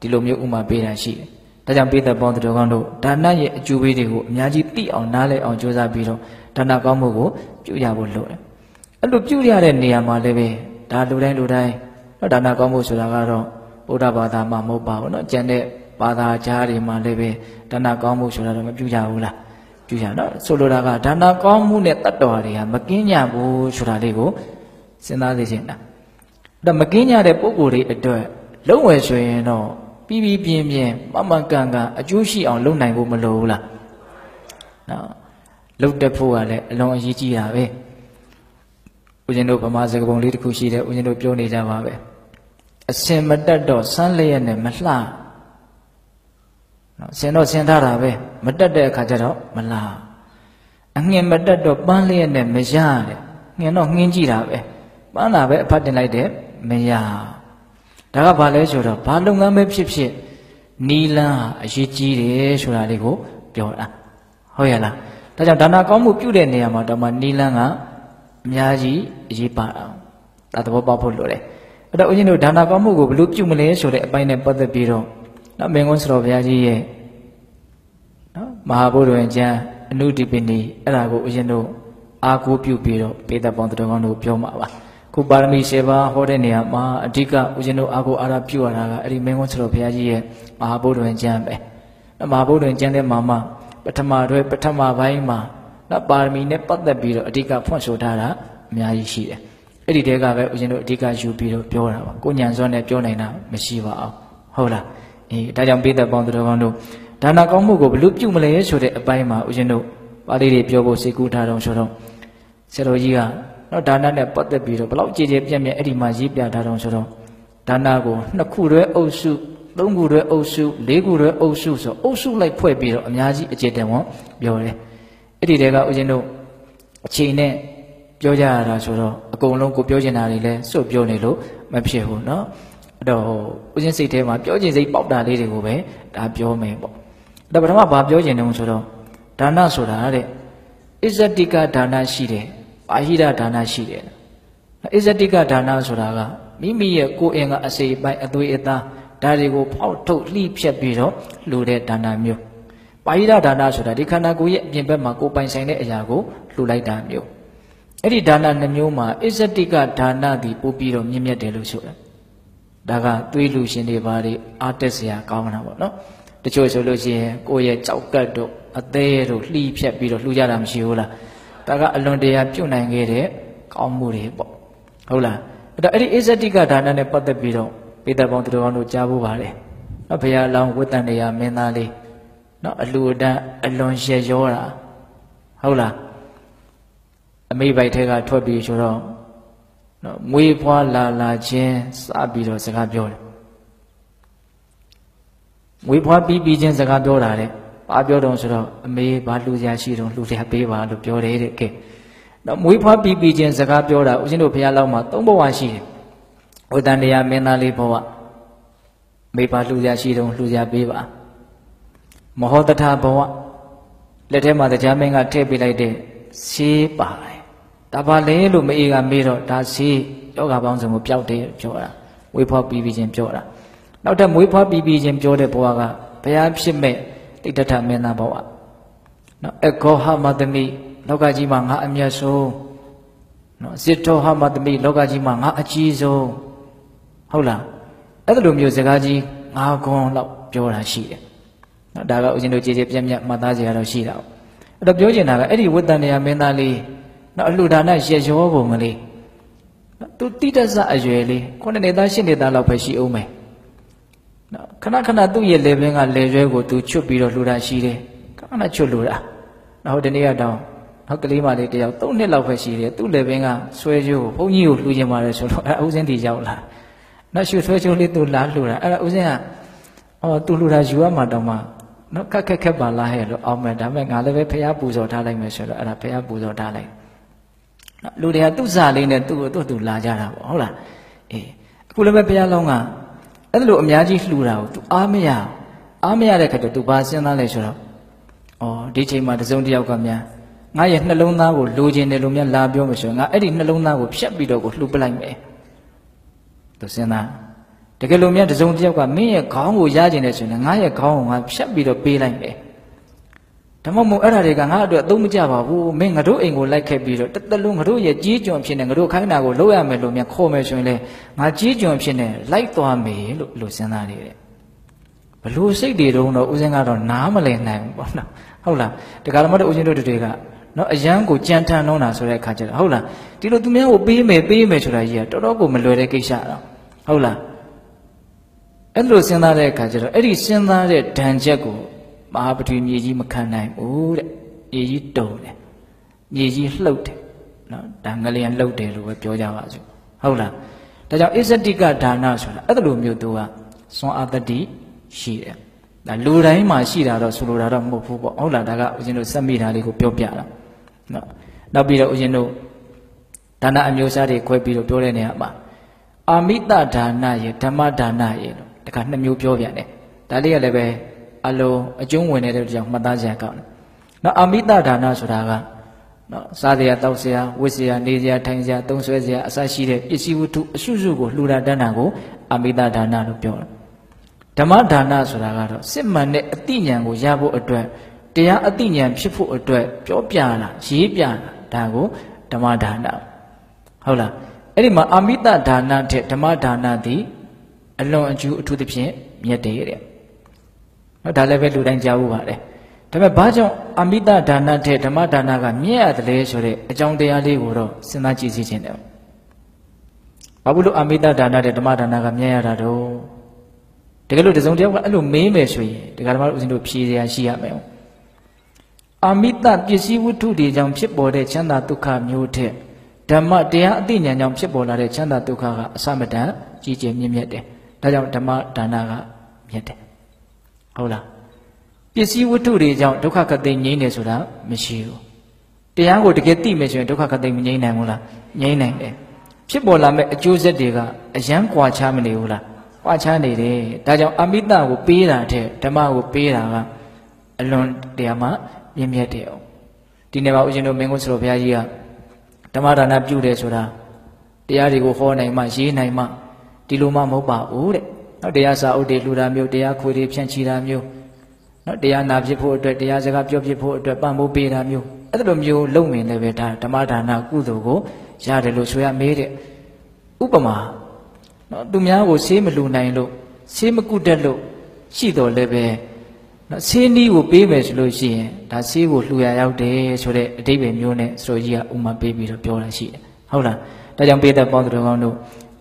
ဒီလိုမျိုးဥမာပေးတာရှိတယ်ဒါကြောင့်ပေးသက်ပေါင်းတော်ကောင်းတို့ဒါနရဲ့အကျိုးပေးတွေကိုအများကြီးသိအောင်နားလည်အောင်ကြိုးစားပြီးတော့ဒါနကောင်းမှုကိုပြုရဖို့လိုတယ်အဲ့လိုပြုရတဲ့နေရာမှာလည်းပဲဒါလူတိုင်းလူတိုင်းတော့ဒါနကောင်းမှုဆိုတာကတော့ဗုဒ္ဓဘာသာမှာမဟုတ်ပါဘူးเนาะကျန်တဲ့ဘာသာကြားတွေမှာလည်းပဲဒါနကောင်းမှုဆိုတာတော့မပြုကြဘူးလားပြုကြတော့ဆိုလိုတာကဒါနကောင်းမှုနဲ့တတ်တော်တွေဟာမကင်းကြဘူးဆိုတာလေးကို စဉ်းစားသိချင်တာအဲ့တော့မကင်းကြတဲ့ပုံကိုယ်တွေအတွက်လုံးဝဆိုရင်တော့ပြီးပြီးပြင်းပြင်းမမကန်ကန်အကျိုးရှိအောင်လုပ်နိုင်ဖို့မလိုဘူးလားနော်လုပ်တတ်ဖို့ကလည်းအလွန်အရေးကြီးတာပဲဦးဇင်းတို့ဗမာစကားပုံလေးတစ်ခုရှိတယ်ဦးဇင်းတို့ပြောနေကြပါပဲအစင်မတက်တော့စမ်းလျက်နဲ့မလှနော်ဆင်တော့ဆင်ထားတာပဲမတက်တဲ့အခါကျတော့မလားအငင်မတက်တော့ပန်းလျက်နဲ့မရတဲ့ငင်တော့ငင်းကြည့်တာပဲ ပန်းလာပဲအဖတ်တင်လိုက်တယ်မရဒါကဘာလဲဆိုတော့ဘာလုပ်ငန်းပဲဖြစ်ဖြစ်နီလန်းဟာအရေးကြီးတယ်ဆိုတာလေးကိုပြောတာဟုတ်ရလားဒါကြောင့်ဒါနာကောင်းမှုပြုတဲ့နေရာမှာတော့မှနီလန်းကအများကြီးအရေးပါအောင်ဒါသဘောပေါက်ဖို့လိုတယ်အဲ့တော့ဦးဇင်းတို့ဒါနာကောင်းမှုကိုဘယ်လိုပြုမလဲဆိုတဲ့အပိုင်းနဲ့ပတ်သက်ပြီးတော့နော်မင်းကုန်းစတော်ဘုရားကြီးရဲ့နော်မဟာဗုဒ္ဓဝင်ကျမ်းအနုဒီပင်ဒီအဲ့ဒါကိုဦးဇင်းတို့အာကိုပြုပြီးတော့ပေသက်ပေါင်းတော်ကောင်းတို့ပြောမှာပါ ခုပါရမီ7ပါးဟောတဲ့နေရာမှာအဓိကဦးဇင်းတို့အာကိုအာရပြုရတာကအဲ့ဒီမင်းကုန်းစတော်ဘုရားကြီးရဲ့မဟာဗုဒ္ဓဝင်ကျမ်းပဲမဟာဗုဒ္ဓဝင်ကျမ်းတဲ့မှာမှပထမတွဲပထမပိုင်းမှာနော်ပါရမီနဲ့ပတ်သက်ပြီးတော့အဓိကဖွင့်ဆိုထားတာအများကြီးရှိတယ်အဲ့ဒီတဲကပဲဦးဇင်းတို့အဓိကယူပြီးတော့ပြောတာပါကိုညံစွမ်းနဲ့ပြောနိုင်တာမရှိပါအောင်ဟုတ်လားအေးဒါကြောင့်ပိသက်ပေါင်းသူတော်ကောင်းတို့ဒါနာကောင်းမှုကိုဘလို့ပြုမလဲဆိုတဲ့အပိုင်းမှာဦးဇင်းတို့ပါဠိတွေပြောဖို့စိတ်ကူးထားတော့ဆိုတော့ဆရာတော်ကြီးက တော့ဒါနနဲ့ပတ်သက်ပြီးတော့ဘလောက်ကြည်ကြည်ပြည့်ပြည့်အဲ့ဒီမှာရေးပြထားတော့ဆိုတော့ဒါနာကိုနှစ်ခုတည်းအုပ်စုသုံးခုတည်းအုပ်စုလေးခုတည်းအုပ်စုဆိုအုပ်စုလိုက်ဖွဲ့ပြီးတော့အများကြီးအခြေတံဝန်ပြောတယ်အဲ့ဒီတဲကဦးဇင်းတို့အချိန်နဲ့ပြောကြရတာဆိုတော့အကုန်လုံးကိုပြောချင်တာတွေလည်းစွတ်ပြောနေလို့မဖြစ်ဘူးเนาะအဲ့တော့ဦးဇင်းစိတ်ထဲမှာပြောချင်စိတ်ပေါက်တာလေးတွေကိုပဲဒါပြောမယ်ပေါ့အဲ့တော့ပထမဘာပြောချင်တယ်ဆိုတော့ဒါနဆိုတာတဲ့အစ္ဆတိကဒါနရှိတယ် အာဟိရဒါနရှိတယ်အစ္ဆတိကဒါနဆိုတာကမိမိရဲ့ကိုယ်အင်ကအစိပိုင်းအသွေးအသားဒါတွေကိုဖောက်ထုတ်လှိဖြက်ပြီးတော့လှူတဲ့ဒါနမျိုးပါဟိရဒါနဆိုတာဒီခန္ဓာကိုယ်ရဲ့အပြင်ဘက်မှာကိုယ်ပိုင်ဆိုင်တဲ့အရာကိုလှူလိုက်တာမျိုးအဲ့ဒီဒါနနှမျိုးမှာအစ္ဆတိကဒါနသည်ပို့ပြီးတော့မြင့်မြတ်တယ်လို့ဆိုတယ်ဒါကသွေးလူရှင်တွေပါတွေအားတက်စရာကောင်းတာပေါ့နော်တချို့ဆိုလို့ရှိရင်ကိုယ့်ရဲ့ကြောက်ကတ်တို့အသေးတို့လှီးဖြက်ပြီးတော့လှူကြတာမရှိဘူးလား ဒါကအလွန်တရာပြုတ်နိုင်ခဲ့တဲ့ကောင်းမှုတွေပေါ့ဟုတ်လားအဲ့တော့အဲ့ဒီအစ္ဆတိကဒါနနဲ့ပတ်သက်ပြီးတော့ပေတပေါင်းသူတော်ကောင်းတို့ကြားဖို့ပါတယ်နော်ဘုရားအလောင်းဝိတ္တန်တရားမင်းသားလေးနော်အလူအတန်းအလွန်ရရောတာဟုတ်လားအမိဘိုက်ထဲကထွက်ပြီးဆိုတော့နော်မွေးဖွားလာလာချင်းစပြီးတော့စကားပြောတယ်မွေးဖွားပြီးပြီးချင်းစကားပြောတာတဲ့ ဘာပြောတော့ဆိုတော့အမေဘာလှူရရှိတော့လှူရပေးပါလို့ပြောတယ်တဲ့ကဲနော်မွေးဖွားပြီးပြီးချင်းစကားပြောတာဦးဇင်းတို့ဘုရားလောက်မှာသုံးဘဝရှိတယ်ဝတ္တန်တရားမင်းသားလေးဘဝမေဘာလှူရရှိတော့လှူရပေးပါမဟောတထဘဝလက်ထဲမှာတရားမင်းကထည့်ပေးလိုက်တဲ့ဆေးပါတယ်ဒါပါလေလို့မအေးကမေးတော့ဒါဆေးယောဂပေါင်းစုံကိုပျောက်တယ်ပြောတာဝေဖွားပြီးပြီးချင်းပြောတာနောက်ထပ်မွေးဖွားပြီးပြီးချင်းပြောတဲ့ဘဝကဘုရားဖြစ်မဲ့ တိတ္တထမင်းသားဘဝနော်အခောဟမတမိလောကကြီးမှာငါအမျက်ဆုံးနော်စစ်တောဟမတမိလောကကြီးမှာငါအကြီးဆုံးဟုတ်လားအဲ့လိုမျိုးစကားကြီးငါခွန်းလောက်ပြောတာရှိတယ်နော်ဒါကဦးဇင်းတို့ကြည်ကြည်ပြတ်ပြတ်မှတ်သားစရာတော့ရှိတာအဲ့တော့ပြောချင်တာကအဲ့ဒီဝတ္တန်တရားမင်းသားလေးနော်အလှဒါနရရောပုံကလေးသူတိတ္တဆအရွယ်လေးခုနှစ်နှစ်သားရှစ်နှစ်သားလောက်ပဲရှိအောင်မယ် နော်ခဏခဏသူ့ရဲ့လေဘင်းကလေရွဲကိုသူချွတ်ပြီးတော့လှူတာရှိတယ်ခဏခဏချွတ်လှူတာနောက်ဒီနေ့ကတော့နောက်ကလေးမလေးတယောက်၃နှစ်လောက်ပဲရှိတယ်သူ့လေဘင်းကဆွဲချိုးကိုဘုန်းကြီးကိုလှူခြင်းပါတယ်ဆိုတော့အဲဥစဉ်တီရောက်လာနောက်ရွှေဆွဲချိုးလေးသူလာလှူတာအဲ့ဒါဥစဉ်ကအော်သူလှူတာယူရမှာတော့မှနော်ခက်ခက်ခက်ပါလားဟဲ့လို့အောင်မယ်ဒါပေမဲ့ငါလည်းပဲဖះပူဇော်ထားလိုက်မယ်ဆိုတော့အဲ့ဒါဖះပူဇော်ထားလိုက်နော်လူတွေကသူ့စာလေးနဲ့သူ့ကိုသူ့သူလာကြတာပေါ့ဟုတ်လားအေးအခုလည်းပဲဘုရားလောင်းက အဲ့ဒါလိုအများကြီးလှူတာကို तू အားမရအားမရတဲ့ခါကျ तू ဘာစဉ်းစားလဲဆိုတော့ဩဒီချိန်မှာတစုံတယောက်ကများငါရဲ့နှလုံးသားကိုလိုချင်တယ်လို့များလာပြောမှဆိုငါအဲ့ဒီနှလုံးသားကိုဖြတ်ပြီးတော့ကိုလှူပလိုက်မယ်သူစဉ်းစားတကယ်လို့များတစုံတယောက်ကမင်းရဲ့ခေါင်းကိုရချင်တယ်ဆိုရင်ငါရဲ့ခေါင်းကိုငါဖြတ်ပြီးတော့ပေးလိုက်မယ် ဓမ္မမို့အဲ့ဒါတွေကငါအတွက်အသုံးမကျပါဘူးမင်းငါတို့အိမ်ကိုလိုက်ခဲ့ပြီးတော့တသက်လုံးငါတို့ရဲ့ကြီးကျွန်ဖြစ်နေငါတို့ခိုင်းတာကိုလုပ်ရမယ်လို့များခေါ်မယ်ဆိုရင်လေငါကြီးကျွန်ဖြစ်နေလိုက်သွားမယ်လို့လို့စဉ်းစားနေတဲ့ဘလို့စိတ်တွေတုံးတော့ဦးစင်းကတော့နားမလည်နိုင်ဘူးပေါ့နော်ဟုတ်လားတက္ကရာမတို့ဦးစင်းတို့တွေကနော်အယံကိုကြံထန်လုံးတာဆိုတဲ့အခါကျတော့ဟုတ်လားဒီလိုသူများကိုပေးမယ်ပေးမယ်ဆိုတာကြီးကတော်တော်ကိုမလွယ်တဲ့ကိစ္စတော့ဟုတ်လားအဲ့လိုစဉ်းစားတဲ့အခါကျတော့အဲ့ဒီစဉ်းစားတဲ့ဒဏ်ချက်ကို မဟာပထဝီမြေကြီးမခံနိုင်ဘူးတဲ့မြေကြီးတုံတယ်မြေကြီးလှုပ်တယ်နော်ဒါငလျင်လှုပ်တယ်လို့ပဲပြောကြပါစို့ဟုတ်လားဒါကြောင့်အစ္စတိကဒါနဆိုတာအဲ့လိုမျိုးသူကစွမ်းအားတတိရှိတယ်ဒါလူတိုင်းမှာရှိတာတော့ဆိုလိုတာတော့မဟုတ်ဘူးပေါ့ဟုတ်လားဒါကဦးဇင်းတို့စက်မိတာလေးကိုပြောပြတာနော်နောက်ပြီးတော့ဦးဇင်းတို့ဒါနအမျိုးအစားတွေခွဲပြီးတော့ပြောတဲ့နေရာမှာအာမိတဒါနရဲ့ဓမ္မဒါနရဲ့လို့တခါနှစ်မျိုးပြောပြန်တယ်ဒါလေးကလည်းပဲ အလုံးအကျုံးဝင်နေတဲ့ကြောင့်မှတ်သားစရာကောင်းတယ်နော်အာမိတဒါနဆိုတာကနော်စားစရာတောက်စရာဝတ်စရာနေစရာထိုင်စရာသုံးဆွဲစရာအစရှိတဲ့ပစ္စည်းဝတ္ထုအစုစုကိုလှူဒါန်းတာကိုအာမိတဒါနလို့ပြောတယ်ဓမ္မဒါနဆိုတာကတော့စစ်မှန်တဲ့အတိညာဏ်ကိုရဖို့အတွက်တရားအတိညာဏ်ဖြစ်ဖို့အတွက်ပြောပြတာရေးပြတာဒါကိုဓမ္မဒါနဟုတ်လားအဲ့ဒီမှာအာမိတဒါနတဲ့ဓမ္မဒါနသည်အလွန်အကျူးအထူးသဖြင့်မြတ်တယ်တဲ့ နော်ဒါလည်းပဲလူတိုင်းကြားဖို့ပါတယ်ဒါပေမဲ့ဘာကြောင့်အမိတဒါနတဲ့ဓမ္မဒါနကမြတ်ရတယ်လဲဆိုတဲ့အကြောင်းတရားလေးကိုတော့စဉ်းစားကြည့်စီခြင်းတယ်ဘာလို့အမိတဒါနတဲ့ဓမ္မဒါနကမြတ်ရတာတော့တကယ်လို့တစုံတယောက်ကအဲ့လိုမေးမယ်ဆိုရင်ဒီကဓမ္မတို့ဦးဇင်းတို့ဖြေစရာရှိရမယ်အာမိတပစ္စည်းဝတ္ထုတွေကြောင့်ဖြစ်ပေါ်တဲ့ချမ်းသာဒုက္ခမျိုးထက်ဓမ္မတရားအသိဉာဏ်ကြောင့်ဖြစ်ပေါ်လာတဲ့ချမ်းသာဒုက္ခကအစမတန်ကြီးကျယ်မြင့်မြတ်တယ်ဒါကြောင့်ဓမ္မဒါနကမြတ်တယ် ဟုတ်လားပစ္စည်းဝတ္ထုတွေကြောင့်ဒုက္ခကတိငြိမ့်တယ်ဆိုတာမရှိဘူးတရားကိုတကယ်သိမယ်ဆိုရင်ဒုက္ခကတိမငြိမ့်နိုင်ဘူးလားငြိမ့်နိုင်တယ်ဖြစ်ပေါ်လာမဲ့အကျိုးဆက်တွေကအယံကွာခြားမနေဘူးလားကွာခြားနေတယ်ဒါကြောင့်အမိတကိုပေးတာတဲ့ဓမ္မကိုပေးတာကအလွန်တရားမှမြင့်မြတ်တယ်အောင်ဒီနေ့မှာဦးဇင်းတို့မင်းကုန်းဆရာဘုရားကြီးကဓမ္မဒါနပြုတယ်ဆိုတာတရားတွေကိုဟောနိုင်မှရေးနိုင်မှဒီလိုမှမဟုတ်ပါဘူးတဲ့ နော်တရားစာအုပ်တွေလှူတာမျိုးတရားခွေတွေဖြန့်ချီတာမျိုးနော်တရားနာဖြစ်ဖို့အတွက်တရားစကားပြောဖြစ်ဖို့အတွက်ပံ့ပိုးပေးတာမျိုးအဲ့လိုမျိုးလုပ်ရင်လည်းပဲဒါဓမ္မဒါနကုသိုလ်ကိုရတယ်လို့ဆိုရမေးတဲ့ဥပမာနော်သူများကိုဆေးမလှူနိုင်လို့ဆေးမကုတတ်လို့ရှိတော်လည်းပဲနော်ဆေးနီးကိုပေးမယ်ဆိုလို့ရှိရင်ဒါဆေးကိုလှူရရောက်တယ်ဆိုတဲ့အတိပ္ပယ်မျိုးနဲ့ဆိုကြီးကဥမာပေးပြီးတော့ပြောတာရှိတယ်ဟုတ်လားဒါကြောင့်ပေးတဲ့ပေါင်းသူတော်ကောင်းတို့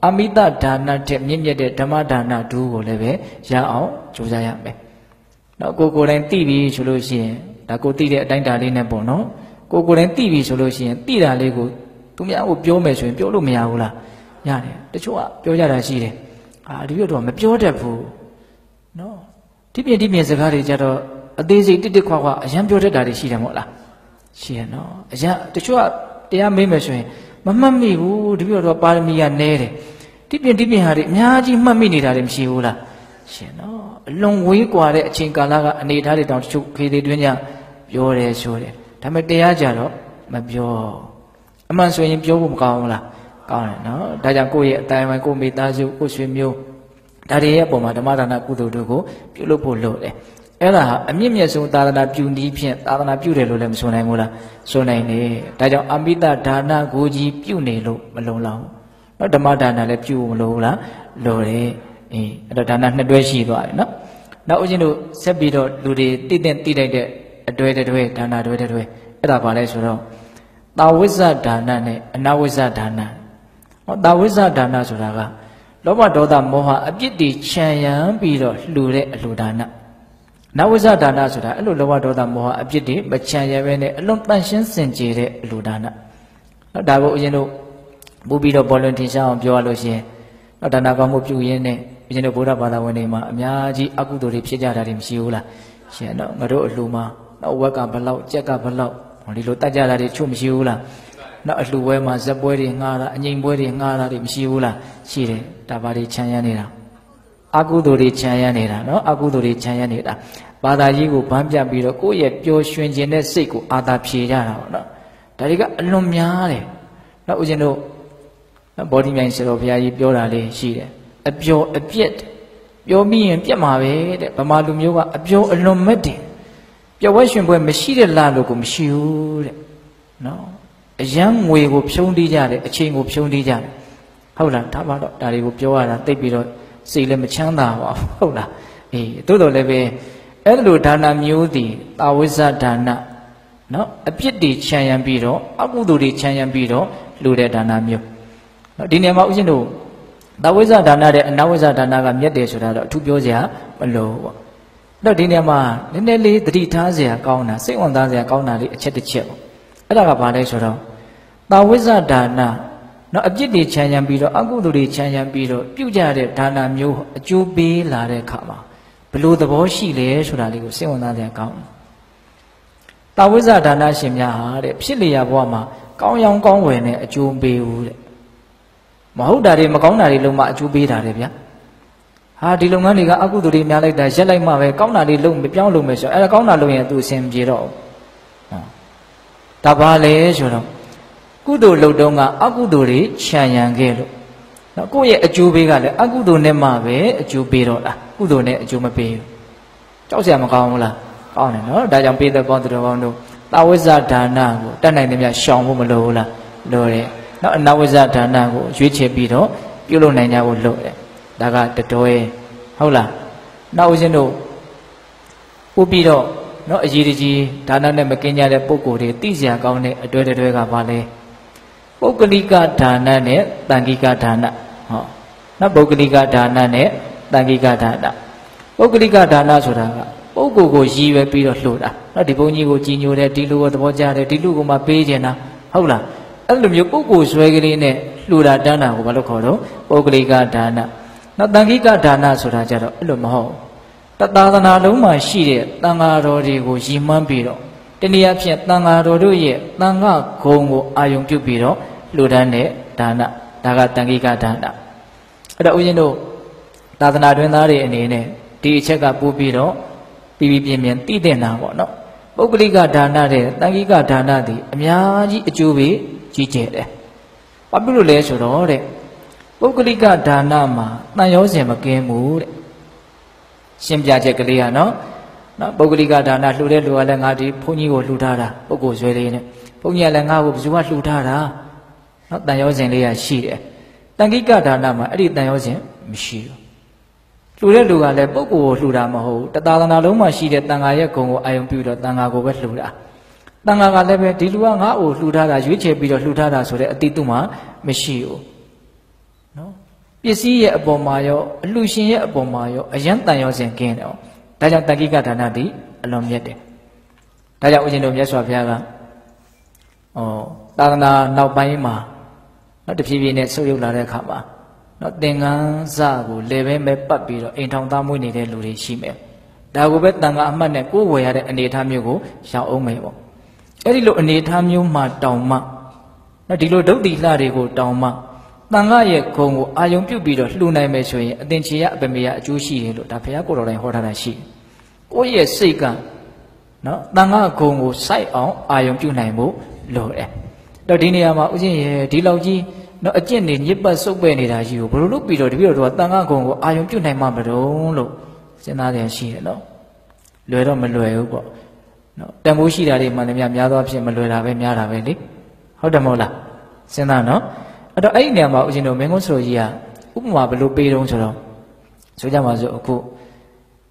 အမိတဒါနတဲ့မြင့်မြတ်တဲ့ဓမ္မဒါနဒူးကိုလည်းပဲရအောင်ကြိုးစားရမယ်နော်ကိုကိုယ်တိုင်သိပြီဆိုလို့ရှိရင်ဒါကိုသိတဲ့အတိုင်းတာလေးနဲ့ပေါ့နော်ကိုကိုယ်တိုင်သိပြီဆိုလို့ရှိရင်သိတာလေးကိုသူများကိုပြောမယ်ဆိုရင်ပြောလို့မရဘူးလားရတယ်တချို့ကပြောကြတာရှိတယ်အာဒီလိုတော့မပြောတတ်ဘူးနော်ဒီပြင်ဒီပြင်စကားတွေကြတော့အသေးစိတ်တစ်တစ်ခွာခွာအရန်ပြောတတ်တာတွေရှိတယ်မဟုတ်လားရှိရနော်အရန်တချို့ကတရားမေးမယ်ဆိုရင် မမှတ်မိဘူးဒီလိုတော့ပါရမီကနဲတယ်ဒီပြင်ဒီပြင်ဟာတွေအများကြီးမှတ်မိနေတာတွေမရှိဘူးလားရှင်နော်အလွန်ဝေးကွာတဲ့အချိန်ကာလကအနေထားတွေတောင်တချို့ခေသေးတွင်းကြပြောတယ်ဆိုတယ်ဒါပေမဲ့တရားကြတော့မပြောအမှန်ဆိုရင်ပြောဖို့မကောင်းဘူးလားကောင်းတယ်နော်ဒါကြောင့်ကိုယ့်ရဲ့အတိုင်းဝိုင်းကိုမိသားစုကိုဆွေမျိုးဒါတွေရဲ့အပေါ်မှာဓမ္မဒါနကုသိုလ်တို့ကိုပြုလုပ်ဖို့လုပ်တယ် အဲ့ဒါဟာအမြင့်မြတ်ဆုံးသာသနာပြုနည်းဖြင့်သာသနာပြုတယ်လို့လည်းမဆိုနိုင်ဘူးလားဆိုနိုင်တယ်ဒါကြောင့်အမိတဒါနကိုကြီးပြုနေလို့မလုံလောက်နော်ဓမ္မဒါနလည်းပြုမလို့ဘူးလားလိုတယ်အေးအဲ့တော့ဒါနနှစ်တွဲရှိသွားတယ်နော်နောက်ဦးဇင်းတို့ဆက်ပြီးတော့လူတွေတည်တဲ့တည်လိုက်တဲ့အတွဲတွဲဒါနတွဲတွဲအဲ့ဒါဘာလဲဆိုတော့တာဝိဇ္ဇဒါနနဲ့အနဝိဇ္ဇဒါနဟောတာဝိဇ္ဇဒါနဆိုတာကလောဘဒေါသမောဟအပြစ်တွေခြံရံပြီးတော့လှူတဲ့အလှူဒါန နဝိဇ္ဇဒါနဆိုတာအဲ့လိုလောဘဒေါသမောဟအပြစ်တွေမခြံရံပဲနဲ့အလွန်တန်ရှင်းစင်ကြယ်တဲ့အလှူဒါနနော်ဒါကိုဦးဇင်းတို့ပူပြီးတော့ဘောလွန်ထင်ရှားအောင်ပြောရလို့ရှိရင်နော်ဒါနာကောင်းမှုပြုရင်းနဲ့ဦးဇင်းတို့ဗုဒ္ဓဘာသာဝင်တွေမှာအများကြီးအကုသိုလ်တွေဖြစ်ကြတာတွေမရှိဘူးလားရှင်တော့ငါတို့အလှူမှာနော်ဝက်ကဘလောက်ကြက်ကဘလောက်ဒီလိုတတ်ကြတာတွေချို့မရှိဘူးလားနောက်အလှူပွဲမှာဇက်ပွဲတွေငှားတာအငိမ်ပွဲတွေငှားတာတွေမရှိဘူးလားရှိတယ်ဒါပါတွေခြံရမ်းနေတာ အကုသိုလ်တွေခြံရမ်းနေတာနော်အကုသိုလ်တွေခြံရမ်းနေတာဘာသာကြီးကိုဗန်းပြပြီးတော့ကိုယ့်ရဲ့ပျော်ရွှင်ခြင်းတဲ့စိတ်ကိုအာသာဖြေကြတာပေါ့နော်ဒါတွေကအလွန်များတယ်နော်ဦးဇင်းတို့ဘောဓိမြိုင်ဆရာတော်ဘုရားကြီးပြောတာလေးရှိတယ်အပျော်အပြက်ပြောမိရင်ပြက်မှာပဲတဲ့ဗမာလူမျိုးကအပျော်အလွန်မဲ့တယ်ပျော်ဝဲရှင်ပွဲမရှိတဲ့လားလို့ကိုမရှိဘူးတဲ့နော်အယံငွေကိုဖြုံးတီးကြတယ်အချိန်ကိုဖြုံးတီးကြတယ်ဟုတ်လားဒါမှတော့ဒါတွေကိုပြောရတာတိတ်ပြီးတော့ စိတ်လည်းမချမ်းသာပါဘူးဟုတ်လားအေးတိုးတော်လည်းပဲအဲ့လိုဒါနမျိုးသည်တာဝိဇ္ဇဒါနနော်အပြစ်တွေခြံရံပြီးတော့အကုသိုလ်တွေခြံရံပြီးတော့လှူတဲ့ဒါနမျိုးနော်ဒီနေရာမှာဦးဇင်းတို့သဝိဇ္ဇဒါနတဲ့အနဝိဇ္ဇဒါနကမြတ်တယ်ဆိုတာတော့အထူးပြောစရာမလိုဘူးပေါ့အဲ့တော့ဒီနေရာမှာနည်းနည်းလေးသတိထားစရာကောင်းတာစိတ်ဝင်စားစရာကောင်းတာလေးအချက်တစ်ချက်ပေါ့အဲ့ဒါကဘာလဲဆိုတော့သဝိဇ္ဇဒါန နော်အပြစ်တွေခြံရံပြီးတော့အကုသိုလ်တွေခြံရံပြီးတော့ပြုကြတဲ့ဒါနမျိုးအကျိုးပေးလာတဲ့အခါမှာဘလို့သဘောရှိလဲဆိုတာလေးကိုစိတ်ဝင်စားစရာကောင်းတယ်တာဝိဇ္ဇဒါနရှင်များဟာတဲ့ဖြစ်လျာဘဝမှာကောင်းရောင်ကောင်းဝယ်နဲ့အကျိုးပေးဘူးတဲ့မဟုတ်တာတွေမကောင်းတာတွေလုံးမအကျိုးပေးတာတဲ့ဗျာဟာဒီလုပ်ငန်းတွေကအကုသိုလ်တွေများလိုက်တာရက်လိုက်မှပဲကောင်းတာတွေလုံးမပြောင်းလို့မယ်ဆိုအဲ့ဒါကောင်းတာလုံးရင်သူအဆင်ပြေတော့ဟောဒါပါလေဆိုတော့ ကုသိုလ်လုပ်တော့ကအကုသိုလ်တွေခြံရံခဲ့လို့နော်ကိုယ့်ရဲ့အကျိုးပေးကလည်းအကုသိုလ်နဲ့မှပဲအကျိုးပေးတော့တာကုသိုလ်နဲ့အကျိုးမပေးဘူးကြောက်စရာမကောင်းဘူးလားကောင်းတယ်နော်ဒါကြောင့်ပေးတဲ့ကောင်းတဲ့ကောင်းတို့တာဝိဇ္ဇဒါနကိုတတ်နိုင်တယ်မြရှောင်ဖို့မလိုဘူးလားလိုတယ်နော်အနဝိဇ္ဇဒါနကိုရွေးချယ်ပြီးတော့ပြုလုပ်နိုင်ကြဖို့လိုတယ်ဒါကတတော်ရဲ့ဟုတ်လားနောက်ဦးဇင်းတို့ပို့ပြီးတော့နော်အရေးကြီးဒါနနဲ့မကင်းကြတဲ့ပုံကိုယ်တွေသိစရာကောင်းတဲ့အတွေ့အတွေ့ကဘာလဲ ပုဂ္ဂလိကဒါနနဲ့တန်ခိကဒါနဟောနော်ပုဂ္ဂလိကဒါနနဲ့တန်ခိကဒါနပုဂ္ဂလိကဒါနဆိုတာကပုဂ္ဂိုလ်ကိုရည်ရွယ်ပြီးတော့လှူတာနော်ဒီဘုန်းကြီးကိုကြည်ညိုတယ်ဒီလူကိုသဘောကျတယ်ဒီလူကိုမှပေးခြင်းတာဟုတ်လားအဲ့လိုမျိုးပုဂ္ဂိုလ်ဆွဲကလေးနဲ့လှူတာတန်းတာကိုဘာလို့ခေါ်တော့ပုဂ္ဂလိကဒါနနော်တန်ခိကဒါနဆိုတာကြတော့အဲ့လိုမဟုတ်တသာသနာလုံးမှာရှိတဲ့တန်ဃာတော်တွေကိုရည်မှန်းပြီးတော့တနည်းအားဖြင့်တန်ဃာတော်တို့ရဲ့တန်ဃာဂုံကိုအာယုံပြုပြီးတော့ လှူဒန်းတဲ့ဒါနဒါကတန်ခိကဒါနအဲ့တော့ဦးဇင်းတို့သာသနာတွင်သားတွေအနေနဲ့ဒီအချက်ကပို့ပြီးတော့ပြီးပြီးပြင်းပြင်းတည်တဲ့နာပေါ့နော်ပုဂ္ဂလိကဒါနတဲ့တန်ခိကဒါနသည်အများကြီးအကျိုးပေးကြီးကျယ်တယ်ဘာဖြစ်လို့လဲဆိုတော့တဲ့ပုဂ္ဂလိကဒါနမှာတန်ရောစင်မကင်းဘူးတဲ့ရှင်းပြချက်ကလေးကနော်နော်ပုဂ္ဂလိကဒါနလှူတဲ့လူကလည်းငါဒီဘုန်းကြီးကိုလှူထားတာပုဂ္ဂိုလ်ဆွဲလေးနဲ့ဘုန်းကြီးကလည်းငါ့ကိုဘယ်သူကလှူထားတာ နော်တန်ရောစင်လေးကရှိတယ်တန်ခိကဒါနမှာအဲ့ဒီတန်ရောစင်မရှိဘူးလှူတဲ့လူကလည်းပုဂ္ဂိုလ်ကိုလှူတာမဟုတ်ဘူးတသာသနာလုံးမှာရှိတဲ့တန်ဃာရဲ့ဂုံကိုအာယုံပြုတော့တန်ဃာကိုပဲလှူတာတန်ဃာကလည်းပဲဒီလူကငါ့ကိုလှူထားတာရွေးချယ်ပြီးတော့လှူထားတာဆိုတဲ့အတိတ်သူမှမရှိဘူးနော်ပစ္စည်းရဲ့အပေါ်မှာရောအလှရှင်ရဲ့အပေါ်မှာရောအယံတန်ရောစင်ကင်းတယ်။ဒါကြောင့်တန်ခိကဒါနတိအလွန်မြတ်တယ်။ဒါကြောင့်ဦးဇင်းတို့မြတ်စွာဘုရားကဩသာသနာနောက်ပိုင်းမှာ နော်တဖြည်းဖြည်းနဲ့ဆုပ်ယုပ်လာတဲ့အခါမှာနော်သင်္ကန်းစကိုလေပဲမဲ့ပတ်ပြီးတော့အိမ်ထောင်သားမွေးနေတဲ့လူတွေရှိမယ်။ဒါကိုပဲတန်ခါအမှတ်နဲ့ကိုယ်ဝယ်ရတဲ့အနေအထားမျိုးကိုရှောင်အောင်မယ်ပေါ့။အဲ့ဒီလိုအနေအထားမျိုးမှာတောင်မှနော်ဒီလိုဒုတ်တိလှတွေကိုတောင်မှတန်ခါရဲ့ဂုံကိုအာယုံပြုတ်ပြီးတော့လှူနိုင်မယ်ဆိုရင်အသင်ချေရအပမေရအကျိုးရှိတယ်လို့ဒါဘုရားကိုယ်တော်တိုင်ဟောထားတာရှိတယ်။ကိုယ့်ရဲ့စိတ်ကနော်တန်ခါဂုံကိုစိုက်အောင်အာယုံပြုတ်နိုင်ဖို့လိုတယ်။တော့ဒီနေရာမှာဥစဉ်ရဲ့ဒီလောက်ကြီး နော်အကျင့်နေညစ်ပတ်စုပ်ပဲ့နေတာကြီးကိုဘယ်လိုလုပ်ပြီးတော့တပည့်တော်တို့ကတန်ခါဂုံကိုအာယုံပြုတ်နိုင်မှာမလို့လို့စဉ်းစားတယ်ရှိတယ်နော်။လွယ်တော့မလွယ်ဘူးပေါ့။နော်တန်ဖိုးရှိတာတွေမှန်တယ်များများသောအားဖြင့်မလွယ်တာပဲများတာပဲလေ။ဟုတ်တယ်မဟုတ်လား။စဉ်းစားနော်။အဲ့တော့အဲ့ဒီနေရာမှာဦးဇင်းတို့မင်းကုန်းဆိုကြီးကဥပမာဘယ်လိုပေးတုံးဆိုတော့ဆိုကြပါစို့အခု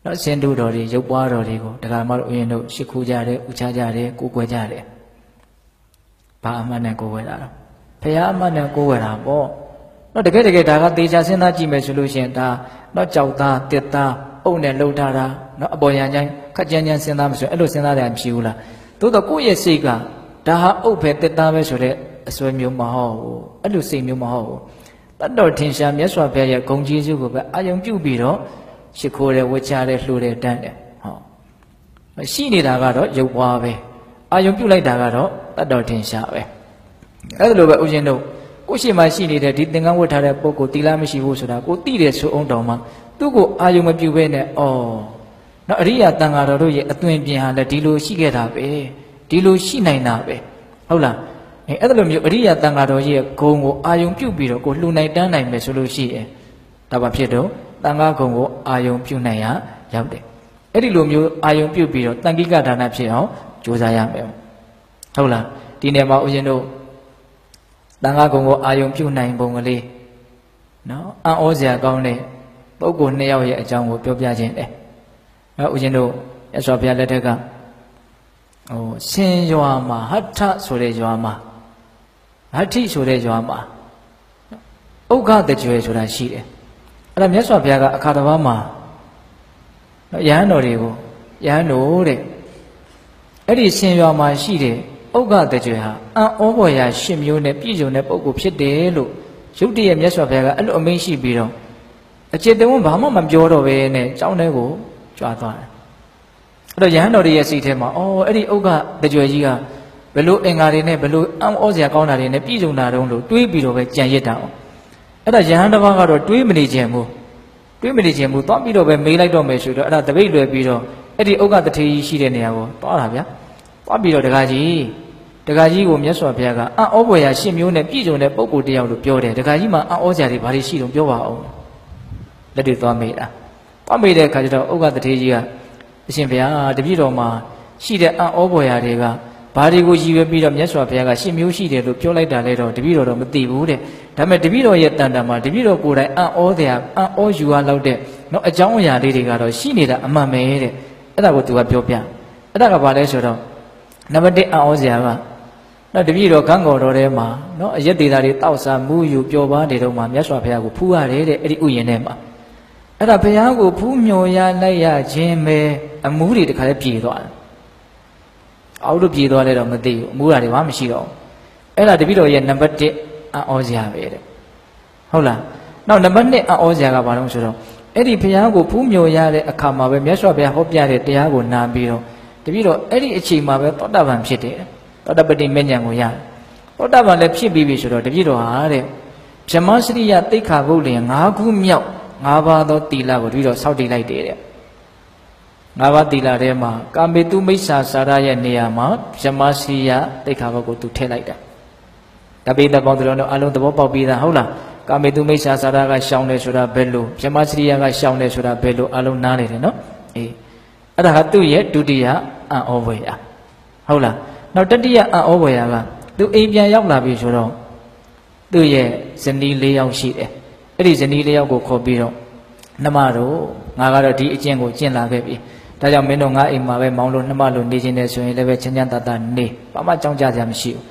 နော်စင်တူတော်တွေရုပ်ပွားတော်တွေကိုဒကာမတို့ဦးဇင်းတို့ရှ िख ူးကြတယ်ဥချကြတယ်ကိုးကွယ်ကြတယ်ဘာအမှန်နဲ့ကိုးကွယ်တာတော့ ဖះအမှန်နဲ့ကိုးကွယ်တာပေါ့နော်တကယ်တကယ်ဒါကသေချာစဉ်းစားကြည့်မယ်ဆိုလို့ရှိရင်ဒါနော်ကြောက်သားတစ်သားအုပ်နဲ့လှုပ်ထားတာနော်အပေါ်ရန်ချိုင်းခက်ကြမ်းကြမ်းစဉ်းစားမဆိုအဲ့လိုစဉ်းစားတယ်မရှိဘူးလားသို့တော့ကိုယ့်ရဲ့စိတ်ကဒါဟာအုပ်ပဲတစ်သားပဲဆိုတဲ့အစွဲမျိုးမဟုတ်ဘူးအဲ့လိုစိတ်မျိုးမဟုတ်ဘူးတတ်တော်ထင်ရှားမြတ်စွာဘုရားရဲ့ဂုံကြီးစုကိုပဲအာယုံပြုပြီးတော့ရှ िख ိုးတယ်ဝှချတယ်လှူတယ်တန်းတယ်ဟောရှိနေတာကတော့ရုပ်ပွားပဲအာယုံပြုလိုက်တာကတော့တတ်တော်ထင်ရှားပဲ အဲ့လိုပဲဥရှင်တို့ကိုရှိမှရှိနေတဲ့ဒီသင်္ကန်းဝတ်ထားတဲ့ပုဂ္ဂိုလ်တီလာမရှိဘူးဆိုတာကိုသိတယ်ဆိုအောင်တောင်မှသူ့ကိုအာယုံမပြုဘဲနဲ့ဩနော်အရိယာတန်ဃာတော်တို့ရဲ့အသွင်ပြင်ဟာလည်းဒီလိုရှိခဲ့တာပဲဒီလိုရှိနိုင်တာပဲဟုတ်လားအဲအဲ့လိုမျိုးအရိယာတန်ဃာတော်ကြီးရဲ့ဂုံကိုအာယုံပြုတ်ပြီးတော့ကိုလှူနိုင်တန်းနိုင်မယ်ဆိုလို့ရှိရင်ဒါပါဖြစ်တော့တန်ဃာဂုံကိုအာယုံပြုတ်နိုင်ရရောက်တယ်အဲ့ဒီလိုမျိုးအာယုံပြုတ်ပြီးတော့တန်ကိကဒါနဖြစ်အောင်ကြိုးစားရမယ်ဟုတ်လားဒီနေ့မှာဦးဇင်းတို့ တန်ဃာဂုံကိုအာယုံပြုတ်နိုင်ပုံကလေးနော်အံ့ဩစရာကောင်းတဲ့ပုဂ္ဂိုလ်နှစ်ယောက်ရဲ့အကြောင်းကိုပြောပြခြင်းတယ်အဲဦးဇင်းတို့ရသော်ဘုရားလက်ထက်ကဟိုဆင်ရွာမှာဟဋ္ဌဆိုတဲ့ရွာမှာဟဋ္ဌိဆိုတဲ့ရွာမှာဥက္ခတကြွယ်ဆိုတာရှိတယ်အဲ့ဒါမြတ်စွာဘုရားကအခါတစ်ပါးမှာရဟန်းတော်တွေကိုရဟန်းတို့တဲ့အဲ့ဒီဆင်ရွာမှာရှိတဲ့ ဥက္ခတကြွယ်ဟာအံ့ဩဖွယ်ရာရှင်မျိုးနဲ့ပြည့်စုံတဲ့ပုဂ္ဂိုလ်ဖြစ်တယ်လို့ရုတ်တရက်မြတ်စွာဘုရားကအဲ့လိုအမိန့်ရှိပြီးတော့အจิตတဝန်းဘာမှမပြောတော့ဘဲနဲ့ကျောင်းထဲကိုကြွားသွားတယ်အဲ့တော့ယဟန်တော်တွေရဲ့စိတ်ထဲမှာအော်အဲ့ဒီဥက္ကတကြွယ်ကြီးကဘယ်လိုအင်္ဂါတွေနဲ့ဘယ်လိုအံ့ဩစရာကောင်းတာတွေနဲ့ပြည့်စုံတာတုံးလို့တွေးပြီးတော့ပဲကြံရစ်တာအောင်အဲ့ဒါယဟန်တစ်ပါးကတော့တွေးမနေခြင်းဘူးတွေးမနေခြင်းဘူးသွားပြီးတော့ပဲမေးလိုက်တော့မယ်ဆိုတော့အဲ့ဒါတပိတ်လွယ်ပြီးတော့အဲ့ဒီဥက္ကတထေကြီးရှိတဲ့နေရာကိုသွားတာဗျာ သွားပြီးတော့တကားကြီးတကားကြီးကိုမြတ်စွာဘုရားကအံ့ဩဖွယ်ရာရှင်မျိုးနဲ့ပြည့်စုံတဲ့ပုဂ္ဂိုလ်တယောက်လို့ပြောတယ်တကားကြီးမှာအံ့ဩစရာတွေဘာတွေရှိတုံးပြောပါအောင်လက်တွေသွားမေးတာသွားမေးတဲ့အခါကျတော့ဥက္ကတထေကြီးကအရှင်ဘုရားတပည့်တော်မှာရှိတဲ့အံ့ဩဖွယ်ရာတွေကဘာတွေကိုရည်ရွယ်ပြီးတော့မြတ်စွာဘုရားကရှင်မျိုးရှိတယ်လို့ပြောလိုက်တာလဲတော့တပည့်တော်တော့မသိဘူးတဲ့ဒါပေမဲ့တပည့်တော်ရဲ့တန်တံမှာတပည့်တော်ကိုယ်တိုင်အံ့ဩတဲ့အံ့ဩယူရလောက်တဲ့နော်အကြောင်းအရာလေးတွေကတော့ရှိနေတာအမှန်ပဲတဲ့အဲ့ဒါကိုသူကပြောပြအဲ့ဒါကဘာလဲဆိုတော့ နံပါတ်1အံ့ဩစရာကနော်တပည့်တော်ခန်းကော်တော်ထဲမှာနော်အရက်သေးတာတွေတောက်စားမူးယူပျော်ပါနေတော့မှမြတ်စွာဘုရားကိုဖူးရတယ်တဲ့အဲ့ဒီဥယျာဉ်ထဲမှာအဲ့ဒါဘုရားကိုဖူးမြော်ရလိုက်ရခြင်းပဲအမူးတွေတခါလဲပြေသွားတယ်အောက်လို့ပြေသွားလဲတော့မသိဘူးအမူးတာတွေဘာမှမရှိတော့ဘူးအဲ့ဒါတပည့်တော်ရဲ့နံပါတ်1အံ့ဩစရာပဲတဲ့ဟုတ်လားနောက်နံပါတ်2အံ့ဩစရာကဘာလို့ဆိုတော့အဲ့ဒီဘုရားကိုဖူးမြော်ရတဲ့အခါမှာပဲမြတ်စွာဘုရားဟောပြတဲ့တရားကိုနာပြီးတော့ တပည့်တော်အဲ့ဒီအချိန်မှာပဲသောတာပန်ဖြစ်တယ်သောတာပတိမေညာကိုရတယ်သောတာပန်လည်းဖြစ်ပြီးပြီဆိုတော့တပည့်တော်ဟာတဲ့ဗြဟ္မစရိယတိခါဘုတ်လင်၅ခုမြောက်၅ပါးသောတီလာကိုတပည့်တော်စောင့်တည်လိုက်တယ်တဲ့၅ပါးတီလာထဲမှာကာမေတုမိစ္ဆာစာရရဲ့နေရာမှာဗြဟ္မစရိယတိခါဘုတ်ကိုသူထည့်လိုက်တာတပိတပေါင်းတို့တော့အလုံးသဘောပေါက်ပြီးသားဟုတ်လားကာမေတုမိစ္ဆာစာရကရှောင်းတယ်ဆိုတာဘယ်လိုဗြဟ္မစရိယကရှောင်းတယ်ဆိုတာဘယ်လိုအလုံးနားနေတယ်နော်အေး အဲ့ဒါကသူ့ရဲ့ဒုတိယအံ့ဩဖွယ်ရာဟုတ်လားနောက်တတိယအံ့ဩဖွယ်ရာကသူအိမ်ပြန်ရောက်လာပြီဆိုတော့သူ့ရဲ့ဇနီး၄ယောက်ရှိတယ်အဲ့ဒီဇနီး၄ယောက်ကိုခေါ်ပြီးတော့နှမတို့ငါကတော့ဒီအကျင့်ကိုကျင့်လာခဲ့ပြီဒါကြောင့်မင်းတို့ငါအိမ်မှာပဲမောင်းလို့နှမလို့နေခြင်းနဲ့ဆိုရင်လည်းပဲချမ်းချမ်းသာသာနေဘာမှကြောင်းကြစရာမရှိဘူး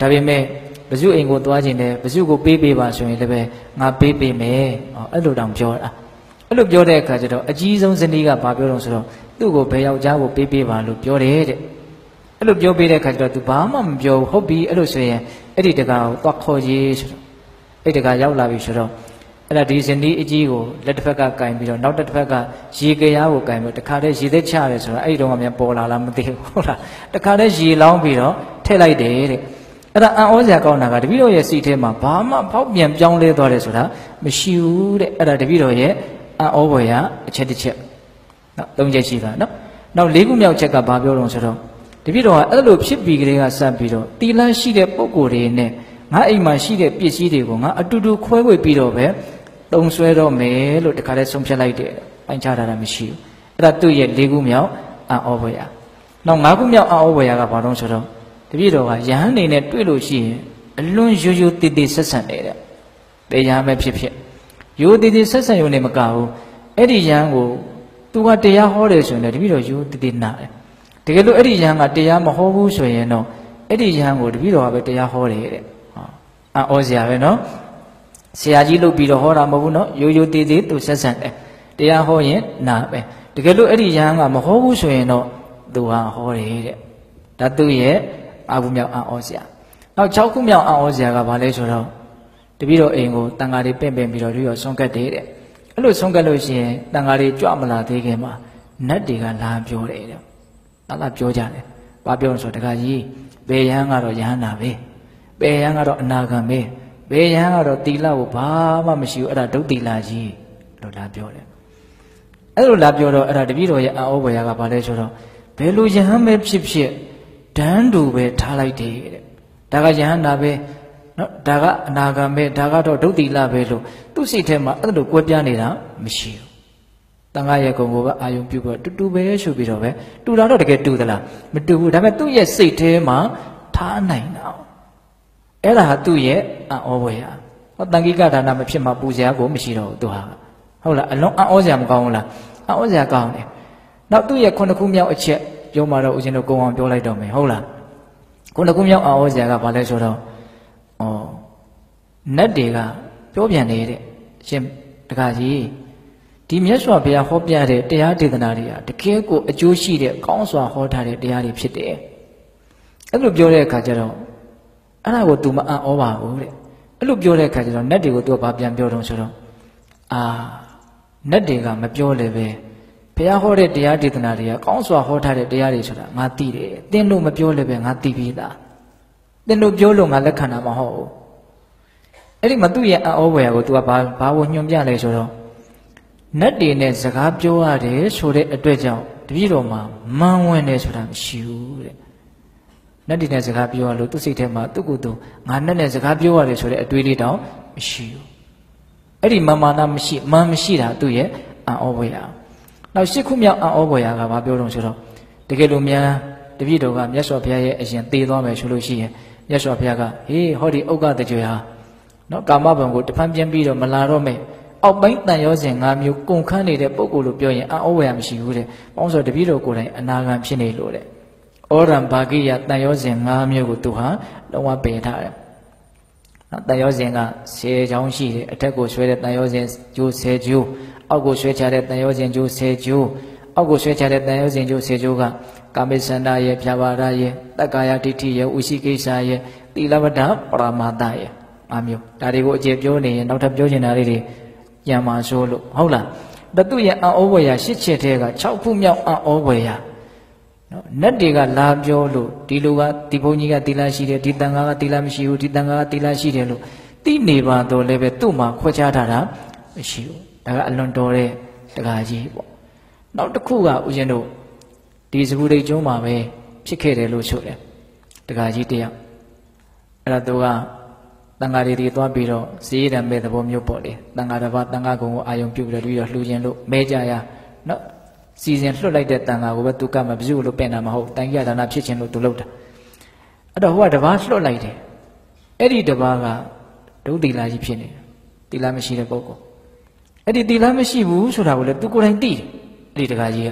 ဒါပေမဲ့ဘဇုအိမ်ကိုသွားခြင်းနဲ့ဘဇုကိုပေးပေးပါဆိုရင်လည်းပဲငါပေးပေးမယ်အဲ့လိုတောင်ပြောတာအဲ့လိုပြောတဲ့အခါကျတော့အကြီးဆုံးဇနီးကဘာပြောတော့ဆိုတော့ သူ့ကိုဘယ်ယောက်ျားကိုပေးပေးပါလို့ပြောတယ်တဲ့အဲ့လိုပြောပေးတဲ့အခါကျတော့ तू ဘာမှမပြောဘူးဟုတ်ပြီအဲ့လိုဆိုရင်အဲ့ဒီတကာကိုသွားခေါ်ရေးဆိုတော့အဲ့တကာရောက်လာပြီဆိုတော့အဲ့ဒါဒီဇနီးအကြီးကိုလက်တစ်ဖက်ကကင်ပြီးတော့နောက်တစ်ဖက်ကရေကရားကိုကင်ပြီးတခါတည်းရေသက်ချရဲဆိုတော့အဲ့ဒီတော့မှပြန်ပေါ်လာလားမသိဘူးဟုတ်လားတခါတည်းရေလောင်းပြီးတော့ထည့်လိုက်တယ်တဲ့အဲ့ဒါအံ့ဩစရာကောင်းတာကတပည့်တော်ရဲ့စိတ်ထဲမှာဘာမှဖောက်ပြန်ပြောင်းလဲသွားတယ်ဆိုတာမရှိဘူးတဲ့အဲ့ဒါတပည့်တော်ရဲ့အံ့ဩဖွယ်ရာအချက်တစ်ချက် နော်သုံးချက်ရှိတာနော်နောက်လေးခုမြောက်ချက်ကဘာပြောတော့ဆိုတော့တပည့်တော်ကအဲ့လိုဖြစ်ပြီးကလေးကစပ်ပြီးတော့တီလန်းရှိတဲ့ပုံကိုယ်တွေနဲ့ငါအိမ်မှာရှိတဲ့ပစ္စည်းတွေကိုငါအတူတူခွဲဝေပြီးတော့ပဲတုံဆွဲတော့မယ်လို့တခါတည်းဆုံးဖြတ်လိုက်တယ်ပိုင်ချတာမရှိဘူးအဲ့ဒါသူ့ရဲ့လေးခုမြောက်အံ့ဩဖွယ်ရာနောက်ငါးခုမြောက်အံ့ဩဖွယ်ရာကဘာလို့ဆိုတော့တပည့်တော်ကယဟန်နေနဲ့တွေ့လို့ရှိရင်အလွန်ရိုးရိုးတည်တည်ဆက်ဆံနေတဲ့တရားမဲ့ဖြစ်ဖြစ်ရိုးတည်တည်ဆက်ဆံရုံနဲ့မကဘူးအဲ့ဒီယဟန်ကို သူကတရားဟောတယ်ဆိုရင်လည်းတပည့်တော်ရိုးတည်တည်နာတယ်တကယ်လို့အဲ့ဒီယဟန်ကတရားမဟောဘူးဆိုရင်တော့အဲ့ဒီယဟန်ကိုတပည့်တော်ကပဲတရားဟောတယ်တဲ့ဟာအံ့ဩစရာပဲနော်ဆရာကြီးလုပ်ပြီးတော့ဟောတာမဟုတ်ဘူးနော်ရိုးရိုးတည်တည်သူဆက်ဆံတယ်တရားဟောရင်နာပဲတကယ်လို့အဲ့ဒီယဟန်ကမဟောဘူးဆိုရင်တော့သူဟာဟောတယ်တဲ့ဒါသူ့ရဲ့အာခုမြောက်အံ့ဩစရာနောက်6ခုမြောက်အံ့ဩစရာကဘာလဲဆိုတော့တပည့်တော်အိမ်ကိုတန်ဃာတွေပင့်ပင့်ပြီးတော့ပြီးတော့ဆုံးကတ်တယ်တဲ့ အဲ့လိုဆုံးကတ်လို့ရှိရင်တန်ဃာတွေကြွမလာသေးခင်မှာနတ်တွေကလာပြောတယ်တဲ့လာလာပြောကြတယ်ဘာပြောလို့ဆိုတခါကြီးဘေယဟန်ကတော့ယဟန္တာပဲဘေယဟန်ကတော့အနာဂံပဲဘေယဟန်ကတော့တီလကိုဘာမှမရှိဘူးအဲ့ဒါဒုတ်တီလာကြီးလို့လာပြောတယ်အဲ့လိုလာပြောတော့အဲ့ဒါတပည့်တော်ရဲ့အံ့ဩဘွယ်ကဘာလဲဆိုတော့ဘယ်လိုယဟန်ပဲဖြစ်ဖြစ်ဒန်းတူပဲထားလိုက်တယ်တဲ့ဒါကယဟန္တာပဲနော်ဒါကအနာဂံပဲဒါကတော့ဒုတိလပဲလို့ သူ့စိတ်ထဲမှာအဲ့လိုကွဲပြားနေတာမရှိဘူးတန်ခါရဲ့ကုံကိုပဲအာယုံပြုတ်ပြီးတူတူပဲရှုပြီးတော့ပဲတူတာတော့တကယ်တူသလားမတူဘူးဒါပေမဲ့သူ့ရဲ့စိတ်ထဲမှာထားနိုင်တာအဲ့ဒါဟာသူ့ရဲ့အံ့ဩဝေရဟောတန်ခိကဒါနမဖြစ်မှပူဇော်ကိုမရှိတော့ဘူးသူဟာဟုတ်လားအလုံးအံ့ဩစရာမကောင်းဘူးလားအံ့ဩစရာကောင်းတယ်နောက်သူ့ရဲ့ခုနှစ်ခုမြောက်အချက်ပြောမှတော့ဦးဇင်းတို့ကုံအောင်ပြောလိုက်တော့မယ်ဟုတ်လားခုနှစ်ခုမြောက်အောင်ဩဇာကဘာလဲဆိုတော့ဩနတ်တွေကပြောပြန်နေတဲ့ ရှင်တခါကြီးဒီမြတ်စွာဘုရားဟောပြတဲ့တရားဒေသနာတွေကတကယ်ကိုအကျိုးရှိတဲ့ကောင်းစွာဟောထားတဲ့တရားတွေဖြစ်တယ်အဲ့လိုပြောတဲ့အခါကျတော့အဲ့ဒါကို तू မအံ့ဩပါဘူးတဲ့အဲ့လိုပြောတဲ့အခါကျတော့နတ်တွေကို तू ကဘာပြန်ပြောတော့ဆိုတော့အာနတ်တွေကမပြောလည်းပဲဘုရားဟောတဲ့တရားဒေသနာတွေကကောင်းစွာဟောထားတဲ့တရားတွေဆိုတာငါသိတယ်သင်တို့မပြောလည်းပဲငါသိပြီးသားသင်တို့ပြောလို့ငါလက်ခံတာမဟုတ်ဘူး အဲ့ဒီမသူ့ရဲ့အံ့ဩဝယ်ကို तू ကဘာဘာကိုညွှန်ပြလဲဆိုတော့နတ်တွေနဲ့စကားပြောရတယ်ဆိုတဲ့အတွက်ကြောင့်တပည့်တော်မှာမန်းဝင်တယ်ဆိုတာမရှိဘူးတဲ့နတ်တွေနဲ့စကားပြောရလို့သူ့စိတ်ထဲမှာသူ့ကိုယ်သူငါနတ်နဲ့စကားပြောရတယ်ဆိုတဲ့အတွေးလေးတောင်မရှိဘူးအဲ့ဒီမာမာနာမရှိမန်းမရှိတာသူ့ရဲ့အံ့ဩဝယ်ရနောက်ရှစ်ခုမြောက်အံ့ဩဝယ်ရကဘာပြောတော့ဆိုတော့တကယ်လို့များတပည့်တော်ကမြတ်စွာဘုရားရဲ့အရင်သေသွားမယ်ဆိုလို့ရှိရင်မြတ်စွာဘုရားကဟေးဟောဒီဥက္ကတကြွေဟာ နော်ကာမဘုံကိုတဖန်ပြန်ပြီးတော့မလာတော့မယ်အောက်ပိုင်းတန်ရောစဉ်၅မျိုးကုန်ခန်းနေတဲ့ပုံကိုလို့ပြောရင်အံ့ဩဝယ်ရမရှိဘူးတဲ့။ပေါင်းဆိုတပည့်တော်ကိုယ်တိုင်အနာဂံဖြစ်နေလို့တဲ့။ဩရံဘာဂိယတန်ရောစဉ်၅မျိုးကိုသူဟာလုံးဝပယ်ထားတယ်။နော်တန်ရောစဉ်က10ချောင်းရှိတယ်အထက်ကိုဆွဲတဲ့တန်ရောစဉ်ကျိုး10ကျိုးအောက်ကိုဆွဲချတဲ့တန်ရောစဉ်ကျိုး10ကျိုးအောက်ကိုဆွဲချတဲ့တန်ရောစဉ်ကျိုး10ကျိုးကကာမိစန္ဒရဲ့ဖြာပါရရဲ့တက္ကာယဒိဋ္ဌိရဲ့ဥရှိကိစ္စရဲ့သီလဝဒ္ဒပရမာတရဲ့ ၅မျိုးဒါတွေကိုအကျေပြောနေရင်နောက်ထပ်ပြောချင်တာလေးတွေရံမာဆိုးလို့ဟုတ်လားတတုရဲ့အံ့ဩဝယ်ရာရှစ်ချက်တည်းက6ခုမြောက်အံ့ဩဝယ်ရာနော်နတ်တွေကလာပြောလို့ဒီလူကဒီဘုန်းကြီးကတီလာရှိတယ်ဒီတန်ဃာကတီလာမရှိဘူးဒီတန်ဃာကတီလာရှိတယ်လို့သိနေပါတော့လည်းပဲသူ့မှာခွဲခြားထားတာမရှိဘူးဒါကအလွန်တော်တဲ့တရားကြီးပေါ့နောက်တစ်ခုကဦးဇင်းတို့ဒီစကူဒိတ်ကျုံးမှာပဲဖြစ်ခဲ့တယ်လို့ဆိုတယ်တရားကြီးတယောက်အဲ့ဒါသူက တန်ဃာတွေတွေသွားပြီးတော့စီးရံမဲ့သဘောမျိုးပေါ့လေတန်ဃာတစ်ပါးတန်ဃာကုံကိုအာယုံပြုတ်ပြီးတော့လှူခြင်းလို့မဲကြရနော်စီစဉ်လွှတ်လိုက်တဲ့တန်ဃာကိုပဲသူကမပြုလို့ပြင်တာမဟုတ်တန်ကြီးရဒါနာဖြစ်ခြင်းလို့သူလုပ်တာအဲ့တော့ဟိုကတပါးလွှတ်လိုက်တယ်အဲ့ဒီတပါးကဒုတိလာကြီးဖြစ်နေတယ်တိလာမရှိတဲ့ပုဂ္ဂိုလ်အဲ့ဒီတိလာမရှိဘူးဆိုတာကိုလည်းသူကိုယ်တိုင်သိတယ်အဲ့ဒီတကားကြီးက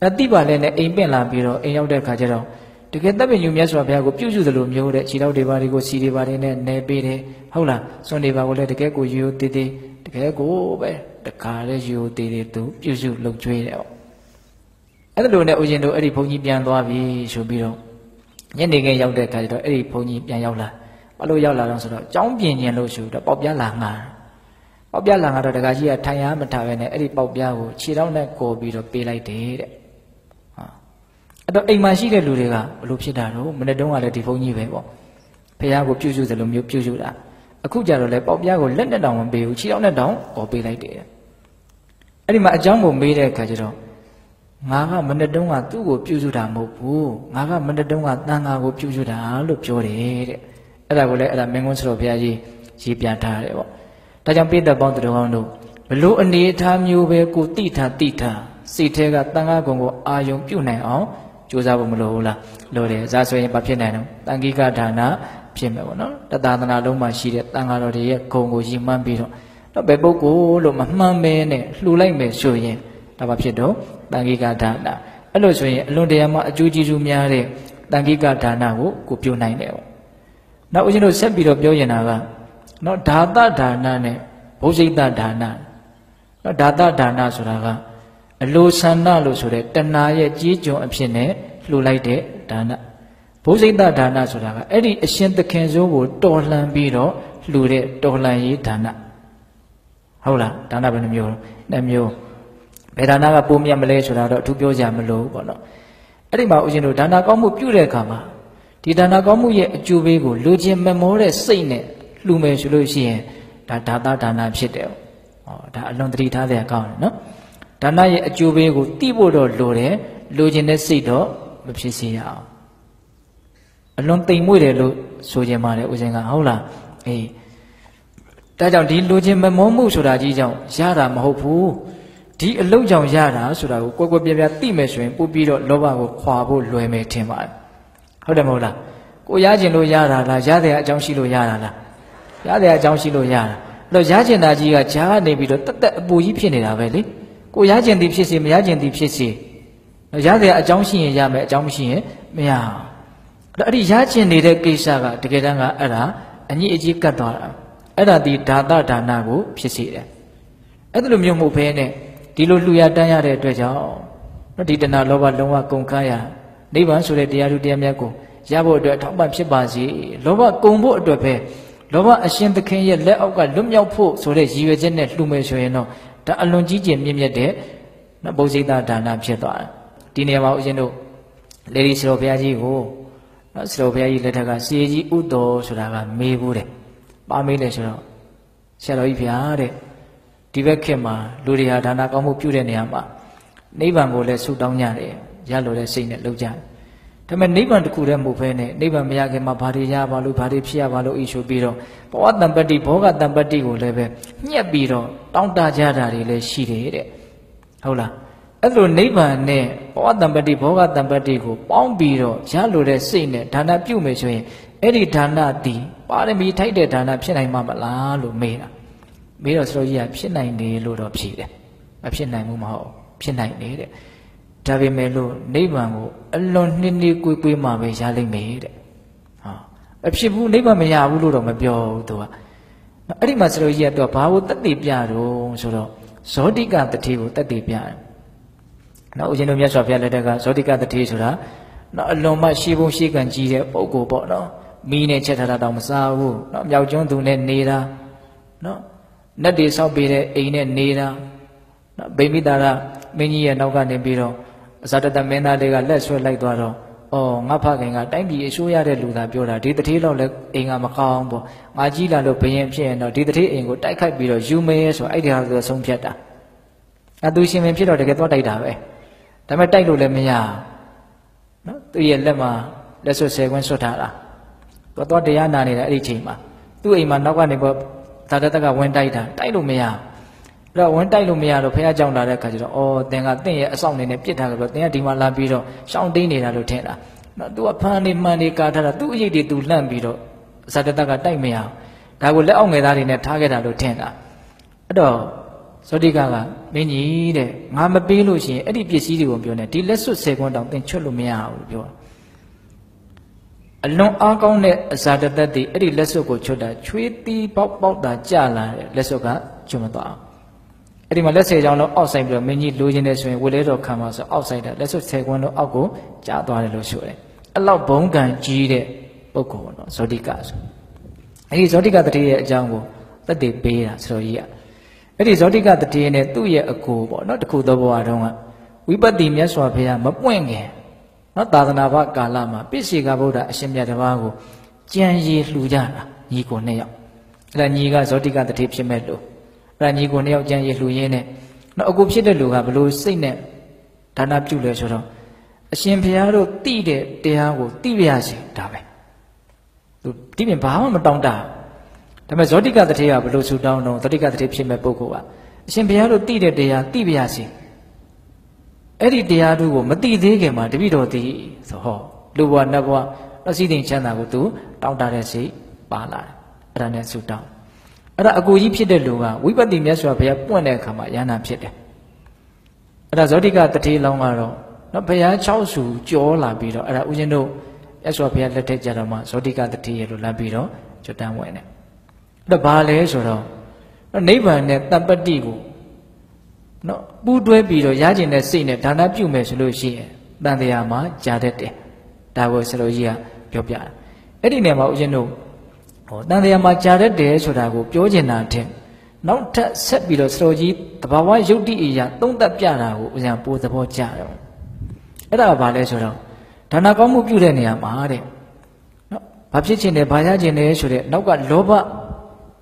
အဲ့တိပါလဲနဲ့အိမ်ပင့်လာပြီးတော့အိမ်ရောက်တဲ့ခါကျတော့ တကယ်တပ်ပင်ယူမြတ်စွာဘုရားကိုပြုစုသလိုမျိုးတဲ့ခြေထောက်တွေပါတွေကိုစီတွေပါတွေနဲ့နေပေးတယ်ဟုတ်လားစွန့်တွေပါကိုလည်းတကယ်ကိုရိုးသေးသေးတကယ်ကိုပဲတခါလေရိုးသေးသေးသူပြုစုလုပ်ကျွေးတယ်ပေါ့အဲ့လိုနဲ့ဦးဇင်းတို့အဲ့ဒီဘုန်းကြီးပြန်သွားပြီဆိုပြီးတော့ညနေခင်းရောက်တဲ့ခါကျတော့အဲ့ဒီဘုန်းကြီးပြန်ရောက်လာဘာလို့ရောက်လာတော့ဆိုတော့ကြောင်းပြင်ခြင်းလို့ဆိုတော့ပေါက်ပြားလာငါပေါက်ပြားလာငါတော့တခါကြီးကထိုင်ရမထားပဲနဲ့အဲ့ဒီပေါက်ပြားကိုခြေထောက်နဲ့ကိုပြီးတော့ပေးလိုက်တယ်တဲ့ အဲ့တော့အိမ်မှာရှိတဲ့လူတွေကဘလို့ဖြစ်တာတော့မနေ့တုန်းကလည်းဒီဘုန်းကြီးပဲပေါ့ဖះကိုပြုစုသလိုမျိုးပြုစုတာအခုကြတော့လေပေါက်ပြားကိုလက်နဲ့တောင်မပေးဘူးခြေထောက်နဲ့တောင်ပေါ်ပေးလိုက်တယ်အဲ့ဒီမှာအကြောင်းကိုမေးတဲ့အခါကျတော့ငါကမနေ့တုန်းကသူ့ကိုပြုစုတာမဟုတ်ဘူးငါကမနေ့တုန်းကတန်ဃာကိုပြုစုတာလို့ပြောတယ်တဲ့အဲ့ဒါကိုလည်းအဲ့ဒါမင်းကွန်းစတော်ဘုရားကြီးရေးပြထားတယ်ပေါ့ဒါကြောင့်ပိဋကပေါင်းတော်ကောင်းတို့ဘလို့အနေအထားမျိုးပဲကိုတိထားတိထားစိတ်ထဲကတန်ဃာကုံကိုအာယုံပြုတ်နိုင်အောင် ကြိုးစားဖို့မလိုဘူးလားလိုတယ်ဒါဆိုရင်ဘာဖြစ်နိုင်တော့တန်ခိကဒါနဖြစ်မယ်ပေါ့နော်တသာသနာလုံးမှာရှိတဲ့တန်ဃာတော်တွေရဲ့ဂုံကိုရည်မှန်းပြီးတော့တော့ဘယ်ပုဂ္ဂိုလ်လို့မမှန်မဲနဲ့လှူလိုက်မယ်ဆိုရင်ဒါဘာဖြစ်တော့တန်ခိကဒါနအဲ့လိုဆိုရင်အလွန်တရာမှအကျိုးကျေးဇူးများတဲ့တန်ခိကဒါနကိုကိုပြုနိုင်တယ်ပေါ့နောက်ဦးဇင်းတို့ဆက်ပြီးတော့ပြောရင်တာကနော်ဓာတဒါနနဲ့ဘုဇိတဒါနနော်ဓာတဒါနဆိုတာက အလိုဆန္ဒလို့ဆိုတဲ့တဏှာရဲ့ကြီးကြုံအဖြစ်နဲ့လှူလိုက်တဲ့ဒါနဘုဇိတဒါနဆိုတာကအဲ့ဒီအရှင်သခင်စိုးကိုတော်လှန်ပြီးတော့လှူတဲ့တော်လှန်ရေးဒါနဟုတ်လားဒါနဘယ်နှမျိုးလဲနှမျိုးဘယ်ဒါနကပိုမြတ်မလဲဆိုတာတော့အထူးပြောကြမလို့ပေါ့နော်အဲ့ဒီမှာဦးဇင်းတို့ဒါနကောင်းမှုပြုတဲ့အခါမှာဒီဒါနကောင်းမှုရဲ့အကျိုးပေးကိုလူချင်းမမောတဲ့စိတ်နဲ့လှူမယ်ဆိုလို့ရှိရင်ဒါဒါသဒါနဖြစ်တယ်ဟောဒါအလွန်တတိထားတဲ့အကောင်းတယ်နော် ဒါနရဲ့အကျိုးပေးကိုသိဖို့တော့လိုတယ်လိုချင်တဲ့စိတ်တော့မဖြစ်စေရအောင်အလွန်တိမ်မွေ့တယ်လို့ဆိုကြပါတယ်ဦးဇင်းကဟုတ်လားအေးဒါကြောင့်ဒီလိုချင်မမောမှုဆိုတာကြီးကြောင့်ရတာမဟုတ်ဘူးဒီအလုံးကြောင့်ရတာဆိုတာကိုကွယ်ကွယ်ပြပြသိမယ်ဆိုရင်ပို့ပြီးတော့လောဘကိုခွာဖို့လွယ်မယ်ထင်ပါတယ်ဟုတ်တယ်မဟုတ်လားကိုရကျင်လို့ရတာလားရတဲ့အကြောင်းရှိလို့ရတာလားရတဲ့အကြောင်းရှိလို့ရတာအဲ့တော့ရကျင်တာကြီးကဂျားကနေပြီးတော့တက်တက်အပူကြီးဖြစ်နေတာပဲလေ ကိုရကျင်သည်ဖြစ်စေမရကျင်သည်ဖြစ်စေရစရာအကြောင်းရှိရင်ရမယ်အကြောင်းမရှိရင်မရအောင်အဲ့ဒီရကျင်နေတဲ့ကိစ္စကတကယ်တမ်းကအဲ့ဒါအညစ်အကြေးကတ်သွားတာအဲ့ဒါဒီဒါသဒါနကို ဖြစ်စေတယ်အဲ့ဒါလိုမျိုးမဟုတ်ဘဲနဲ့ဒီလိုလှူရတန်းရတဲ့အတွက်ကြောင့်နော်ဒီတဏှာလောဘလုံးဝကုန်ခန်းရနိဗ္ဗာန်ဆိုတဲ့တရားထုတရားမြတ်ကိုရဖို့အတွက်ထောက်ပံ့ဖြစ်ပါစေလောဘကုန်ဖို့အတွက်ပဲလောဘအရှင်သခင်ရဲ့လက်အောက်ကလွတ်မြောက်ဖို့ဆိုတဲ့ရည်ရွယ်ချက်နဲ့လှူမယ်ဆိုရင်တော့ ဒါအလွန်ကြီးကျယ်မြင့်မြတ်တဲ့နော်ပုဇိတဒါနဖြစ်သွားတယ်ဒီနေရာမှာဦးဇင်းတို့လေဒီစတော်ဘုရားကြီးကိုနော်စတော်ဘုရားကြီးလက်ထက်ကစီကြီးဥတော်ဆိုတာကမေးဘူးတယ်ပါမေးတယ်ဆိုတော့ဆရာတော်ကြီးဘုရားတဲ့ဒီဘက်ခေတ်မှာလူတွေဟာဒါနကောင်းမှုပြုတဲ့နေရာမှာနိဗ္ဗာန်ကိုလည်းဆုတောင်းကြတယ်ရလို့တဲ့စိတ်နဲ့လုပ်ကြတယ် ဒါပေမဲ့နိဗ္ဗာန်တခုတည်းမဟုတ်ဘဲနဲ့နိဗ္ဗာန်မရခင်မှာဘာတွေရပါလို့ဘာတွေဖြစ်ရပါလို့အီရှုပြီးတော့ဘဝတံပတ္တိဘောဂတံပတ္တိကိုလည်းပဲညှက်ပြီးတော့တောင်းတကြတာတွေလည်းရှိတယ်တဲ့ဟုတ်လားအဲ့လိုနိဗ္ဗာန်နဲ့ဘဝတံပတ္တိဘောဂတံပတ္တိကိုပေါင်းပြီးတော့ရလို့တဲ့စိတ်နဲ့ဒါနပြုမယ်ဆိုရင်အဲ့ဒီဒါနသည်ပါရမီထိုက်တဲ့ဒါနဖြစ်နိုင်မှာမလားလို့မေးတာမေးတော့ဆရာကြီးကဖြစ်နိုင်တယ်လို့တော့ဖြေတယ်မဖြစ်နိုင်ဘူးမဟုတ်ဖြစ်နိုင်တယ်တဲ့ ဒါပေမဲ့လို့နိဗ္ဗာန်ကိုအလွန်နှင်းနှီးကွေးကွေးမှပဲရလိမ့်မယ်တဲ့ဟာအဖြစ်ဘူးနိဗ္ဗာန်မရဘူးလို့တော့မပြောဘူးသူကအဲ့ဒီမှာဆရာကြီးကတော့ဘာလို့တတိပြတော့ဆိုတော့ဇောတိကတတိကိုတတိပြတယ်နော်ဦးဇင်းတို့မြတ်စွာဘုရားလက်ထက်ကဇောတိကတတိဆိုတာနော်အလွန်မှရှေးဘုံရှေးကံကြီးတဲ့ပုဂ္ဂိုလ်ပေါ့နော်မီးနဲ့ချက်ထားတာတော့မစားဘူးနော်မြောက်ကျွန်းသူနဲ့နေတာနော်နတ်တွေဆောက်ပေးတဲ့အိမ်နဲ့နေတာနော်ဗိမိတာရမင်းကြီးရဲ့နောက်ကနေပြီးတော့ အဇာတတမင်းသားတွေကလက်ဆွဲလိုက်သွားတော့အော်ငါဖခင်ကတိုင်းပြည်အစိုးရတဲ့လူသားပြောတာဒီတတိလောက်လည်းအိမ်ကမကောင်းပေါ့ငါကြီးလာလို့ဘယင်ဖြစ်ရင်တော့ဒီတတိအိမ်ကိုတိုက်ခိုက်ပြီးတော့ယူမဲဆိုအဲ့ဒီဟာဆိုဆုံးဖြတ်တာအသူရှင်မင်းဖြစ်တော့တကယ်သွားတိုက်တာပဲဒါပေမဲ့တိုက်လို့လည်းမရနော်သူရဲ့လက်မှာလက်ဆွဲဆယ်ခွန်းဆွတ်ထားတာသူသွားတရားနာနေတာအဲ့ဒီချိန်မှာသူ့အိမ်မှာနောက်ကနေပေါ့သာတတကဝင်တိုက်တာတိုက်လို့မရ အဲ့တော့ဝင်တိုက်လို့မရတော့ဖះကြောင်လာတဲ့ခါကျတော့အော်သင်ကတင့်ရဲ့အဆောင်နေနဲ့ပြစ်ထားကြတော့သင်ကဒီမှာလာပြီးတော့ရှောင်းတိန်နေတာလို့ထင်တာနော်သူကဖန်နေမှန်နေကာထားတာသူ့အရေးတွေသူလှန့်ပြီးတော့ဇာတတကတိုက်မရအောင်ဒါကိုလက်အောက်ငယ်သားတွေနဲ့ထားခဲ့တာလို့ထင်တာအဲ့တော့ဇောတိကကမင်းကြီးတဲ့ငါမပေးလို့ရှိရင်အဲ့ဒီပစ္စည်းတွေကိုပြောနေဒီလက်စွပ်ဆယ်ခွန်းတောင်သင်ချွတ်လို့မရဘူးပြောအလွန်အားကောင်းတဲ့အဇာတသက်တွေအဲ့ဒီလက်စွပ်ကိုချွတ်တာချွေးတီးပေါက်ပေါက်တာကြာလာတဲ့လက်စွပ်ကကျွတ်မသွားအောင် အဲ့ဒီမှာလက်ဆယ်ချောင်းလုံးအောက်ဆိုင်ပြီးတော့မင်းကြီးလိုချင်တယ်ဆိုရင်ဝေလဲတော်ခံပါဆိုအောက်ဆိုင်တာလက်စွပ်ဆယ်ခွန်းလုံးအောက်ကိုကြာသွားတယ်လို့ဆိုတယ်အဲ့လောက်ဘုံကံကြီးတဲ့ပုဂ္ဂိုလ်ပေါ့နော်ဇောတိကဆိုအဲ့ဒီဇောတိကတတိရဲ့အကြောင်းကိုသက်တည်ပေးတာဆိုတော့ကြီးကအဲ့ဒီဇောတိကတတိနဲ့သူ့ရဲ့အကိုပေါ့နော်တခုသောဘဝတုန်းကဝိပဿတိမြတ်စွာဘုရားမပွင့်ခင်နော်သာသနာ့ဘကာလမှာပိစိကဗုဒ္ဓအရှင်မြတ်တစ်ပါးကိုကြံရည်လှူကြတာညီကိုနှစ်ယောက်အဲ့ဒါညီကဇောတိကတတိဖြစ်မဲ့လို့အဲ့ ဒါညီကိုနှစ်ယောက်ကြံရည်လှူရင်းနဲ့နော်အကိုဖြစ်တဲ့လူကဘလို့စိတ်နဲ့ဒါနပြုလဲဆိုတော့အရှင်ဘုရားတို့တိတဲ့တရားကိုတိပြရစီဒါပဲသူတိပြင်ဘာမှမတောင်းတဒါပေမဲ့ဇောတိကတတိကဘလို့ဆူတောင်းတော့ဇောတိကတတိဖြစ်မဲ့ပုဂ္ဂိုလ်ကအရှင်ဘုရားတို့တိတဲ့တရားတိပြရစီအဲ့ဒီတရားတို့ကိုမတိသေးခင်မှာတပိတော်တိဆိုဟောလူဘဝနတ်ဘဝအစည်းတင်ချမ်းသာကိုသူတောင်းတတဲ့စိတ်ပါလာတယ်အဲ့ဒါနဲ့ဆူတောင်း အဲ့ဒါအကူကြီးဖြစ်တဲ့လူကဝိပဿနာမြတ်စွာဘုရားပွင့်တဲ့အခါမှာယန္နာဖြစ်တယ်အဲ့ဒါဇောတိကတတိလောင်းကတော့နော်ဘုရား6ဆူကြောလာပြီးတော့အဲ့ဒါဦးဇင်းတို့မြတ်စွာဘုရားလက်ထက်ကြတော့မှဇောတိကတတိရလို့လမ်းပြီးတော့ကျွတ်တန်းဝင်တယ်အဲ့ဒါဘာလဲဆိုတော့နိဗ္ဗာန်နဲ့တပ္ပတ္တိကိုနော်ပူးတွဲပြီးတော့ရကျင်တဲ့စိတ်နဲ့ဒါနပြုမယ်ဆိုလို့ရှိရင်တန်တရားမှာကြာတတ်တယ်ဒါကိုဆရာကြီးကပြောပြတယ်အဲ့ဒီနေရာမှာဦးဇင်းတို့ ဟောတန်တရားမှာကြာတတ်တယ်ဆိုတာကိုပြောချင်တာတဲ့နောက်ထပ်ဆက်ပြီးတော့ဆရာကြီးတဘာဝယုတ်တိအရာသုံးသက်ပြတာကိုဦးဇင်းပိုးသဘောကျတယ်အဲ့ဒါကဘာလဲဆိုတော့ဒါနကောင်းမှုပြုတဲ့နေရာမှာတဲ့နော်ဘာဖြစ်ချင်တယ်ဘာရချင်တယ်ဆိုတဲ့နောက်ကလောဘ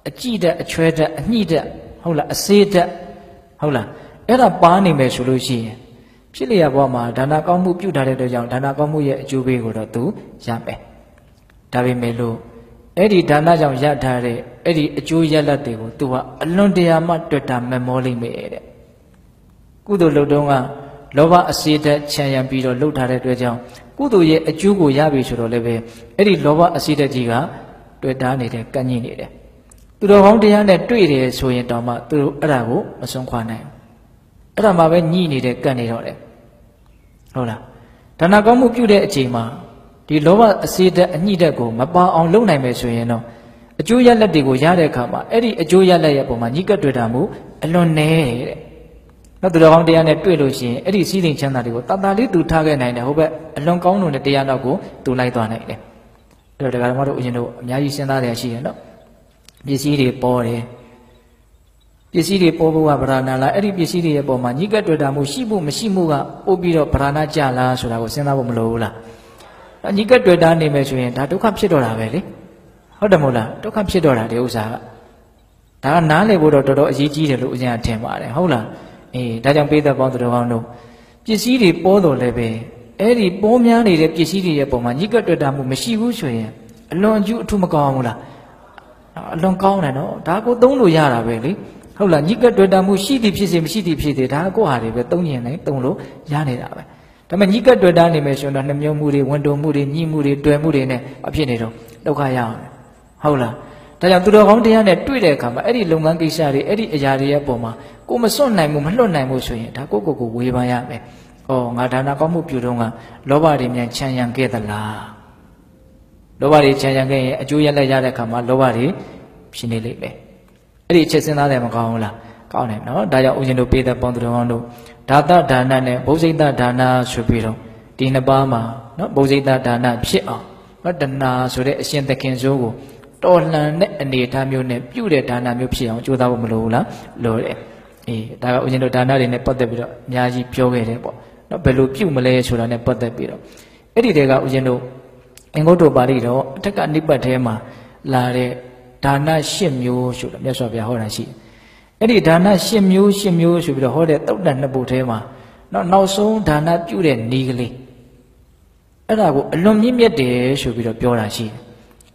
အကြည့်တဲ့အချွဲတဲ့အညှိတဲ့ဟုတ်လားအစေးတဲ့ဟုတ်လားအဲ့ဒါပါနေမယ်ဆိုလို့ရှိရင်ဖြစ်လျက်ဘဝမှာဒါနကောင်းမှုပြုထားတဲ့အတွက်ကြောင့်ဒါနကောင်းမှုရဲ့အကျိုးပေးကိုတော့သူရမယ်ဒါပေမဲ့လို့ အဲ့ဒီဒါနကြောင့်ရထားတဲ့အဲ့ဒီအကျိုးရလဒ်တွေကိုသူကအလွန်တရာမှတွေ့တာမမောလိမ့်မယ်တဲ့ကုသိုလ်လုပ်တုန်းကလောဘအစေတက်ခြံရံပြီးတော့လှုပ်ထားတဲ့အတွက်ကြောင့်ကုသိုလ်ရဲ့အကျိုးကိုရပြီဆိုတော့လည်းပဲအဲ့ဒီလောဘအစေတက်ကြီးကတွေ့တာနေတယ်ကန့်ညင်နေတယ်သူတော်ကောင်းတရားနဲ့တွေ့တယ်ဆိုရင်တောင်မှသူတို့အဲ့ဒါကိုမစွန့်ခွာနိုင်ဘူးအဲ့ဒါမှပဲညှိနေတယ်ကန့်နေတော့တယ်ဟုတ်လားဒါနကောင်းမှုပြုတဲ့အချိန်မှာ ဒီလောဘအစေတက်အညှိတက်ကိုမပါအောင်လုပ်နိုင်မယ်ဆိုရင်တော့အကျိုးရလက်တွေကိုရတဲ့အခါမှာအဲ့ဒီအကျိုးရလက်ရဲ့ပုံမှာညှိကပ်တွေ့တာမှုအလွန်နဲတဲ့နောက်သူတော်ကောင်းတရားနဲ့တွေ့လို့ရှိရင်အဲ့ဒီစည်းစိမ်ချမ်းသာတွေကိုတတလေးသူထားခဲ့နိုင်တယ်ဟုတ်ပဲအလွန်ကောင်းလို့တဲ့တရားတော့ကိုသူလိုက်သွားနိုင်တယ်အဲ့တော့တရားဓမ္မတို့ဦးဇင်းတို့အများကြီးစဉ်းစားရရှိရနော်ပစ္စည်းတွေပေါ်တယ်ပစ္စည်းတွေပေါ်ဖို့ကဗราဏလားအဲ့ဒီပစ္စည်းတွေရဲ့ပုံမှာညှိကပ်တွေ့တာမှုရှိဖို့မရှိမှုကပို့ပြီးတော့ဗราဏကြလားဆိုတာကိုစဉ်းစားဖို့မလိုဘူးလား ညှိကပ်တွေ့တာနေမယ်ဆိုရင်ဒါဒုက္ခဖြစ်တော့တာပဲလေဟုတ်တယ်မို့လားဒုက္ခဖြစ်တော့တာဒီဥစ္စာကဒါကနားလည်ဖို့တော့တော်တော်အရေးကြီးတယ်လို့ဦးဇင်းကထင်ပါတယ်ဟုတ်လားအေးဒါကြောင့်ပေးသက်ပေါင်းသူတော်ကောင်းတို့ပစ္စည်းတွေပေါ်တော်လည်းပဲအဲ့ဒီပေါ်များနေတဲ့ပစ္စည်းတွေရဲ့ပုံမှာညှိကပ်တွေ့တာမှုမရှိဘူးဆိုရင်အလွန်အကျူးအထူးမကောင်းဘူးလားအလွန်ကောင်းတယ်နော်ဒါကိုသုံးလို့ရတာပဲလေဟုတ်လားညှိကပ်တွေ့တာမှုရှိသည်ဖြစ်စေမရှိသည်ဖြစ်စေဒါကိုဟာတွေပဲသုံးရင်လည်းသုံးလို့ရနေတာပဲ ဒါပေမဲ့ညှိကပ်တွေ့တာနေမယ်ဆိုရင်တော့နှမျောမှုတွေဝန်တုံမှုတွေညှိမှုတွေတွေ့မှုတွေနဲ့အဖြစ်နေတော့ဒုက္ခရအောင်ဟုတ်လားဒါကြောင့်သူတော်ကောင်းတရားနဲ့တွေ့တဲ့အခါမှာအဲ့ဒီလုပ်ငန်းကိစ္စတွေအဲ့ဒီအရာတွေရဲ့ပုံမှာကိုမစွန့်နိုင်ဘူးမလွတ်နိုင်ဘူးဆိုရင်ဒါကိုကိုကိုဝေဖန်ရမယ်။အော်ငါဒါနာကောင်းမှုပြုတော့ကလောဘတွေမြန်ချမ်းရံခဲ့သလား။လောဘတွေချမ်းရံခဲ့ရင်အကျိုးရလက်ရတဲ့အခါမှာလောဘတွေဖြစ်နေလိမ့်မယ်။အဲ့ဒီအချက်စဉ်းစားတယ်မကောင်းဘူးလား။ကောင်းတယ်နော်။ဒါကြောင့်ဦးဇင်းတို့ပေးတဲ့ပေါင်းသူတော်ကောင်းတို့ ဒါသဒါနနဲ့ဘုဇိတဒါနဆိုပြီးတော့ဒီနှစ်ပါးမှာနော်ဘုဇိတဒါနဖြစ်အောင်နော်တဏှာဆိုတဲ့အရှင်သခင်စိုးကိုတော်လှန်တဲ့အနေအထားမျိုးနဲ့ပြုတဲ့ဒါနမျိုးဖြစ်အောင်ကြိုးစားဖို့မလိုဘူးလားလိုတယ်အေးဒါကဦးဇင်းတို့ဒါနတွေနဲ့ပတ်သက်ပြီးတော့အများကြီးပြောခဲ့တယ်ပေါ့နော်ဘယ်လိုပြုမလဲဆိုတာနဲ့ပတ်သက်ပြီးတော့အဲ့ဒီတဲကဦးဇင်းတို့အင်္ဂုတ္တပါဠိတော်အထက်ကနိပတ်ထဲမှာလာတဲ့ဒါန၈မျိုးဆိုတာမြတ်စွာဘုရားဟောတာရှိတယ် အဲ့ဒီဒါန၈မျိုး၈မျိုးဆိုပြီးတော့ဟောတဲ့တုတ်တန်နှစ်ပုဒ်ထဲမှာနော်နောက်ဆုံးဒါနပြုတဲ့ဤကလေးအဲ့ဒါကိုအလွန်မြင့်မြတ်တယ်ဆိုပြီးတော့ပြောတာရှိတယ်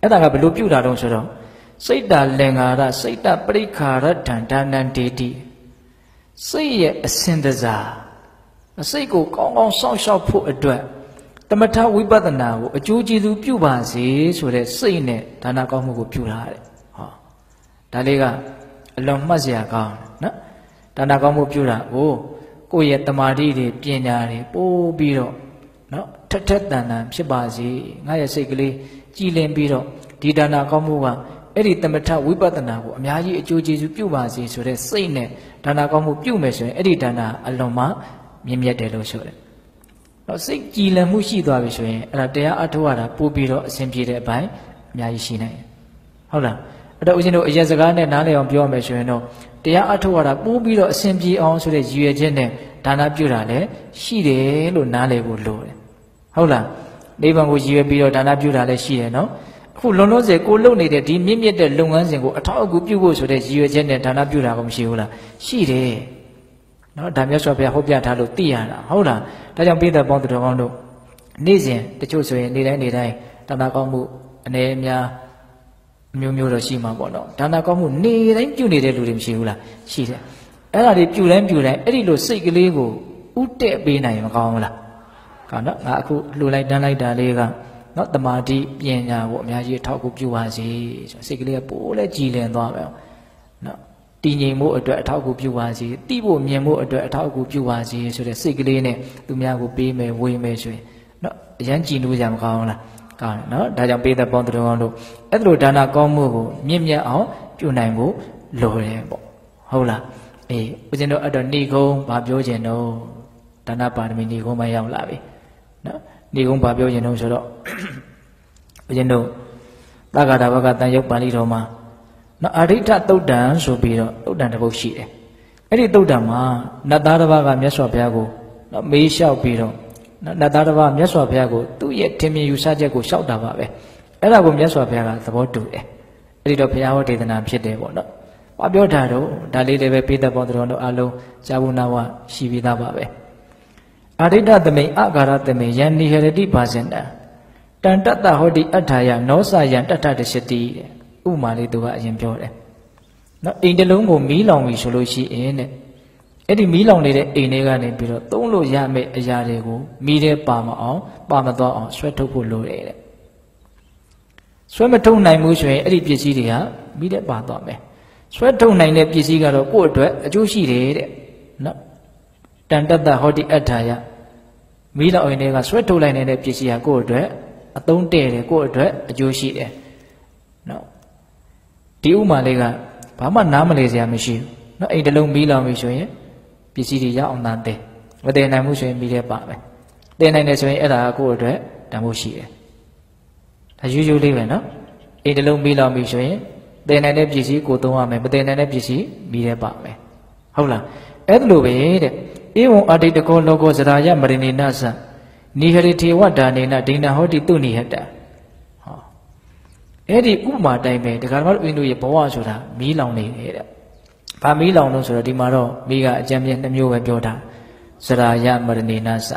အဲ့ဒါကဘယ်လိုပြုတာတုံးဆိုတော့စိတ်တာလင်္ကာရစိတ်တပရိခါရဒန္တာနံဒေတိစိတ်ရဲ့အစင်တစားအစိတ်ကိုကောင်းကောင်းစောင့်ရှောက်ဖို့အတွက်တမထဝိပဿနာကိုအကျိုးကျေးဇူးပြုပါစေဆိုတဲ့စိတ်နဲ့ဒါနကောင်းမှုကိုပြုတာတဲ့ဟောဒါလေးက အလွန်မှတ်စရာကောင်းနော်ဒါနကောင်းမှုပြုတာကိုကိုယ့်ရဲ့တမာတိတွေပညာတွေပို့ပြီးတော့နော်ထက်ထက်တန်တန်ဖြစ်ပါစေငါရဲ့စိတ်ကလေးကြည်လင်ပြီးတော့ဒီဒါနာကောင်းမှုကအဲ့ဒီတမထဝိပဿနာကိုအများကြီးအကျိုးကျေးဇူးပြုပါစေဆိုတဲ့စိတ်နဲ့ဒါနာကောင်းမှုပြုမယ်ဆိုရင်အဲ့ဒီဒါနာအလွန်မှမြင့်မြတ်တယ်လို့ဆိုတယ်။တော့စိတ်ကြည်လင်မှုရှိသွားပြီဆိုရင်အဲ့ဒါတရားအထောက်အတာပို့ပြီးတော့အဆင်ပြေတဲ့အပိုင်းအများကြီးရှိနိုင်တယ်။ဟုတ်လား။ အဲ့တော့ဦးဇင်းတို့အရက်စကားနဲ့နားလည်အောင်ပြောရမယ်ဆိုရင်တော့တရားအထောက်အတာပို့ပြီးတော့အဆင်ပြေအောင်ဆိုတဲ့ရည်ရွယ်ချက်နဲ့ဒါနာပြုတာလည်းရှိတယ်လို့နားလည်ဖို့လိုတယ်။ဟုတ်လား။နိဗ္ဗာန်ကိုရည်ရွယ်ပြီးတော့ဒါနပြုတာလည်းရှိတယ်နော်အခုလုံးလုံးစေကိုလုပ်နေတဲ့ဒီမြင့်မြတ်တဲ့လုပ်ငန်းစဉ်ကိုအထောက်အကူပြုဖို့ဆိုတဲ့ရည်ရွယ်ချက်နဲ့ဒါနပြုတာကမရှိဘူးလားရှိတယ်နော်ဒါမျိုးဆိုဘုရားဟောပြထားလို့သိရတာဟုတ်လားဒါကြောင့်ပိဿပေါင်းသူတော်ကောင်းတို့နေ့စဉ်တချို့ဆိုရင်နေ့တိုင်းနေ့တိုင်းဒါနကောင်းမှုအနေအများ အမျိုးမျိုးတော့ရှိမှာပေါ့နော်ဒါနကောင်းမှုနေ့တိုင်းပြုနေတဲ့လူတွေမရှိဘူးလားရှိတယ်အဲ့ဒါတွေပြုတိုင်းပြုတိုင်းအဲ့ဒီလိုစိတ်ကလေးကိုဥတက်ပေးနိုင်မကောင်းဘူးလားကောင်းနော်ငါအခုလှူလိုက်တန်းလိုက်တာလေးကနော်တမာတိပညာကိုအများကြီးထောက်ကူပြုပါစေဆိုစိတ်ကလေးကပိုးလဲကြည်လင်သွားမယ်နော်တည်ငြိမ်မှုအတွက်အထောက်အကူပြုပါစေတိဖို့မြင်မှုအတွက်အထောက်အကူပြုပါစေဆိုတဲ့စိတ်ကလေးနဲ့သူများကိုပေးမယ်ဝေမယ်ဆိုရင်နော်အရန်ကြည်လို့ကြမကောင်းလား ကောင်းတယ်နော်ဒါကြောင့်ပေးတဲ့ပေါင်းတော်ကောင်းတို့အဲ့လိုဒါနကောင်းမှုကိုမြင့်မြတ်အောင်ပြုနိုင်ဖို့လိုတယ်ပေါ့ဟုတ်လားအေးဦးဇင်းတို့အဲ့တော့ဏိကုံဘာပြောခြင်းတော့ဒါနပါရမီဏိကုံမရောက်လာပြီနော်ဏိကုံဘာပြောခြင်းတော့ဆိုတော့ဦးဇင်းတို့သက္ကာတာဘကတန်ရုပ်ပါဠိတော်မှာနော်အရိဋ္ဌသုတ်တံဆိုပြီးတော့သုတ်တံတစ်ပုဒ်ရှိတယ်အဲ့ဒီသုတ်တံမှာနတ်သားတစ်ပါးကမြတ်စွာဘုရားကိုနော်မေးလျှောက်ပြီးတော့ နော်နတ်သားတစ်ပါးမြတ်စွာဘုရားကိုသူ့ရဲ့ထင်မြင်ယူဆချက်ကိုလျှောက်တာပါပဲအဲ့ဒါကိုမြတ်စွာဘုရားကသဘောတူတယ်အဲ့ဒီတော့ဘုရားဟောဒေသနာဖြစ်တယ်ပေါ့နော်။ဘာပြောတာတော့ဒါလေးတွေပဲပိသက်ပေါ်တော်တို့အလုံးဇာဝနာဝရှိပြီးသားပါပဲ။အာရိတသမိန်အဂါရသမိန်ယန္နိဟရတိဘာဇင်တံတန်တတဟောတိအထာယနောစယံတထတရှတိတဲ့ဥမာလေးသူကအရင်ပြောတယ်နော်အိမ်တလုံးကိုမီးလောင်ပြီဆိုလို့ရှိရင်တဲ့ အဲ့ဒီမီးလောင်နေတဲ့အိမ်တွေကနေပြီးတော့သုံးလို့ရမယ့်အရာတွေကိုမီးထဲပါမအောင်ပါမတော့အောင်ဆွဲထုတ်ဖို့လိုတယ်တဲ့ဆွဲမထုတ်နိုင်ဘူးဆိုရင်အဲ့ဒီပစ္စည်းတွေကမီးထဲပါသွားမယ်ဆွဲထုတ်နိုင်တဲ့ပစ္စည်းကတော့ကိုယ့်အတွက်အကျိုးရှိတယ်တဲ့နော်တန်တတဟောတိအထာယမီးလောင်အိမ်တွေကဆွဲထုတ်လိုက်နေတဲ့ပစ္စည်းဟာကိုယ့်အတွက်အသုံးတည့်တယ်ကိုယ့်အတွက်အကျိုးရှိတယ်နော်ဒီဥမာလေးကဘာမှနားမလည်စရာမရှိဘူးနော်အိမ်တစ်လုံးမီးလောင်ပြီဆိုရင် ပစ္စည်းတွေရအောင်သားတဲ့မတည်နိုင်ဘူးဆိုရင်မီးထဲပါပဲတည်နိုင်တယ်ဆိုရင်အဲ့ဒါကကိုယ့်အတွက်တန်ဖို့ရှိတယ်ဒါရိုးရိုးလေးပဲနော်အိမ်တစ်လုံးမီးလောင်ပြီဆိုရင်တည်နိုင်တဲ့ပစ္စည်းကိုသုံးရမယ်မတည်နိုင်တဲ့ပစ္စည်းမီးထဲပါမယ်ဟုတ်လားအဲ့ဒါလိုပဲတဲ့ဧဝံအတိတကောလောကောဇရာယမရဏိနသနိဟရိထေဝဒါနေနဒိဏဟောတိတုနိဟတဟောအဲ့ဒီဥပမာတိုင်းပဲဒကာမတို့အင်းတို့ရဲ့ဘဝဆိုတာမီးလောင်နေတယ်တဲ့ ဘာမီးလောင်လို့ဆိုတော့ဒီမှာတော့မီးကအကြံပြည့်နှမျိုးပဲပြောတာဇရာယမရဏိနသ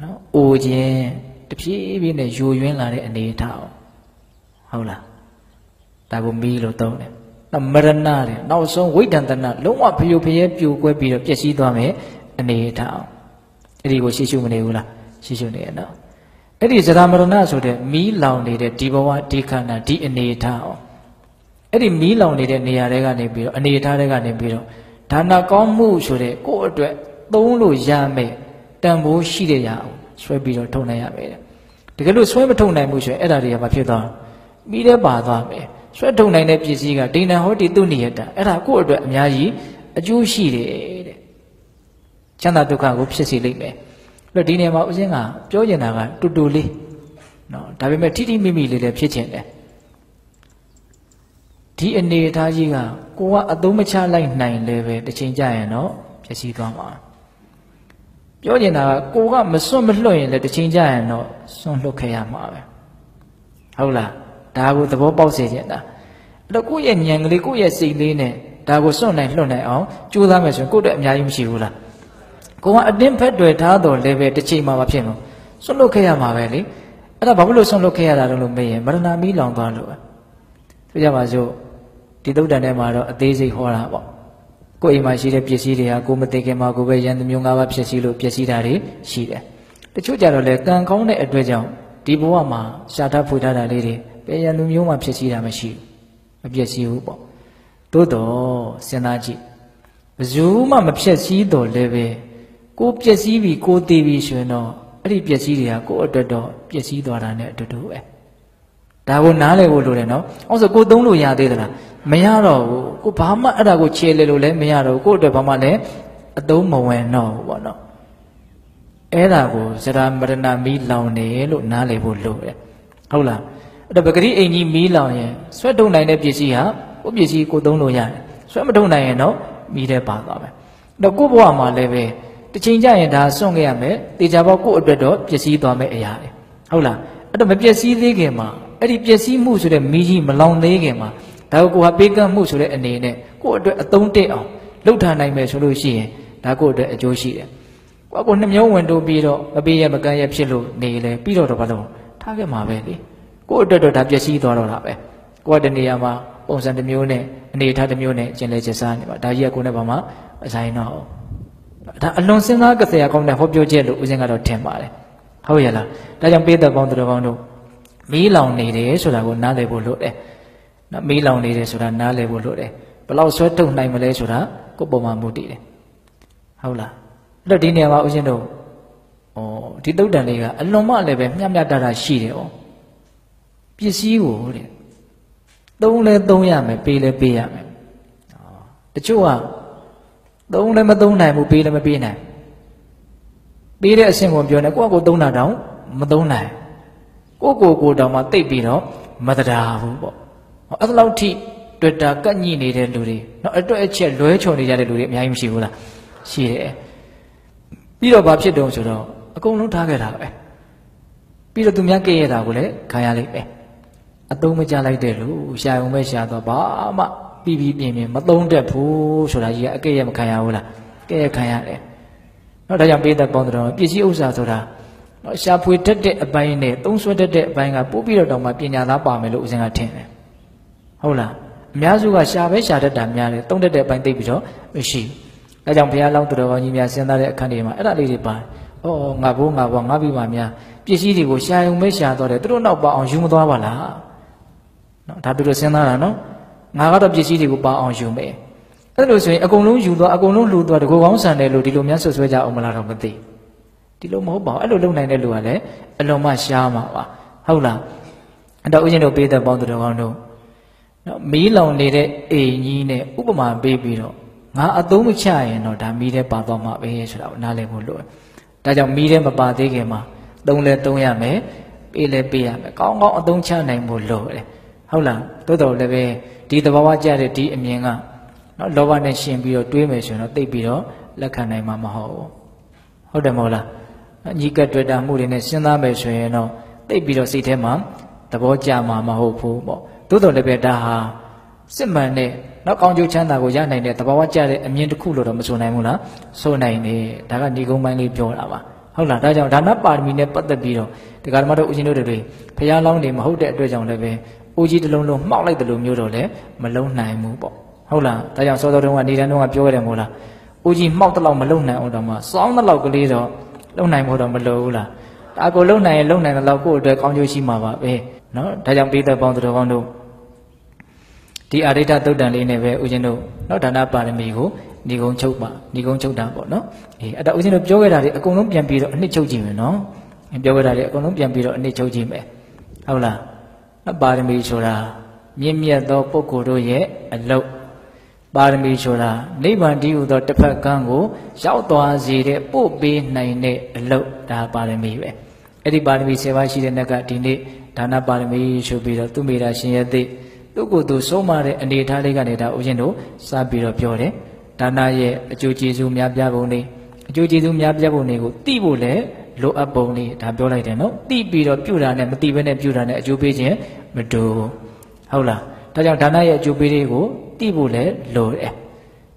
နော်အိုခြင်းတဖြည်းဖြည်းနဲ့ယိုယွင်းလာတဲ့အနေအထားဟုတ်လားဒါကိုမီးလို့သုံးတယ်နောက်မရဏတဲ့နောက်ဆုံးဝိဒန္တနာလုံးဝဖျို့ဖျဲပြိုကွဲပြီးတော့ပျက်စီးသွားမယ်အနေထားအောင်အဲ့ဒီကိုရှေ့ရှုမနေဘူးလားရှေ့ရှုနေရနော်အဲ့ဒီဇရာမရဏဆိုတဲ့မီးလောင်နေတဲ့ဒီဘဝဒီခန္ဓာဒီအနေထားအောင် အဲ့ဒီမီးလောင်နေတဲ့နေရာတွေကနေပြီးတော့အနေထားတွေကနေပြီးတော့ဒါနကောင်းမှုဆိုတဲ့ကိုယ့်အတွက်သုံးလို့ရမယ်တန်ဖိုးရှိတဲ့ရအောင်ဆွဲပြီးတော့ထုံနိုင်ရမယ်တကယ်လို့ဆွဲမထုံနိုင်ဘူးဆိုရင်အဲ့ဒါတွေကဘာဖြစ်သွားမီးထဲပါသွားမယ်ဆွဲထုံနိုင်တဲ့ပစ္စည်းကဒိဏဟောတိတုနိယတအဲ့ဒါကိုယ့်အတွက်အများကြီးအကျိုးရှိတယ်တဲ့ချမ်းသာဒုက္ခကိုဖြစ်စေလိမ့်မယ်အဲ့တော့ဒီနေရာမှာဦးဇင်းကပြောချင်တာကတူတူလေးနော်ဒါပေမဲ့ထိထိမိမိလေးလည်းဖြစ်ချင်တယ် ဒီအနေအထားကြီးကကိုကအသုံးမချလိုက်နိုင်လဲပဲတစ်ချိန်ကြာရင်တော့ဖြစ်စည်းသွားမှာပြောချင်တာကကိုကမစွန့်မလွတ်ရင်လည်းတစ်ချိန်ကြာရင်တော့စွန့်လွတ်ခဲ့ရမှာပဲဟုတ်လားဒါကိုသဘောပေါက်စေချင်တာအဲ့တော့ကိုယ့်ရဲ့ဉာဏ်ကလေးကိုယ့်ရဲ့စိတ်လေးနဲ့ဒါကိုစွန့်နိုင်လွတ်နိုင်အောင်ကြိုးစားမယ်ဆိုရင်ကိုယ့်အတွက်အများကြီးမရှိဘူးလားကိုကအတင်းဖက်တွေထားတော်လည်းပဲတစ်ချိန်မှမဖြစ်ဘူးစွန့်လွတ်ခဲ့ရမှာပဲလေအဲ့ဒါဘာဖြစ်လို့စွန့်လွတ်ခဲ့ရတာလဲလို့မေးရင်မရဏမီးလောင်သွားလို့ပဲ ဆိုကြပါစို့ဒီသုတ်တန်ထဲမှာတော့အသေးစိတ်ဟောတာပေါ့ကိုယ်အိမ်မှာရှိတဲ့ပစ္စည်းတွေဟာကိုမသိခင်မှာကိုပဲရန်သူမျိုးငါးပါးဖြစ်စီလို့ပစ္စည်းတာတွေရှိတယ်တချို့ကြတော့လေကံကောင်းတဲ့အတွက်ကြောင့်ဒီဘဝမှာရှားထားဖွေထားတာလေးတွေဘယ်ရန်သူမျိုးမှဖြစ်စီတာမရှိဘူးမပြည့်စည်ဘူးပေါ့သို့တော့စဉ်းစားကြည့်ဘယ်သူမှမဖြစ်စည်းတော့လည်းပဲကိုပြည့်စည်ပြီကိုသေးပြီဆိုရင်တော့အဲ့ဒီပြည့်စည်တွေကကိုအတွက်တော့ပြည့်စည်သွားတာနဲ့အတူတူပဲ ဒါကိုနားလည်ဖို့လိုတယ်နော်။အော်ဆိုကိုသုံးလို့ရသေးသလား။မရတော့ဘူး။ကိုဘာမှအဲ့ဒါကိုခြေလေလို့လည်းမရတော့ဘူး။ကိုအတွက်ဘာမှလည်းအသုံးမဝင်တော့ဘူးပေါ့နော်။အဲ့ဒါကိုဇရာမရဏမီးလောင်နေလို့နားလည်ဖို့လိုတယ်။ဟုတ်လား။အဲ့တော့ပဂရိအိမ်ကြီးမီးလောင်ရင်ဆွဲထုတ်နိုင်တဲ့ပစ္စည်းဟာကိုပစ္စည်းကိုသုံးလို့ရတယ်။ဆွဲမထုတ်နိုင်ရင်တော့မီးထဲပါသွားမယ်။တော့ကိုဘဝမှာလည်းပဲတစ်ချိန်ကျရင်ဒါစွန့်ခဲ့ရမယ်။တေချာပေါက်ကိုအတွက်တော့ပစ္စည်းသွားမယ်အရာတွေ။ဟုတ်လား။အဲ့တော့မပစ္စည်းသေးခင်မှာ အဲ့ဒီပျက်စီးမှုဆိုတဲ့မိကြီးမလောင်သေးခင်မှာဒါကိုကိုဟာပေးကမ်းမှုဆိုတဲ့အနေနဲ့ကိုယ့်အတွက်အသုံးတည့်အောင်လှုပ်ထားနိုင်မယ်ဆိုလို့ရှိရင်ဒါကိုယ့်အတွက်အကျိုးရှိတယ်။ကိုယ့်ကိုနှမျောဝင်တိုးပြီးတော့မပေးရမကမ်းရဖြစ်လို့နေလေပြီးတော့တော့ဘာလို့ထားခဲ့မှာပဲလေ။ကိုယ့်အတွက်တော့ဒါပျက်စီးသွားတော့တာပဲ။ကိုယ့်တနေရာမှာပုံစံတစ်မျိုးနဲ့အနေထားတစ်မျိုးနဲ့ကျင်လေချက်စားနေပါဒါကြီးကကိုယ်နဲ့ဘာမှအဆိုင်တော့ဒါအလွန်စဉ်းစားကြစရာကောင်းတဲ့ဟောပြောချက်လို့ဦးဇင်းကတော့ထင်ပါတယ်။ဟုတ်ရဲ့လား။ဒါကြောင့်ပေးသက်ပေါင်းသူတော်ကောင်းတို့ မီးလောင်နေတယ်ဆိုတာကိုနားလည်ဖို့လိုတယ်။နော်မီးလောင်နေတယ်ဆိုတာနားလည်ဖို့လိုတယ်။ဘယ်လောက်ဆွဲထုတ်နိုင်မလဲဆိုတာကိုယ်ပုံမှန်မူတည်တယ်။ဟုတ်လား။အဲ့တော့ဒီနေရာမှာဦးဇင်းတို့ဩဒီတုတ်တန်လေးကအလွန်မှလည်းပဲမျှမျှတတာရှိတယ်ဩ။ပစ္စည်းကိုတဲ့သုံးလဲသုံးရမယ်ပေးလဲပေးရမယ်။တချို့ကသုံးလဲမသုံးနိုင်ဘူးပေးလဲမပေးနိုင်။ပေးတဲ့အဆင့်ကိုပြောနေကိုယ့်အကိုသုံးတာတောင်မသုံးနိုင်။ ကိုကိုကိုတောင်မှတိတ်ပြီးတော့မတရားဘူးပေါ့အဲ့ဒါလောက်ထိတွေ့တာကန့်ညိနေတဲ့လူတွေနော်အတွက်အချက်လွဲချော်နေကြတဲ့လူတွေအများကြီးမရှိဘူးလားရှိတယ်ပြီးတော့ဘာဖြစ်တုံးဆိုတော့အကုန်လုံးထားခဲ့တာပဲပြီးတော့သူများကြည့်ရတာကိုလည်းခံရလိမ့်မယ်အသုံးမချလိုက်တဲ့လူရှာုံပဲရှာတော့ဘာမှပြီးပြီးပြင်းပြင်းမသုံးတတ်ဘူးဆိုတာကြီးကအကဲ့ရမခံရဘူးလားကဲ့ရခံရတယ်နော်ဒါကြောင့်ပေးသက်ပေါင်းတော်ပစ္စည်းဥစ္စာဆိုတာ နော်ရှာဖွေတတ်တဲ့အပိုင်းနဲ့သုံးဆွဲတတ်တဲ့အပိုင်းကပို့ပြီးတော့တောင်မှပညာသားပါမယ်လို့ဦးဇင်းကထင်တယ်ဟုတ်လားအများစုကရှာပဲရှာတတ်တာများတယ်သုံးတတ်တဲ့အပိုင်းသိပြီးတော့မရှိဘူးဒါကြောင့်ဘုရားလောင်းသူတော်ကောင်းကြီးများစဉ်းစားတဲ့အခန်းတွေမှာအဲ့ဒါလေးတွေပါတယ်ဩငါဘိုးငါဘွားငါပြီးမှများပစ္စည်းတွေကိုရှာုံပဲရှာတော့တယ်သူတို့နောက်ပါအောင်ယူမသွားပါလားနော်ဒါသူတို့စဉ်းစားတာနော်ငါကတော့ပစ္စည်းတွေကိုပါအောင်ယူမယ်အဲ့လိုဆိုရင်အကုန်လုံးယူသွားအကုန်လုံးလှူသွားတကူကောင်းဆန်တယ်လို့ဒီလိုများဆွဆွဲကြအောင်မလားတော့မသိဘူး ဒီလိုမဟုတ်ပါဘူးအဲ့လိုလုပ်နိုင်တဲ့လူကလည်းအလွန်မှရှားမှာပါဟုတ်လားအဲ့တော့ဦးဇင်းတို့ပေးတဲ့ပေါင်းသူတော်ကောင်းတို့နော်မီးလောင်နေတဲ့အိမ်ကြီးနဲ့ဥပမာပေးပြီးတော့ငါအသုံးမချရင်တော့ဒါမီးထဲပါသွားမှာပဲဆိုတာကိုနားလည်ဖို့လိုတယ်ဒါကြောင့်မီးထဲမပါသေးခင်မှာသုံးလဲသုံးရမယ်ပေးလဲပေးရမယ်ကောင်းကောင်းအသုံးချနိုင်ဖို့လိုတယ်ဟုတ်လားတိုးတော်လည်းပဲဒီသဘာဝကြတဲ့ဒီအမြင်ကနော်လောဘနဲ့ရှင်ပြီးတော့တွေးမယ်ဆိုရင်တော့တိတ်ပြီးတော့လက်ခံနိုင်မှာမဟုတ်ဘူးဟုတ်တယ်မဟုတ်လား ညီကတွေ့တာမှုတွေနဲ့စဉ်းစားမယ်ဆိုရင်တော့တိတ်ပြီးတော့စိတ်ထဲမှာသဘောကျမှာမဟုတ်ဘူးပေါ့တိုးတော်လည်းပဲဒါဟာစစ်မှန်တဲ့နောက်ကောင်းကျိုးချမ်းသာကိုရနိုင်တဲ့သဘာဝကျတဲ့အမြင်တစ်ခုလို့တော့မဆိုနိုင်ဘူးလားဆိုနိုင်တယ်ဒါကညီကုန်းပိုင်းလေးပြောတာပါဟုတ်လားဒါကြောင့်ဒါနပါရမီနဲ့ပတ်သက်ပြီးတော့ဒီကရမတို့ဦးဇင်းတို့တွေဖျားလောင်းနေမဟုတ်တဲ့အတွက်ကြောင့်လည်းပဲဦးကြီးတစ်လုံးလုံးမှောက်လိုက်တယ်လို့မျိုးတော့လည်းမလုံးနိုင်ဘူးပေါ့ဟုတ်လားဒါကြောင့်စောစောတုန်းကနေတန်းတုန်းကပြောခဲ့တယ်မို့လားဦးကြီးမှောက်တဲ့လောက်မလုံးနိုင်အောင်တော့မှစောင်းတဲ့လောက်ကလေးတော့ လုံးနိုင်ဖို့တော့မလိုဘူးလားဒါကိုလုံးနိုင်ရင်လုံးနိုင်တဲ့လောက်ကိုယ့်အတွက်ကောင်းကျိုးရှိမှာပါပဲနော်ဒါကြောင့်ပေးသက်ပေါင်းသူတော်ကောင်းတို့ဒီအာရိတသုတ်တန်လေးနဲ့ပဲဦးဇင်းတို့နော်ဒါနပါရမီကိုညီကုန်းချုပ်ပါညီကုန်းချုပ်တာပေါ့နော်အေးအဲ့ဒါဦးဇင်းတို့ပြောခဲ့တာတွေအကုန်လုံးပြန်ပြီးတော့အနှစ်ချုပ်ကြည့်မယ်နော်ပြောခဲ့တာတွေအကုန်လုံးပြန်ပြီးတော့အနှစ်ချုပ်ကြည့်မယ်ဟုတ်လားနော်ပါရမီဆိုတာမြင့်မြတ်သောပုဂ္ဂိုလ်တို့ရဲ့အလုပ် ပါရမီဆိုတာနိဗ္ဗာန်တည်းဟူသောတစ်ဖက်ကန်းကို ရောက်သွားစေတဲ့ပို့ပေးနိုင်တဲ့အလုပ်ဒါပါရမီပဲအဲ့ဒီပါရမီ7ပါးရှိတဲ့နောက်ကဒီနေ့ဒါနပါရမီဆိုပြီးတော့သူမိတာရှင်ရဲ့သိသူ့ကိုယ်သူဆုံးမတဲ့အနေအထားလေးကနေဒါဦးဇင်းတို့စပြီးတော့ပြောတယ်ဒါနရဲ့အကျိုးကျေးဇူးများပြပုံလေးအကျိုးကျေးဇူးများပြပုံလေးကိုသိဖို့လည်းလိုအပ်ပုံလေးဒါပြောလိုက်တယ်နော်သိပြီးတော့ပြုတာနဲ့မသိဘဲနဲ့ပြုတာနဲ့အကျိုးပေးခြင်းမတူဟုတ်လားဒါကြောင့်ဒါနရဲ့အကျိုးပေးလေးကို သိဖို့လည်းလိုတယ်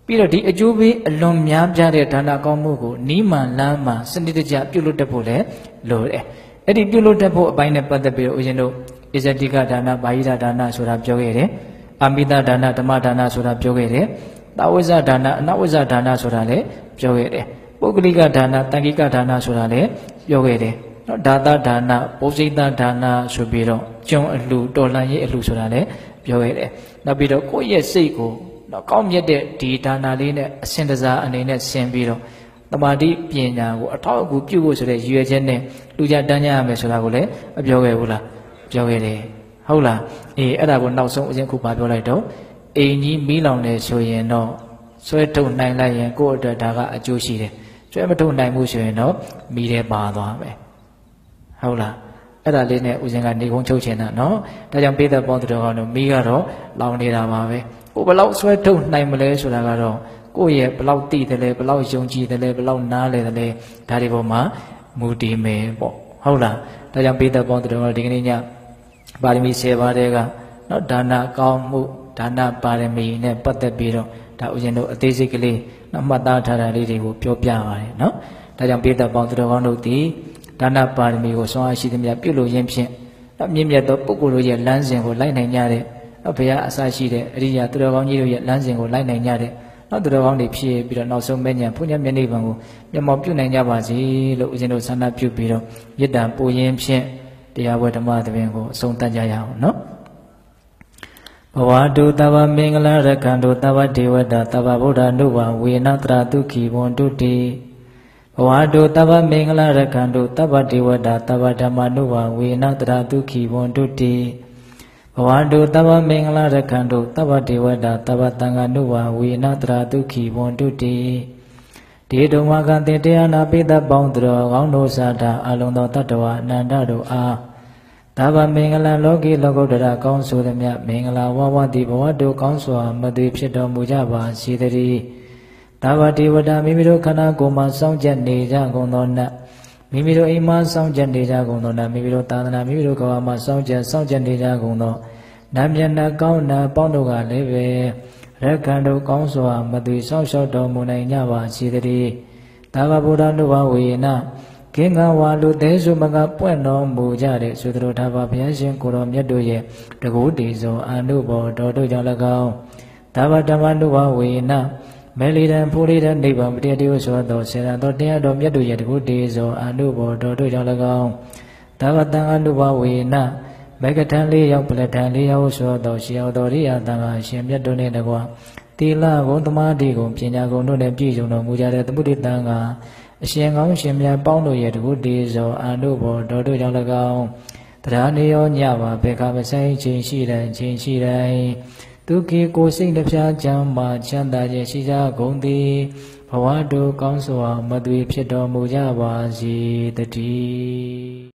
ပြီးတော့ဒီအကျိုးပေးအလွန်များပြားတဲ့ဒါနကောင်းမှုကိုနီးမှန်လမ်းမှစနစ်တကျပြုလုပ်တတ်ဖို့လည်းလိုတယ်အဲ့ဒီပြုလုပ်တတ်ဖို့အပိုင်းနဲ့ပတ်သက်ပြီးတော့ဦးဇင်းတို့ဣဇတိကဒါနဘာဟိဒဒါနဆိုတာပြောခဲ့တယ်အာမိတဒါနဓမ္မဒါနဆိုတာပြောခဲ့တယ်တာဝိဇဒါနအနဝိဇဒါနဆိုတာလည်းပြောခဲ့တယ်ပုဂ္ဂလိကဒါနတန်ခိကဒါနဆိုတာလည်းပြောခဲ့တယ်နော်ဒါသဒါနပုစိတဒါနဆိုပြီးတော့ကျွန်းအလှတော်လှန်ရေးအလှဆိုတာလည်းပြောခဲ့တယ် နောက်ပြီးတော့ကိုယ့်ရဲ့စိတ်ကိုနော်ကောင်းမြတ်တဲ့ဒီဒါနလေးနဲ့အစဉ်တစားအနေနဲ့ဆင်ပြီးတော့တမာတိပညာကိုအထောက်အကူပြုဖို့ဆိုတဲ့ရည်ရွယ်ချက်နဲ့လူကြတန်းကြရမယ်ဆိုတာကိုလည်းမပြောခဲ့ဘူးလားပြောခဲ့တယ်ဟုတ်လားအေးအဲ့ဒါကိုနောက်ဆုံးအရင်ခုပါပြောလိုက်တော့အိမ်ကြီးမီးလောင်နေဆိုရင်တော့ဆွဲထုတ်နိုင်လိုက်ရင်ကိုယ့်အတွက်ဒါကအကျိုးရှိတယ်ဆွဲမထုတ်နိုင်ဘူးဆိုရင်တော့မီးထဲပါသွားမယ်ဟုတ်လား အဲ့ဒါလေးနဲ့ဦးဇင်းကနေကုန်းချုပ်ချင်တာနော်ဒါကြောင့်ပေးတဲ့ပေါင်းသူတော်ကောင်းတို့မီးကတော့လောင်နေတာပါပဲကိုဘလောက်ဆွဲထုတ်နိုင်မလဲဆိုတာကတော့ကိုယ့်ရဲ့ဘလောက်သိတယ်လဲဘလောက်ယုံကြည်တယ်လဲဘလောက်နားလဲတယ်လဲဒါတွေပေါ်မှာမူတည်မယ်ပေါ့ဟုတ်လားဒါကြောင့်ပေးတဲ့ပေါင်းသူတော်ကောင်းဒီကနေ့ညပါရမီ10ပါးတဲ့ကနော်ဒါနကောင်းမှုဒါနပါရမီနဲ့ပတ်သက်ပြီးတော့ဒါဦးဇင်းတို့အသေးစိတ်ကလေးနော်မှတ်သားထားတာလေးတွေကိုပြောပြပါတယ်နော်ဒါကြောင့်ပေးတဲ့ပေါင်းသူတော်ကောင်းတို့ဒီ ဒါနပါရမီကိုဆွမ်းအားရှိသမျှပြုလို့ရင်းဖြင့်တော့မြင့်မြတ်သောပုဂ္ဂိုလ်တို့ရဲ့လမ်းစဉ်ကိုလိုက်နိုင်ကြတဲ့ဘုရားအစရှိတဲ့အရိယာသူတော်ကောင်းကြီးတို့ရဲ့လမ်းစဉ်ကိုလိုက်နိုင်ကြတဲ့နောက်သူတော်ကောင်းတွေဖြစ်ပြီးတော့နောက်ဆုံးမဲ့ညာဘုညာမျက်နှိပ်ပံကိုမျက်မှောက်ပြုနိုင်ကြပါစေလို့ဦးဇင်းတို့ဆန္ဒပြုပြီးတော့ယတ္တပူရင်းဖြင့်တရားဝဲဓမ္မသဘင်ကိုအဆုံးသတ်ကြရအောင်နော်ဘဝတုတဗ္ဗမင်္ဂလာရကံတုတဗ္ဗဒေဝတာတဗ္ဗဗုဒ္ဓနုဝဝေနတရာတုခိဝန္တုတိ ဘဝတုတဗ္ဗမင်္ဂလာရကံတုတဗ္ဗဒေဝတာတဗ္ဗဓမ္မနုဝဝေနတရာတုခိဝန္တုတိဘဝတုတဗ္ဗမင်္ဂလာရကံတုတဗ္ဗဒေဝတာတဗ္ဗတံဃာနုဝဝေနတရာတုခိဝန္တုတိဒီတုံမကတေတရားနာပိသပေါင်းသူတော်ကောင်းတို့စာတာအလုံးသောတတ္တဝအနန္တတို့အားဒါဗမင်္ဂလာလောကီလောကုတ္တရာကောင်းဆိုသည်မြမင်္ဂလာဝဝတိဘဝတုကောင်းစွာမသွေဖြစ်တော်မူကြပါစေတည်း ဒါဗတိဝတ္တမိမိတို့ခန္ဓာကိုယ်မှာစောင့်ကြနေကြကုန်သောနတ်မိမိတို့အိမ်မှာစောင့်ကြနေကြကုန်သောနတ်မိမိတို့သာသနာမိမိတို့ကဘာမှာစောင့်ကြစောင့်ကြနေကြကုန်သောနတ်မျက်နှာကောင်းနာပေါင်းတို့ကလည်းပဲရက္ခဏတို့ကောင်းစွာမသွေစောင့်ရှောက်တော်မူနိုင်ကြပါစေတည်းဒါဗဗုဒ္ဓနုဘဝေနကင်္ဂဝါလူသေးစုမကပွင့်တော်မူကြတဲ့သုတတော်ထာဘဘုရားရှင်ကိုတော်မြတ်တို့ရဲ့တကူတေဇောအာနုဘောတော်တို့ကြောင့်၎င်းဒါဗဓမ္မနုဘဝေန မဲလီတံဖိုးလေးတဲ့နိဗ္ဗာန်ပတရားတရားဆိုသောဆေရန်တော်တရားတော်မြတ်တို့ရဲ့တကူတေဇောအာနုဘောတော်တို့ကြောင့်၎င်းဒါဗတံအနုဘဝေနမေကထံလေးရောက်ပလထံလေးရောက်ဆိုသောရှင်တော်တော်ရိယတန်ခါရှင်မြတ်တို့နှင့်တကွာတိလဂုံသမာဓိဂုံပညာဂုံတို့နဲ့ပြည့်စုံတော်မူကြတဲ့သမုဒိတံကအရှင်ကောင်းရှင်မြတ်ပေါင်းတို့ရဲ့တကုတေဇောအန်တို့ဘောတော်တို့ကြောင့်၎င်းတရားနေရောညပါဘေခမဆိုင်ခြင်းရှိတဲ့ခြင်းရှိတိုင်း ဒုက္ခေကိုစိတ်နှပြချမ်းမှချမ်းသာခြင်းရှိကြကုန်သည်ဘဝတို့ကောင်းစွာမသွေဖြစ်တော်မူကြပါစေတည်း